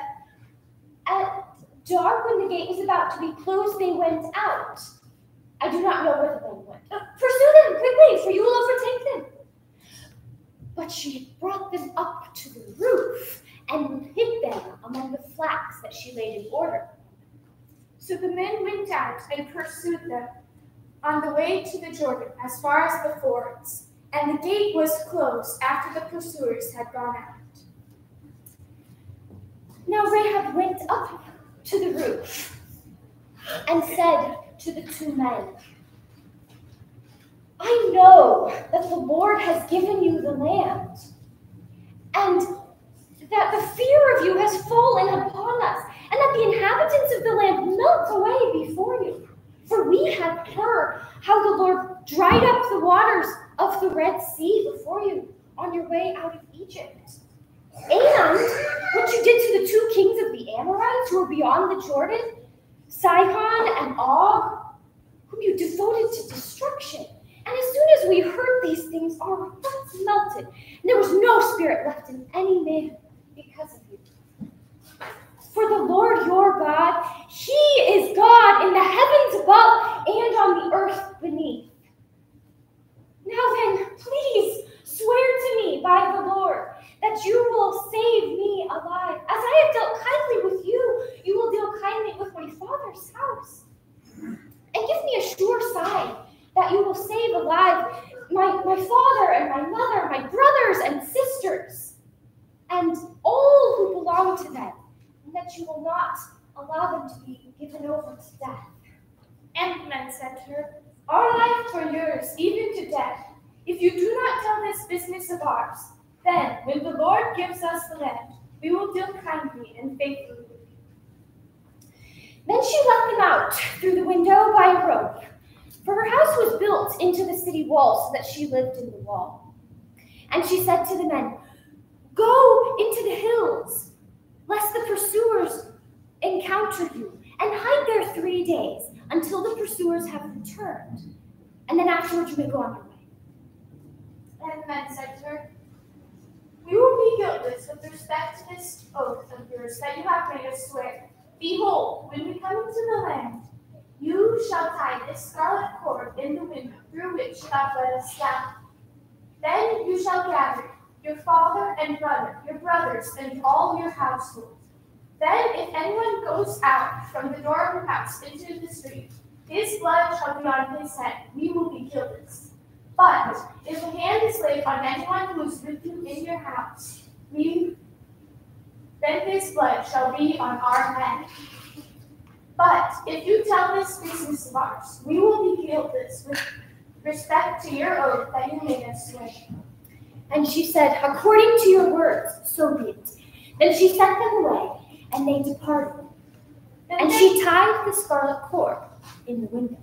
at dark, when the gate was about to be closed, they went out. I do not know where the men went. Uh, pursue them quickly, for you will overtake them. But she had brought them up to the roof and hid them among the flax that she laid in order. So the men went out and pursued them on the way to the Jordan as far as the fords, and the gate was closed after the pursuers had gone out. Now Rahab went up to the roof and said to the two men, I know that the Lord has given you the land, and that the fear of you has fallen upon us, and that the inhabitants of the land melt away before you. For we have heard how the Lord dried up the waters of the Red Sea before you on your way out of Egypt. And what you did to the two kings of the Amorites who were beyond the Jordan, Sihon and Og, whom you devoted to destruction. And as soon as we heard these things, our hearts melted, and there was no spirit left in any man because of you. For the Lord your God, He is God in the heavens above and on the earth beneath. Now then, please swear to me by the Lord that you will save me alive. As I have dealt kindly with you, you will deal kindly with my father's house. And give me a sure sign that you will save alive my, my father and my mother, my brothers and sisters, and all who belong to them, and that you will not allow them to be given over to death. And the men said to her, Our life for yours, even to death. If you do not tell this business of ours, then when the Lord gives us the land, we will deal kindly and faithfully. Then she let them out through the window by a rope, for her house was built into the city wall so that she lived in the wall. And she said to the men, Go into the hills, lest the pursuers encounter you, and hide there three days until the pursuers have returned. And then afterwards you may go on your way. And men said to her, We will be guiltless with respect to this oath of yours that you have made us swear. Behold, when we come into the land, you shall tie this scarlet cord in the window through which thou lettest down. Then you shall gather your father and brother, your brothers, and all your household. Then, if anyone goes out from the door of your house into the street, his blood shall be on his head. We will be guiltless. But if a hand is laid on anyone who is with you in your house, we, then his blood shall be on our head. But if you tell this business of ours, we will be guiltless with respect to your oath that you made us swear. And she said, According to your words, so be it. Then she sent them away, and they departed. And she tied the scarlet cord in the window.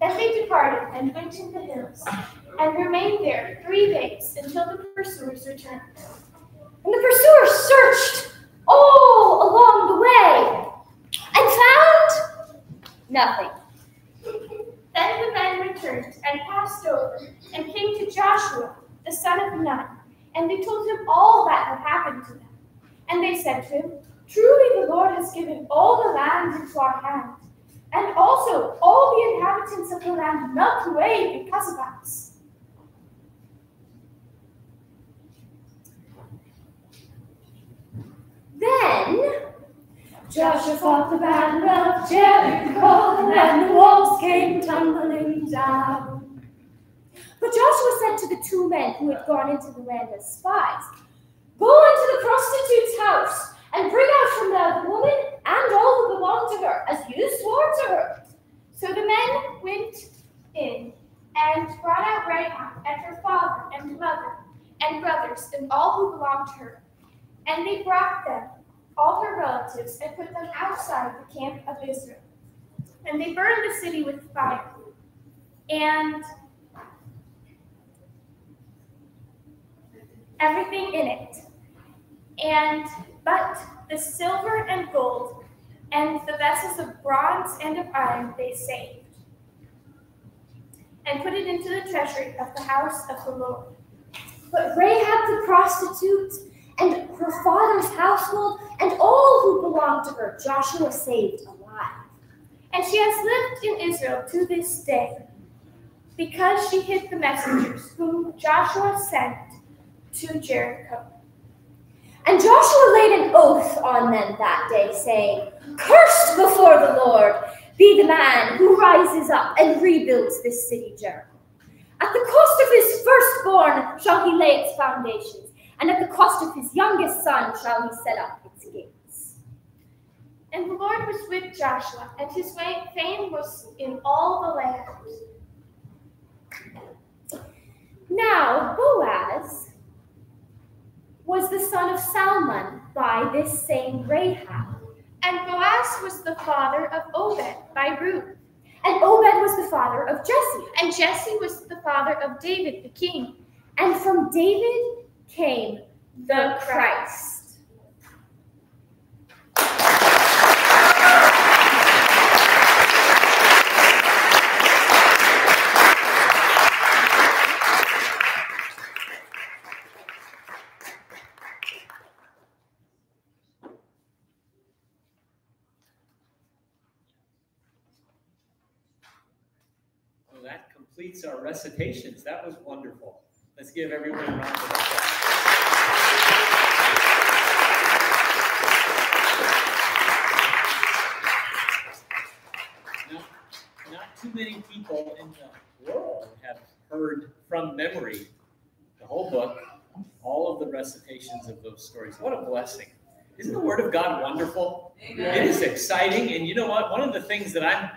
Then they departed and went to the hills, and remained there three days until the pursuers returned. And the pursuers searched all along the way and found nothing. Then the men returned and passed over and came to Joshua, the son of Nun, and they told him all that had happened to them. And they said to him, Truly the Lord has given all the land into our hand, and also all the inhabitants of the land melt away because of us. Then Joshua fought the battle of Jericho, and the walls came tumbling down. But Joshua said to the two men who had gone into the land as spies, Go into the prostitute's house and bring out from there the woman and all who belonged to her, as you swore to her. So the men went in and brought out Rahab and her father and mother and brothers and all who belonged to her. And they brought them, all her relatives, and put them outside the camp of Israel. And they burned the city with fire. And everything in it. And but the silver and gold and the vessels of bronze and of iron they saved, and put it into the treasury of the house of the Lord. But Rahab the prostitute and her father's household and all who belonged to her, Joshua saved alive. And she has lived in Israel to this day, because she hid the messengers whom Joshua sent to Jericho. And Joshua laid an oath on them that day, saying, Cursed before the Lord be the man who rises up and rebuilds this city Jericho. At the cost of his firstborn shall he lay its foundations, and at the cost of his youngest son shall he set up its gates. And the Lord was with Joshua, and his fame was in all the land. Now Boaz was the son of Salmon by this same Rahab. And Boaz was the father of Obed by Ruth. And Obed was the father of Jesse. And Jesse was the father of David the king. And from David came the Christ. Well, that completes our recitations. That was wonderful. Let's give everyone a round of applause. Now, not too many people in the world have heard from memory the whole book, all of the recitations of those stories. What a blessing. Isn't the Word of God wonderful? It is exciting. And you know what? One of the things that I'm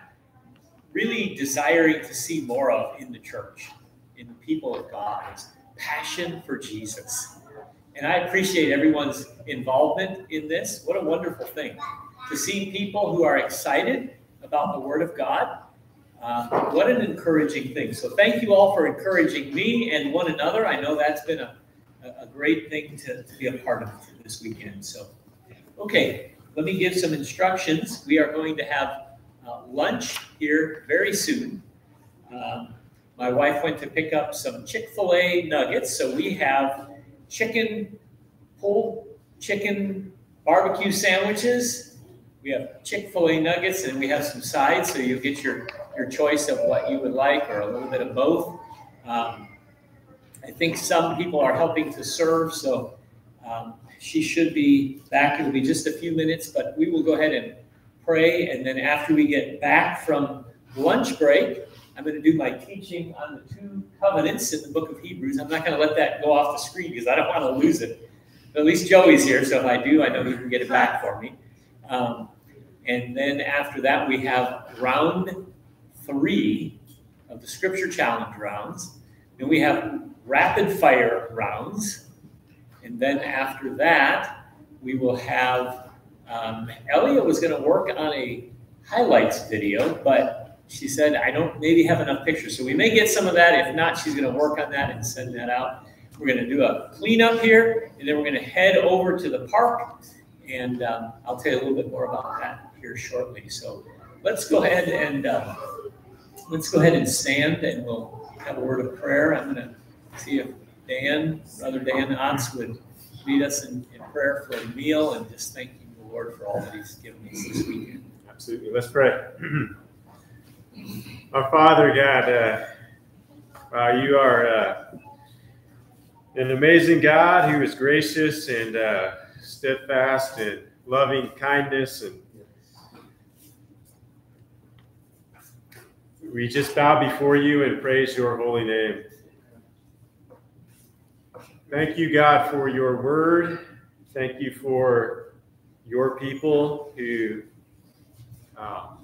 really desiring to see more of in the church, in the people of God, is passion for Jesus. And I appreciate everyone's involvement in this. What a wonderful thing to see people who are excited about the Word of God. Uh, what an encouraging thing. So, thank you all for encouraging me and one another. I know that's been a, a great thing to, to be a part of this weekend. So, okay, let me give some instructions. We are going to have uh, lunch here very soon. Um, my wife went to pick up some Chick fil A nuggets, so we have chicken, pulled chicken barbecue sandwiches. We have Chick fil A nuggets, and we have some sides, so you'll get your, your choice of what you would like, or a little bit of both. Um, I think some people are helping to serve, so um, she should be back. It'll be just a few minutes, but we will go ahead and pray. And then after we get back from lunch break, I'm going to do my teaching on the two covenants in the book of Hebrews. I'm not going to let that go off the screen because I don't want to lose it. But at least Joey's here, so if I do, I know he can get it back for me. Um, and then after that, we have round three of the scripture challenge rounds. Then we have rapid fire rounds. And then after that, we will have um, Ellia was going to work on a highlights video, but she said, I don't maybe have enough pictures. So we may get some of that. If not, she's going to work on that and send that out. We're going to do a cleanup here, and then we're going to head over to the park. And um, I'll tell you a little bit more about that here shortly. So let's go ahead and uh, let's go ahead and stand, and we'll have a word of prayer. I'm going to see if Dan, Brother Dan Otts, would lead us in, in prayer for a meal and just thank you, Lord, for all that He's given us this weekend. Absolutely. Let's pray. Our Father God, uh, wow, you are uh, an amazing God who is gracious and uh, steadfast and loving kindness. And we just bow before you and praise your holy name. Thank you, God, for your word. Thank you for your people who um,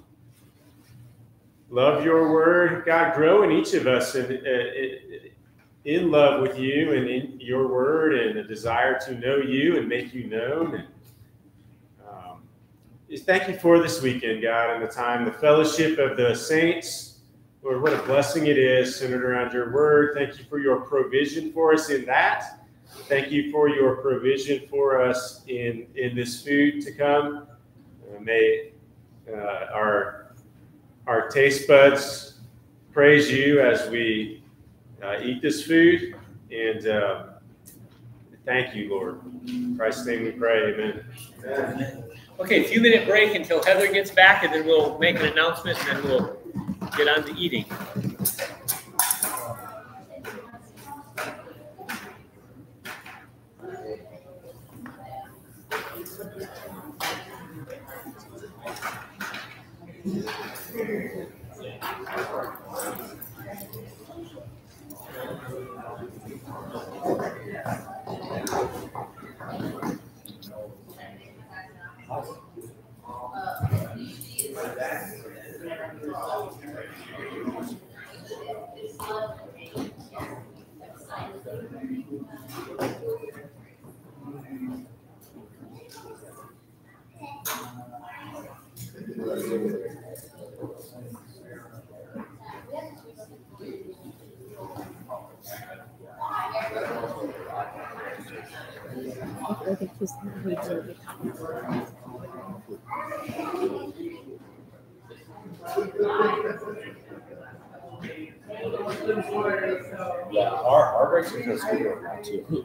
love your word. God, grow in each of us in, in, in love with you and in your word and a desire to know you and make you known. And, um, thank you for this weekend, God, and the time, the fellowship of the saints. Lord, what a blessing it is centered around your word. Thank you for your provision for us in that. Thank you for your provision for us in, in this food to come. Uh, may uh, our, our taste buds praise you as we uh, eat this food. And uh, thank you, Lord. In Christ's name we pray. Amen. Okay, a few minute break until Heather gets back, and then we'll make an announcement, and then we'll get on to eating. Yeah, our, our breaks are just good now too.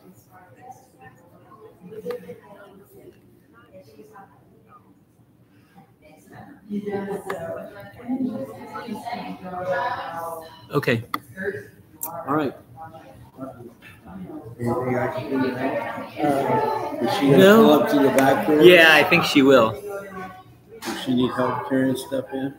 Okay. All right. Anything I can do to help? Is she gonna No. go up to the back door? Yeah, I think she will. Does she need help carrying stuff in?